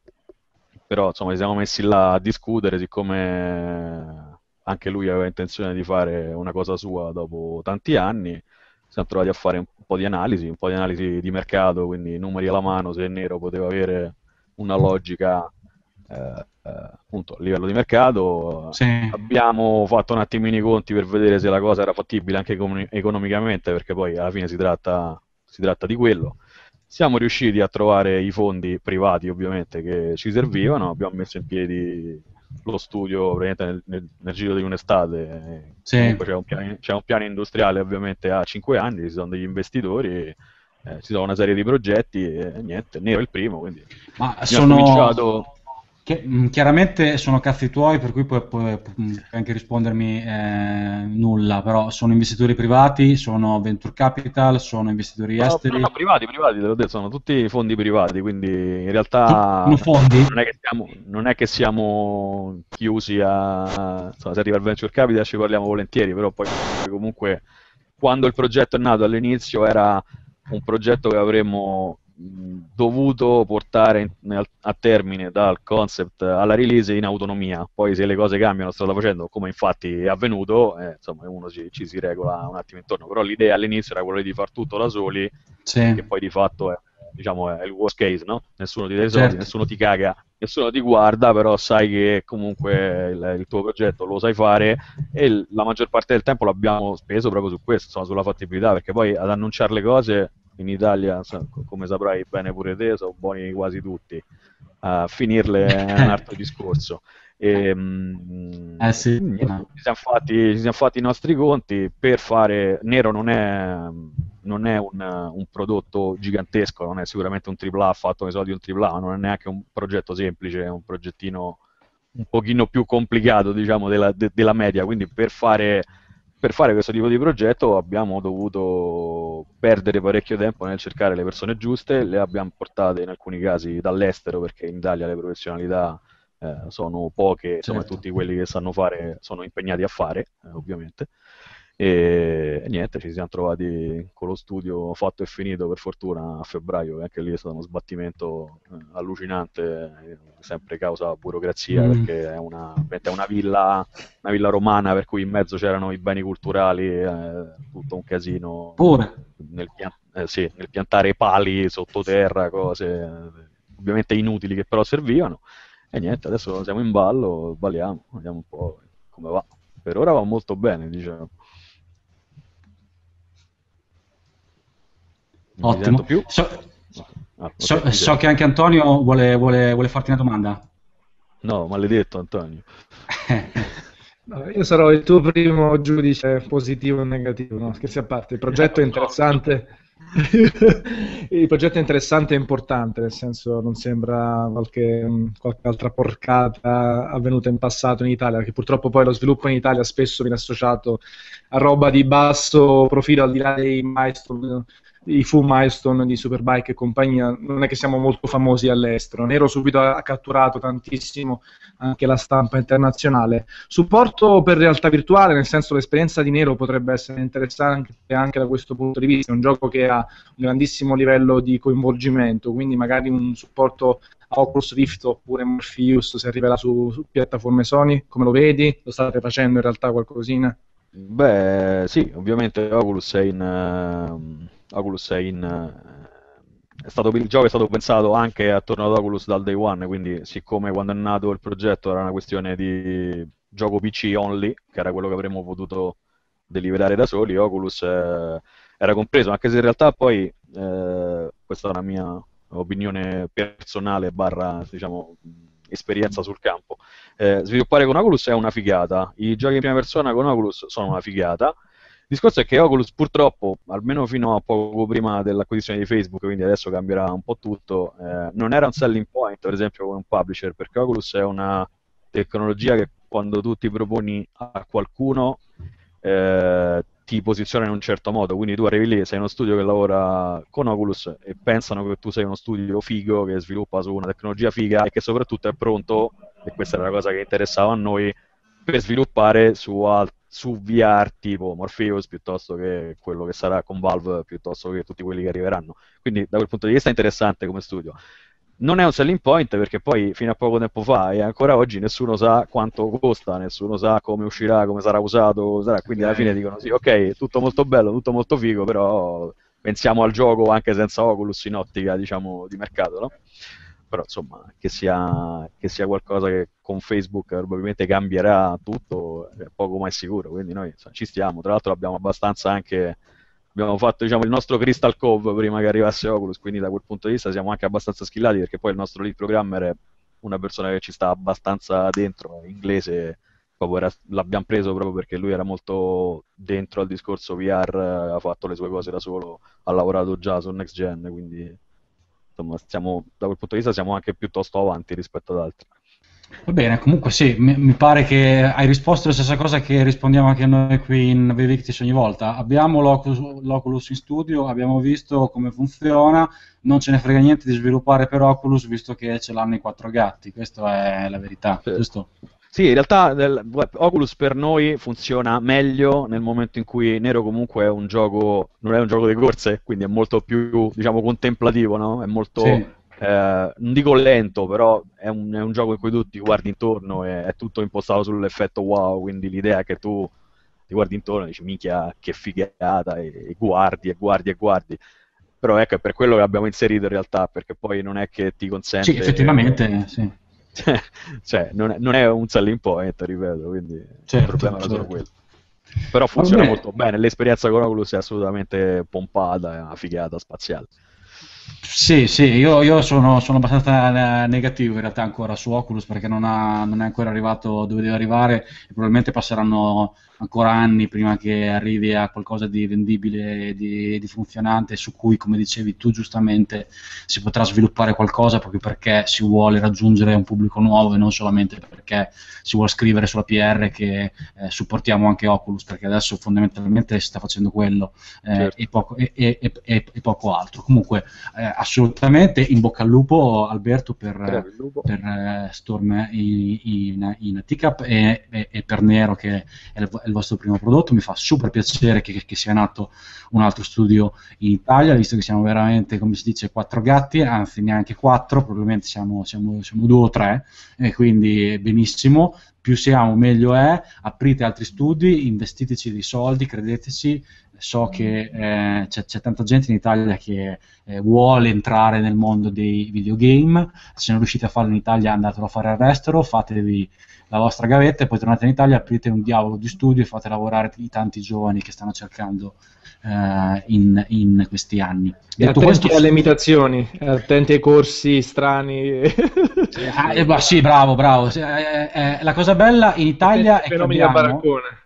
però insomma ci siamo messi là a discutere siccome anche lui aveva intenzione di fare una cosa sua dopo tanti anni siamo trovati a fare un po' di analisi, un po' di analisi di mercato, quindi numeri alla mano, se è nero poteva avere una logica eh, appunto a livello di mercato. Sì. Abbiamo fatto un attimino i conti per vedere se la cosa era fattibile anche economicamente, perché poi alla fine si tratta, si tratta di quello. Siamo riusciti a trovare i fondi privati, ovviamente, che ci servivano. Abbiamo messo in piedi lo studio nel, nel, nel, giro di un'estate. Sì. C'è un, piano, c'è un, piano, industriale, ovviamente, a 5 anni, ci sono degli investitori eh, ci sono una serie di progetti e niente, Nero è il primo, quindi Ma sono... cominciato... Che, mm, chiaramente sono cazzi tuoi, per cui puoi, puoi, puoi anche rispondermi eh, nulla, però sono investitori privati, sono venture capital, sono investitori no, esteri. No, no, privati, privati, te l'ho detto, sono tutti fondi privati, quindi in realtà fondi? Non, è che siamo, non è che siamo chiusi a... Insomma, se arriva il venture capital ci parliamo volentieri, però poi comunque quando il progetto è nato all'inizio era un progetto che avremmo dovuto portare in, a termine dal concept alla release in autonomia. Poi se le cose cambiano strada facendo, come infatti è avvenuto, eh, insomma uno ci, ci, si regola un attimo intorno. Però l'idea all'inizio era quella di far tutto da soli, sì. che poi di fatto è, diciamo, è il worst case, no? Nessuno ti dà i soldi, certo. nessuno ti caga, nessuno ti guarda, però sai che comunque il, il, tuo progetto lo sai fare e la maggior parte del tempo l'abbiamo speso proprio su questo, insomma, sulla fattibilità, perché poi ad annunciare le cose in Italia, come saprai bene pure te, sono buoni quasi tutti. A finirle è un altro discorso. E, mm, eh sì. ci, siamo fatti, ci, siamo fatti, i nostri conti per fare Nero non è, non è un, un, prodotto gigantesco non è sicuramente un AAA fatto con i soldi di un AAA non è neanche un progetto semplice è un progettino un pochino più complicato diciamo della, de, della media quindi per fare per fare questo tipo di progetto abbiamo dovuto perdere parecchio tempo nel cercare le persone giuste, le abbiamo portate in alcuni casi dall'estero perché in Italia le professionalità eh, sono poche, certo. insomma tutti quelli che sanno fare sono impegnati a fare, eh, ovviamente. E, e, niente, ci siamo trovati con lo studio fatto e finito per fortuna a febbraio, che anche lì è stato uno sbattimento eh, allucinante, sempre causa burocrazia, mm. perché è una, è una, villa, una, villa, romana per cui in mezzo c'erano i beni culturali, eh, tutto un casino. Pure. Nel, eh, sì, nel piantare pali sottoterra, cose ovviamente inutili che però servivano. E niente, adesso siamo in ballo, balliamo, vediamo un po' come va. Per ora va molto bene, diciamo. Ottimo. So, ah, so, so, che anche Antonio vuole, vuole, vuole, farti una domanda. No, maledetto Antonio. no, io sarò il tuo primo giudice positivo e negativo, no? scherzi a parte. Il progetto è interessante. il progetto è interessante e importante, nel senso non sembra qualche, qualche, altra porcata avvenuta in passato in Italia, perché purtroppo poi lo sviluppo in Italia spesso viene associato a roba di basso profilo al di là dei milestone i fu milestone di Superbike e compagnia, non è che siamo molto famosi all'estero. Nero subito ha catturato tantissimo anche la stampa internazionale. Supporto per realtà virtuale, nel senso l'esperienza di Nero potrebbe essere interessante anche da questo punto di vista. È un gioco che ha un grandissimo livello di coinvolgimento, quindi magari un supporto a Oculus Rift oppure Morpheus se arriverà su, su piattaforme Sony. Come lo vedi? Lo state facendo in realtà qualcosina? Beh, sì, ovviamente Oculus è in... Uh Oculus è in... Eh, stato, il gioco è stato pensato anche attorno ad Oculus dal day one, quindi siccome quando è nato il progetto era una questione di gioco PC only, che era quello che avremmo potuto deliberare da soli, Oculus eh, era compreso, anche se in realtà poi, eh, questa è una mia opinione personale barra, diciamo, esperienza sul campo, eh, sviluppare con Oculus è una figata, i giochi in prima persona con Oculus sono una figata, il discorso è che Oculus purtroppo, almeno fino a poco prima dell'acquisizione di Facebook, quindi adesso cambierà un po' tutto, eh, non era un selling point, per esempio, con un publisher, perché Oculus è una tecnologia che quando tu ti proponi a qualcuno eh, ti posiziona in un certo modo, quindi tu arrivi lì, sei uno studio che lavora con Oculus e pensano che tu sei uno studio figo che sviluppa su una tecnologia figa e che soprattutto è pronto, e questa era la cosa che interessava a noi, per sviluppare su altri su VR tipo Morpheus piuttosto che quello che sarà con Valve piuttosto che tutti quelli che arriveranno. Quindi da quel punto di vista è interessante come studio. Non è un selling point perché poi fino a poco tempo fa e ancora oggi nessuno sa quanto costa, nessuno sa come uscirà, come sarà usato, sarà. quindi alla fine dicono sì, ok, tutto molto bello, tutto molto figo, però pensiamo al gioco anche senza Oculus in ottica diciamo di mercato, no? Però insomma che sia, che sia, qualcosa che con Facebook probabilmente cambierà tutto è poco mai sicuro, quindi noi insomma, ci stiamo, tra l'altro abbiamo abbastanza anche abbiamo fatto diciamo, il nostro Crystal Cove prima che arrivasse Oculus, quindi da quel punto di vista siamo anche abbastanza skillati perché poi il nostro lead programmer è una persona che ci sta abbastanza dentro, inglese, era, l'abbiamo preso proprio perché lui era molto dentro al discorso VR, ha fatto le sue cose da solo, ha lavorato già su Next Gen, quindi insomma, stiamo, da quel punto di vista siamo anche piuttosto avanti rispetto ad altri. Va bene, comunque sì, mi, mi, pare che hai risposto la stessa cosa che rispondiamo anche noi qui in Vivictis ogni volta. Abbiamo l'Oculus, l'Oculus, in studio, abbiamo visto come funziona, non ce ne frega niente di sviluppare per Oculus visto che ce l'hanno i quattro gatti, questa è la verità, sì. giusto? Sì, in realtà del- Oculus per noi funziona meglio nel momento in cui Nero comunque è un gioco, non è un gioco di corse, quindi è molto più, diciamo, contemplativo, no? È molto, Sì. eh, non dico lento, però è un, è un gioco in cui tu ti guardi intorno e è tutto impostato sull'effetto wow, quindi l'idea è che tu ti guardi intorno e dici minchia che figata e, e guardi e guardi e guardi. Però ecco, è per quello che abbiamo inserito in realtà, perché poi non è che ti consente... Sì, effettivamente, sì. Cioè, non è, non è un selling point, ripeto, quindi il Certo, problema era solo certo. quello. Però funziona Vabbè. molto bene, l'esperienza con Oculus è assolutamente pompata, è una figata spaziale. Sì, sì, io, io sono, sono abbastanza eh, negativo in realtà ancora su Oculus perché non, ha- non è ancora arrivato dove deve arrivare e probabilmente passeranno ancora anni prima che arrivi a qualcosa di vendibile e di, di funzionante su cui, come dicevi tu giustamente, si potrà sviluppare qualcosa proprio perché si vuole raggiungere un pubblico nuovo e non solamente perché si vuole scrivere sulla PR che eh, supportiamo anche Oculus perché adesso fondamentalmente si sta facendo quello eh, Certo. e, poco, e- e- e- e- e poco altro. Comunque, eh, assolutamente in bocca al lupo, Alberto, per, il lupo. per eh, Storm in, in, in e, e- e per Nero, che è il, è il vostro primo prodotto. Mi fa super piacere che, che sia nato un altro studio in Italia, visto che siamo veramente, come si dice, quattro gatti, anzi neanche quattro, probabilmente siamo, siamo, siamo due o tre, e quindi benissimo. Più siamo, meglio è. Aprite altri studi, investiteci dei soldi, credeteci. So che eh, c'è, c'è tanta gente in Italia che eh, vuole entrare nel mondo dei videogame. Se non riuscite a farlo in Italia, andatelo a fare all'estero, fatevi la vostra gavetta e poi tornate in Italia, aprite un diavolo di studio e fate lavorare i tanti giovani che stanno cercando eh, in, in questi anni. Detto attenti questo, alle imitazioni, attenti ai corsi strani. Ah, eh, bah, sì, bravo, bravo. Eh, eh, la cosa bella in Italia è che abbiamo... baraccone.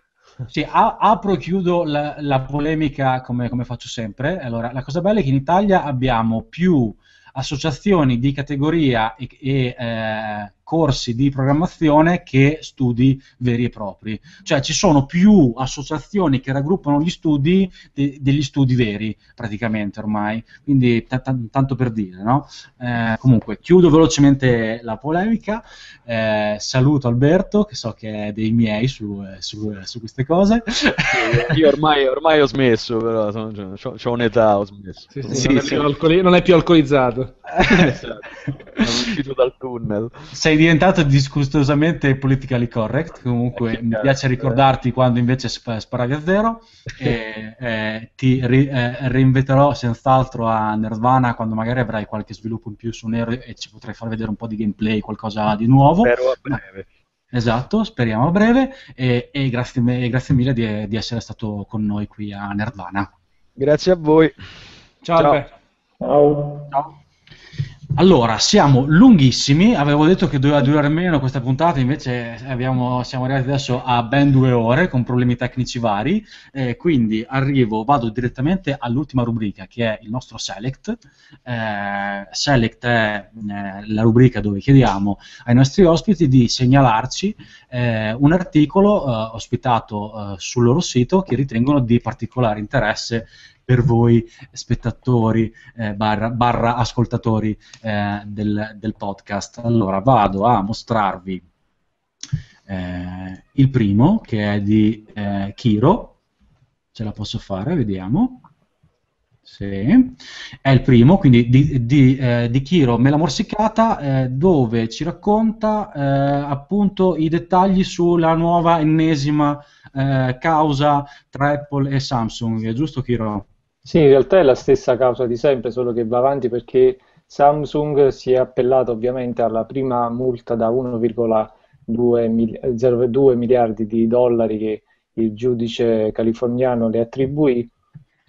Sì, a- apro e chiudo la, la polemica come, come faccio sempre. Allora, la cosa bella è che in Italia abbiamo più associazioni di categoria e, e, eh, corsi di programmazione che studi veri e propri. Cioè ci sono più associazioni che raggruppano gli studi de- degli studi veri, praticamente ormai. Quindi t- t- tanto per dire, no? Eh, comunque, chiudo velocemente la polemica. Eh, saluto Alberto, che so che è dei miei su, eh, su- su queste cose. Io ormai, ormai ho smesso, però ho un'età, ho smesso. Sì, sì, Sì, non, è alcoli- non è più alcolizzato. Esatto. Sono uscito dal tunnel. Sei diventato disgustosamente politically correct. Comunque, Che mi piace ricordarti quando invece sp- sparavi a zero. E, eh, ti ri- eh, reinviterò senz'altro a Nirvana quando magari avrai qualche sviluppo in più su Nero e ci potrai far vedere un po' di gameplay, qualcosa di nuovo. Spero a breve. Esatto, speriamo a breve. E, e grazie, e grazie mille di, di essere stato con noi qui a Nirvana. Grazie a voi. Ciao, Ciao. Ciao. Allora, siamo lunghissimi, avevo detto che doveva durare meno questa puntata, invece abbiamo- siamo arrivati adesso a ben due ore con problemi tecnici vari, eh, quindi arrivo, vado direttamente all'ultima rubrica che è il nostro Select. Eh, Select è eh, la rubrica dove chiediamo ai nostri ospiti di segnalarci eh, un articolo eh, ospitato eh, sul loro sito che ritengono di particolare interesse per voi spettatori eh, barra, barra ascoltatori eh, del, del podcast. Allora vado a mostrarvi eh, il primo che è di eh, Kiro. Ce la posso fare, vediamo. Sì, è il primo, quindi di, di, eh, di Kiro Me la morsicata, eh, dove ci racconta eh, appunto i dettagli sulla nuova ennesima eh, causa tra Apple e Samsung. È giusto, Kiro? Sì, in realtà è la stessa causa di sempre, solo che va avanti perché Samsung si è appellato ovviamente alla prima multa da 1,2 mil- 0,2 miliardi di dollari che il giudice californiano le attribuì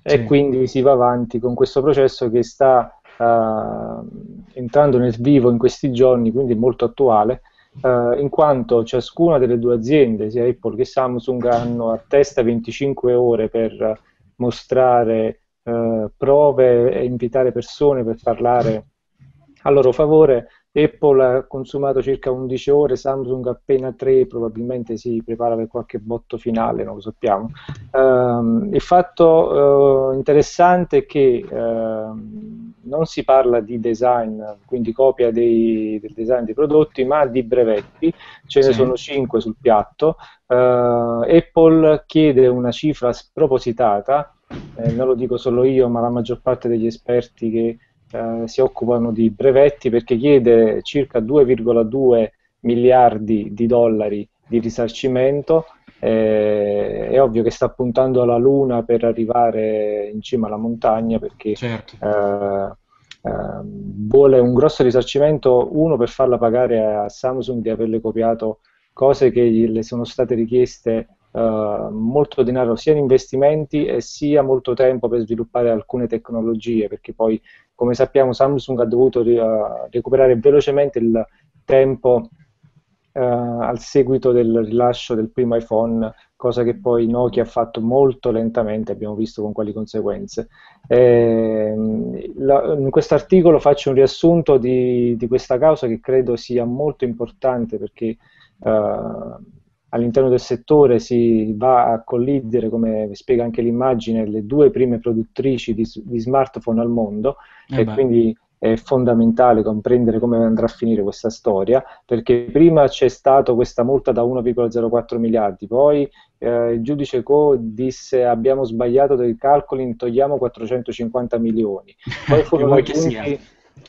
e Sì. quindi si va avanti con questo processo che sta eh, entrando nel vivo in questi giorni, quindi molto attuale, eh, in quanto ciascuna delle due aziende, sia Apple che Samsung, hanno a testa 25 ore per mostrare eh, prove e invitare persone per parlare a loro favore. Apple ha consumato circa 11 ore, Samsung appena 3, probabilmente si prepara per qualche botto finale, non lo sappiamo. Ehm, il fatto eh, interessante è che ehm, non si parla di design, quindi copia dei, del design dei prodotti, ma di brevetti, ce ne Sì. sono 5 sul piatto. Eh, Apple chiede una cifra spropositata, eh, non lo dico solo io, ma la maggior parte degli esperti che eh, si occupano di brevetti, perché chiede circa 2,2 miliardi di dollari di risarcimento. Eh, è ovvio che sta puntando alla Luna per arrivare in cima alla montagna perché Certo. eh, eh, vuole un grosso risarcimento, uno per farla pagare a Samsung di averle copiato cose che le sono state richieste eh, molto denaro sia in investimenti e sia molto tempo per sviluppare alcune tecnologie, perché poi, come sappiamo, Samsung ha dovuto eh, recuperare velocemente il tempo eh, al seguito del rilascio del primo iPhone, cosa che poi Nokia ha fatto molto lentamente, abbiamo visto con quali conseguenze. Ehm, la- in questo articolo faccio un riassunto di, di questa causa che credo sia molto importante perché all'interno del settore si va a collidere, come spiega anche l'immagine, le due prime produttrici di, di smartphone al mondo Eh e beh. quindi è fondamentale comprendere come andrà a finire questa storia, perché prima c'è stata questa multa da 1,04 miliardi, poi eh, il giudice Co disse abbiamo sbagliato dei calcoli, togliamo 450 milioni. Poi furono aggiunti,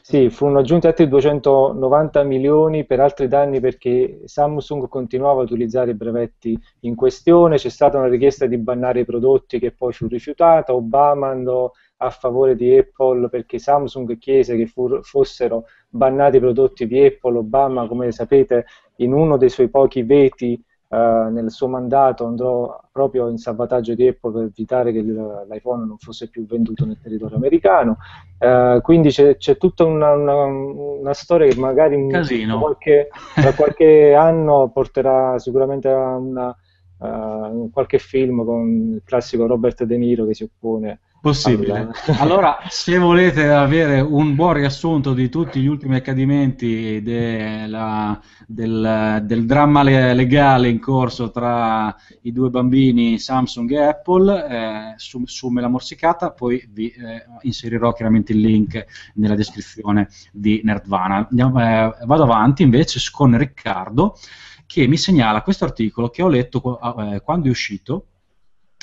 sì, furono aggiunti altri 290 milioni per altri danni perché Samsung continuava a utilizzare i brevetti in questione, c'è stata una richiesta di bannare i prodotti che poi fu rifiutata, Obama andò a favore di Apple perché Samsung chiese che fur- fossero bannati i prodotti di Apple, Obama come sapete in uno dei suoi pochi veti eh, nel suo mandato andrò proprio in salvataggio di Apple per evitare che l'iPhone non fosse più venduto nel territorio americano. Eh, quindi c'è, c'è tutta una, una- una storia che magari tra qualche, tra qualche anno porterà sicuramente a una, un qualche film con il classico Robert De Niro che si oppone Possibile. al- Allora, se volete avere un buon riassunto di tutti gli ultimi accadimenti della- del, del dramma le- legale in corso tra i due bambini Samsung e Apple, eh, su, su Me la morsicata, poi vi eh, inserirò chiaramente il link nella descrizione di Nerdvana. Andiamo- eh, vado avanti invece con Riccardo che mi segnala questo articolo che ho letto eh, quando è uscito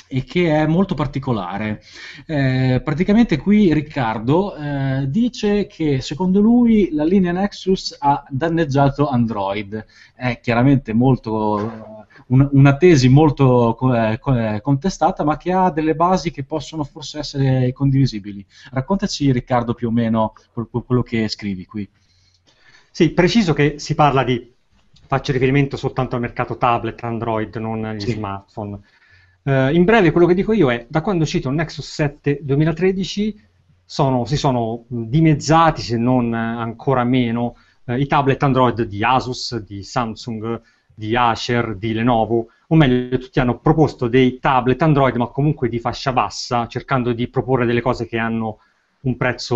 e che è molto particolare. Eh, praticamente qui Riccardo eh, dice che secondo lui la linea Nexus ha danneggiato Android. È chiaramente molto, eh, un- una tesi molto eh, eh, contestata, ma che ha delle basi che possono forse essere condivisibili. Raccontaci Riccardo più o meno quel- quello che scrivi qui. Sì, preciso che si parla di, faccio riferimento soltanto al mercato tablet, Android, non agli Sì. smartphone. Eh, in breve, quello che dico io è, da quando è uscito il Nexus 7 2013, sono- si sono dimezzati, se non ancora meno, eh, i tablet Android di Asus, di Samsung, di Acer, di Lenovo, o meglio, tutti hanno proposto dei tablet Android, ma comunque di fascia bassa, cercando di proporre delle cose che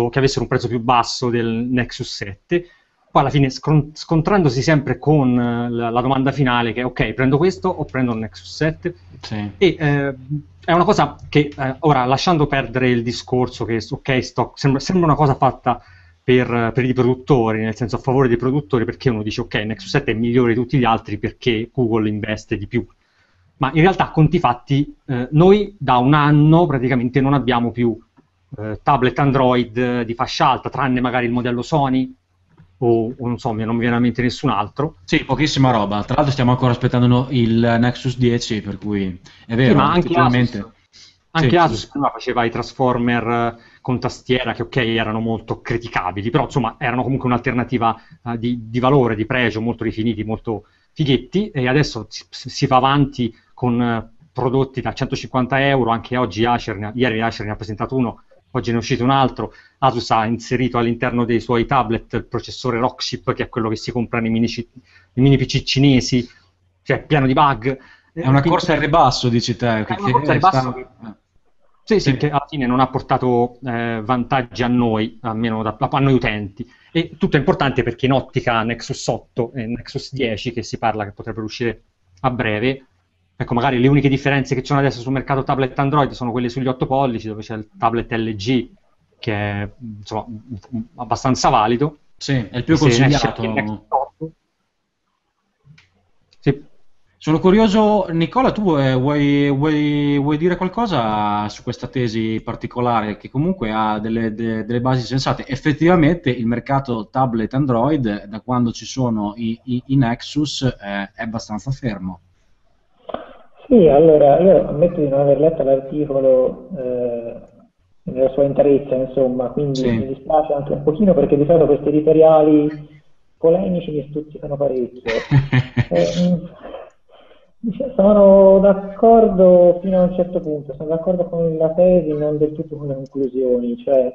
che avessero un prezzo più basso del Nexus 7. Poi alla fine scontrandosi sempre con eh, la, domanda finale che è ok, prendo questo o prendo il Nexus 7? Sì. E eh, è una cosa che eh, ora lasciando perdere il discorso che ok, sto- sembra, sembra una cosa fatta per, per i produttori, nel senso a favore dei produttori, perché uno dice ok, Nexus 7 è migliore di tutti gli altri perché Google investe di più. Ma in realtà, conti fatti, eh, noi da un anno praticamente non abbiamo più eh, tablet Android di fascia alta, tranne magari il modello Sony o, o non so, non mi viene a mente nessun altro. Sì, pochissima roba. Tra l'altro stiamo ancora aspettando il Nexus 10, per cui è vero, Sì, ma anche. Asus, anche Sì, Asus sì. prima faceva i transformer eh, con tastiera che ok erano molto criticabili, però insomma erano comunque un'alternativa eh, di, di valore, di pregio, molto rifiniti, molto fighetti e adesso si, si va avanti con eh, prodotti da 150 euro, anche oggi ha- ieri Acer ne ha presentato uno, oggi ne è uscito un altro, Asus ha inserito all'interno dei suoi tablet il processore Rockchip che è quello che si compra nei mini, nei mini PC cinesi, cioè pieno di bug. È una corsa al ribasso, dici te. È che- una corsa al ribasso sta- eh. Sì, sì, Sì. che alla fine non ha portato eh, vantaggi a noi, almeno da- a noi utenti. E tutto è importante perché in ottica Nexus 8 e Nexus 10, che si parla che potrebbero uscire a breve, ecco, magari le uniche differenze che ci sono adesso sul mercato tablet Android sono quelle sugli 8 pollici, dove c'è il tablet LG, che è insomma, abbastanza valido. Sì, è il più consigliato. il Nexus 8. Sì. Sono curioso, Nicola, tu eh, vuoi, vuoi- vuoi dire qualcosa su questa tesi particolare che comunque ha delle, de- delle basi sensate? Effettivamente il mercato tablet Android, da quando ci sono i, i- i Nexus, eh, è abbastanza fermo. Sì, allora io ammetto di non aver letto l'articolo eh, nella sua interezza, insomma, quindi Sì. mi dispiace anche un pochino perché di solito questi editoriali polemici mi stuzzicano parecchio. Eh, mm, sono d'accordo fino a un certo punto, sono d'accordo con la tesi, non del tutto con le conclusioni, cioè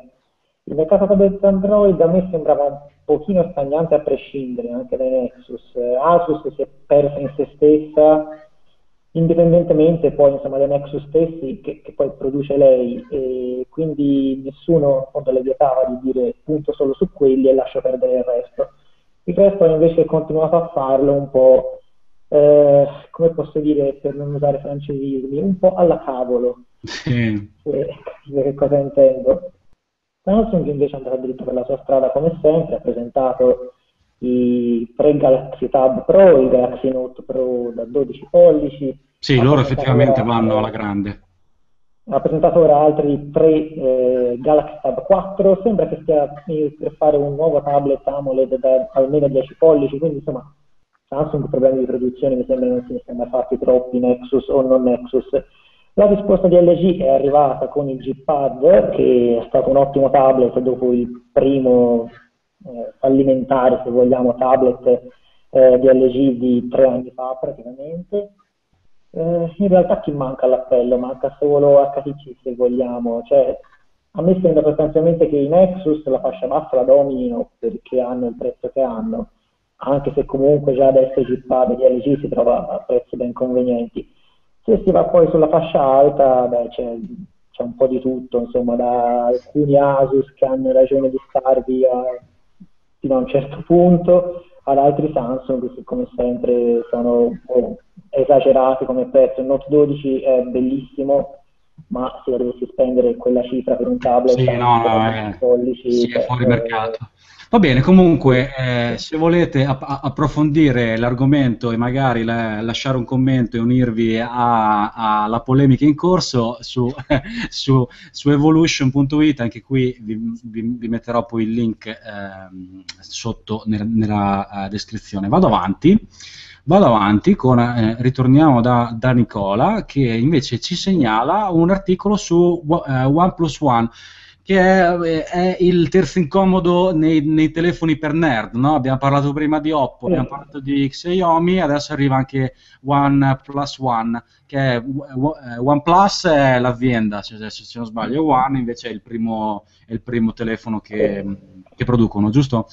il mercato tablet Android a me sembrava un pochino stagnante a prescindere anche dai Nexus. Eh, Asus si è persa in se stessa indipendentemente poi insomma, dai Nexus stessi che, che poi produce lei e quindi nessuno appunto le vietava di dire punto solo su quelli e lascio perdere il resto. Il resto invece continuato a farlo un po', eh, come posso dire per non usare francesismi, un po' alla cavolo, Sì. se capite che cosa intendo. Samsung invece è andata dritto per la sua strada come sempre, ha presentato i tre Galaxy Tab Pro, i Galaxy Note Pro da 12 pollici, Sì, ha loro effettivamente ora- vanno alla grande. ha presentato ora altri tre eh, Galaxy Tab 4, sembra che stia eh, per fare un nuovo tablet AMOLED da almeno 10 pollici, quindi insomma Samsung problemi di produzione mi sembra non se ne sia mai fatti troppi Nexus o non Nexus. La risposta di LG è arrivata con il G-Pad, che è stato un ottimo tablet dopo il primo eh, fallimentare, se vogliamo, tablet eh, di LG di tre anni fa praticamente. Eh, in realtà chi manca all'appello? Manca solo HTC se vogliamo, cioè a me sembra sostanzialmente che i Nexus la fascia bassa la dominino perché hanno il prezzo che hanno, anche se comunque già adesso G-Pad di LG si trova a prezzi ben convenienti. Se si va poi sulla fascia alta, beh, c'è, c'è un po' di tutto, insomma, da alcuni Asus che hanno ragione di star via fino a un certo punto, ad altri Samsung che come sempre sono oh, esagerati come prezzo. Il Note 12 è bellissimo, ma se dovessi spendere quella cifra per un tablet Sì, no, no, 12 eh, pollici, sì, è fuori eh, mercato. Va bene, comunque, eh, se volete app- approfondire l'argomento e magari la- lasciare un commento e unirvi alla polemica in corso su, su, su evolution.it, anche qui vi, vi- vi metterò poi il link ehm, sotto nel- nella eh, descrizione. Vado avanti. Vado avanti con, eh, ritorniamo da, da Nicola che invece ci segnala un articolo su eh, OnePlus One che è, è il terzo incomodo nei, nei telefoni per nerd, no? Abbiamo parlato prima di Oppo, abbiamo parlato di Xiaomi, adesso arriva anche OnePlus One, che è eh, OnePlus è l'azienda, se, se- se non sbaglio, One invece è il primo, è il primo telefono che, che producono, giusto?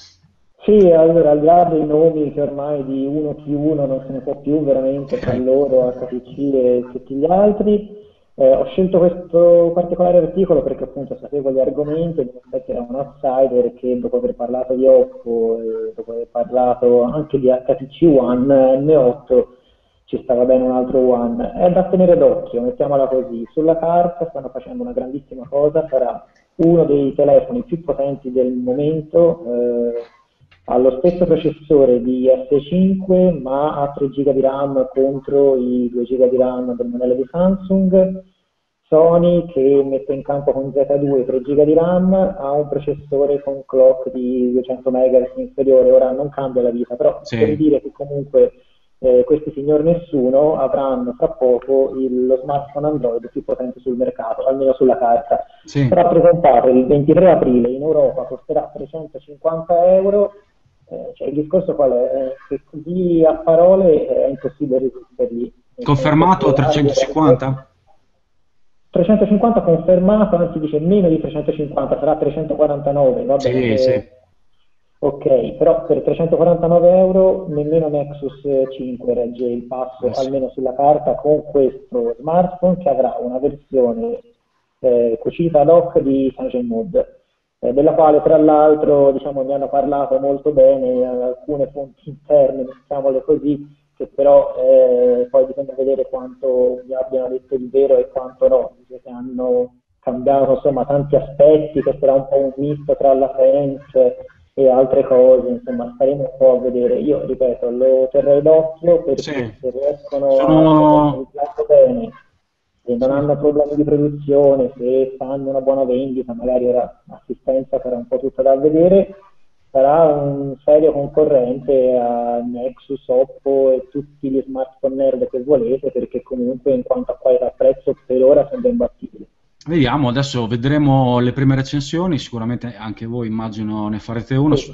Sì, allora al di là dei nomi che ormai di uno più uno non se ne può più veramente tra loro, HTC e tutti gli altri, eh, ho scelto questo particolare articolo perché appunto sapevo gli argomenti in effetti era un outsider che dopo aver parlato di Oppo e dopo aver parlato anche di HTC One M8 ci stava bene un altro One. È da tenere d'occhio, mettiamola così. Sulla carta stanno facendo una grandissima cosa, sarà uno dei telefoni più potenti del momento, eh, ha lo stesso processore di S5 ma ha 3 GB di RAM contro i 2 GB di RAM del modello di Samsung. Sony che mette in campo con Z2 3 GB di RAM ha un processore con clock di 200 MHz inferiore, ora non cambia la vita, però Sì. per dire che comunque eh, questi signor nessuno avranno fra poco il- lo smartphone Android più potente sul mercato, almeno sulla carta. Sì. Sarà presentato il 23 aprile in Europa, costerà 350 euro. Eh, cioè, il discorso qual è? Eh, che così a parole è impossibile resistergli. Confermato Eh, 350? 350 confermato, anzi dice meno di 350, sarà 349, va Sì, bene? sì. Ok, però per 349 euro nemmeno Nexus 5 regge il passo, Eh sì. almeno sulla carta, con questo smartphone che avrà una versione eh, cucita ad hoc di Sunshine Mode, eh, della quale tra l'altro diciamo, ne hanno parlato molto bene eh, alcune fonti interne, mettiamole così, che però eh, poi bisogna vedere quanto mi abbiano detto il vero e quanto no, che hanno cambiarono insomma tanti aspetti, che sarà un po' un misto tra la fence e altre cose, insomma staremo un po' a vedere. Io ripeto, lo terrei d'occhio perché Sì. se riescono Sono- a bene, se non hanno problemi di produzione, se fanno una buona vendita, magari l'assistenza sarà un po' tutta da vedere, sarà un serio concorrente a Nexus, Oppo e tutti gli smartphone nerd che volete, perché comunque in quanto a qualità prezzo per ora sembra imbattibile. Vediamo, adesso vedremo le prime recensioni, sicuramente anche voi immagino ne farete una. Sì.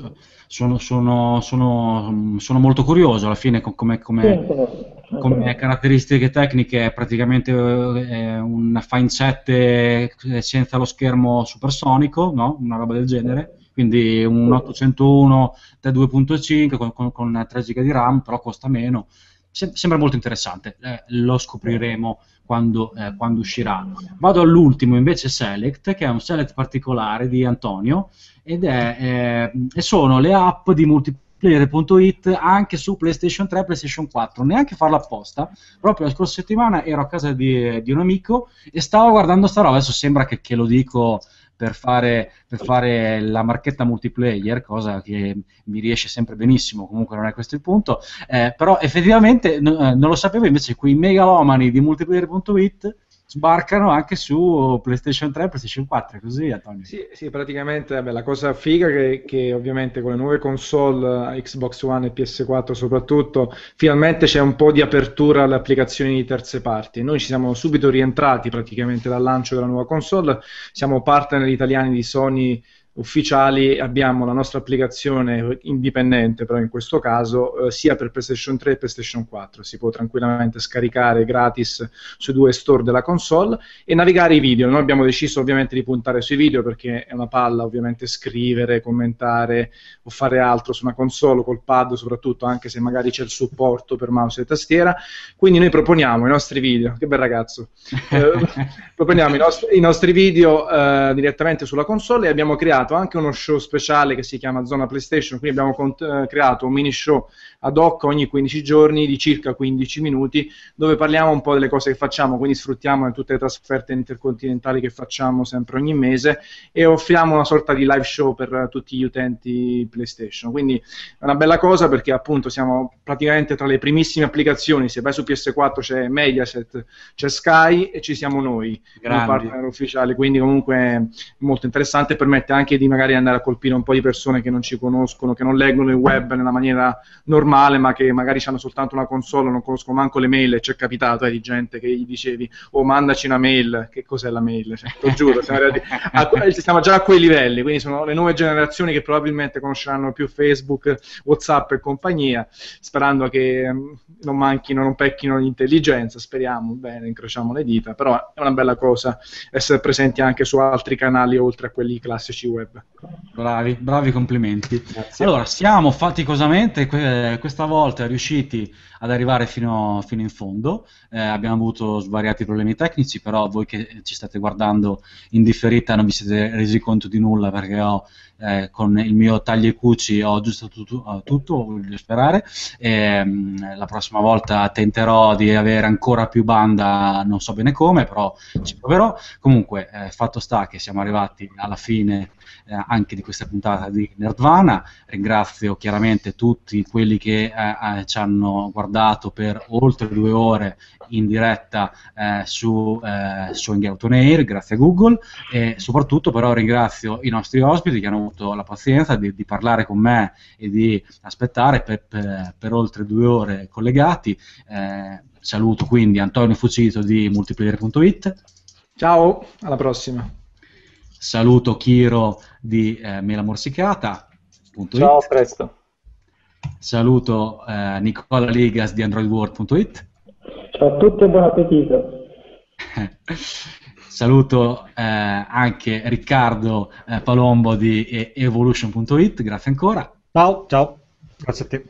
Sono, sono- sono- sono molto curioso alla fine co- come, come- Sì, come noi. caratteristiche tecniche è praticamente eh, un Fine 7 senza lo schermo supersonico, no? Una roba del genere. Quindi un 801 T2.5 con, con, con 3 GB di RAM, però costa meno. Sem- sembra molto interessante, eh, lo scopriremo quando, eh, quando uscirà. Vado all'ultimo invece Select, che è un select particolare di Antonio, ed è, eh, e sono le app di multiplayer.it anche su PlayStation 3 e PlayStation 4. Neanche farlo apposta, proprio la scorsa settimana ero a casa di, di un amico e stavo guardando sta roba. Adesso sembra che, che lo dico per fare, per fare la marchetta multiplayer, cosa che mi riesce sempre benissimo, comunque non è questo il punto. Eh, però effettivamente n- eh, non lo sapevo, invece quei megalomani di multiplayer.it sbarcano anche su PlayStation 3 e PlayStation 4, è così Antonio? Sì, sì, praticamente vabbè, la cosa figa che, che ovviamente con le nuove console, Xbox One e PS4 soprattutto, finalmente c'è un po' di apertura alle applicazioni di terze parti. Noi ci siamo subito rientrati praticamente dal lancio della nuova console, siamo partner italiani di Sony ufficiali, abbiamo la nostra applicazione indipendente però in questo caso eh, sia per PlayStation 3 e PlayStation 4, si può tranquillamente scaricare gratis sui due store della console e navigare i video. Noi abbiamo deciso ovviamente di puntare sui video perché è una palla ovviamente scrivere, commentare o fare altro su una console col pad soprattutto anche se magari c'è il supporto per mouse e tastiera. Quindi noi proponiamo i nostri video, che bel ragazzo, eh, proponiamo i nostri, i nostri video eh, direttamente sulla console e abbiamo creato anche uno show speciale che si chiama Zona PlayStation, quindi abbiamo cont- eh, creato un mini show ad hoc ogni 15 giorni di circa 15 minuti dove parliamo un po' delle cose che facciamo, quindi sfruttiamo tutte le trasferte intercontinentali che facciamo sempre ogni mese e offriamo una sorta di live show per tutti gli utenti PlayStation. Quindi è una bella cosa perché appunto siamo praticamente tra le primissime applicazioni, se vai su PS4 c'è Mediaset, c'è Sky e ci siamo noi come Grandi. partner ufficiali, quindi comunque è molto interessante permette anche di magari andare a colpire un po' di persone che non ci conoscono, che non leggono il web nella maniera normale, ma che magari hanno soltanto una console, non conoscono manco le mail, e ci è capitato eh, di gente che gli dicevi "Oh, mandaci una mail", che cos'è la mail? Cioè, te lo giuro, siamo, a que- siamo già a quei livelli, quindi sono le nuove generazioni che probabilmente conosceranno più Facebook, WhatsApp e compagnia, sperando che mm, non manchino, non pecchino di intelligenza, speriamo, bene, incrociamo le dita, però è una bella cosa essere presenti anche su altri canali oltre a quelli classici web. Bravi, bravi complimenti. Allora, siamo faticosamente questa volta riusciti ad arrivare fino, fino in fondo. Eh, abbiamo avuto svariati problemi tecnici, però voi che ci state guardando in differita non vi siete resi conto di nulla perché ho eh, con il mio tagli e cuci ho aggiustato tutto, eh, tutto, voglio sperare. E, mh, la prossima volta tenterò di avere ancora più banda, non so bene come, però ci proverò. Comunque, eh, fatto sta che siamo arrivati alla fine eh, anche di questa puntata di Nerdvana. Ringrazio chiaramente tutti quelli che eh, eh, ci hanno guardato per oltre due ore in diretta eh, su, eh, su Hangout on Air, grazie a Google, e soprattutto però ringrazio i nostri ospiti che hanno avuto la pazienza di, di parlare con me e di aspettare per, per- per oltre due ore collegati. Eh, saluto quindi Antonio Fucito di multiplayer.it. Ciao, alla prossima. Saluto Chiro di eh, Mela Morsicata.it. Ciao, a presto. Saluto eh, Nicola Ligas di AndroidWorld.it. Ciao a tutti e buon appetito. Saluto eh, anche Riccardo eh, Palombo di eh, Evolution.it, grazie ancora. Ciao, ciao, grazie a te.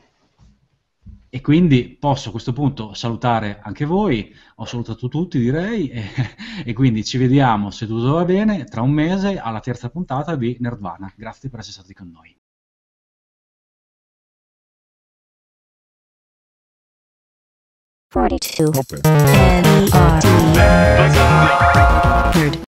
E quindi posso a questo punto salutare anche voi, ho salutato tutti direi, e, e quindi ci vediamo se tutto va bene tra un mese alla terza puntata di Nerdvana. Grazie per essere stati con noi. 42. Open. N-E-R-D. Nerd.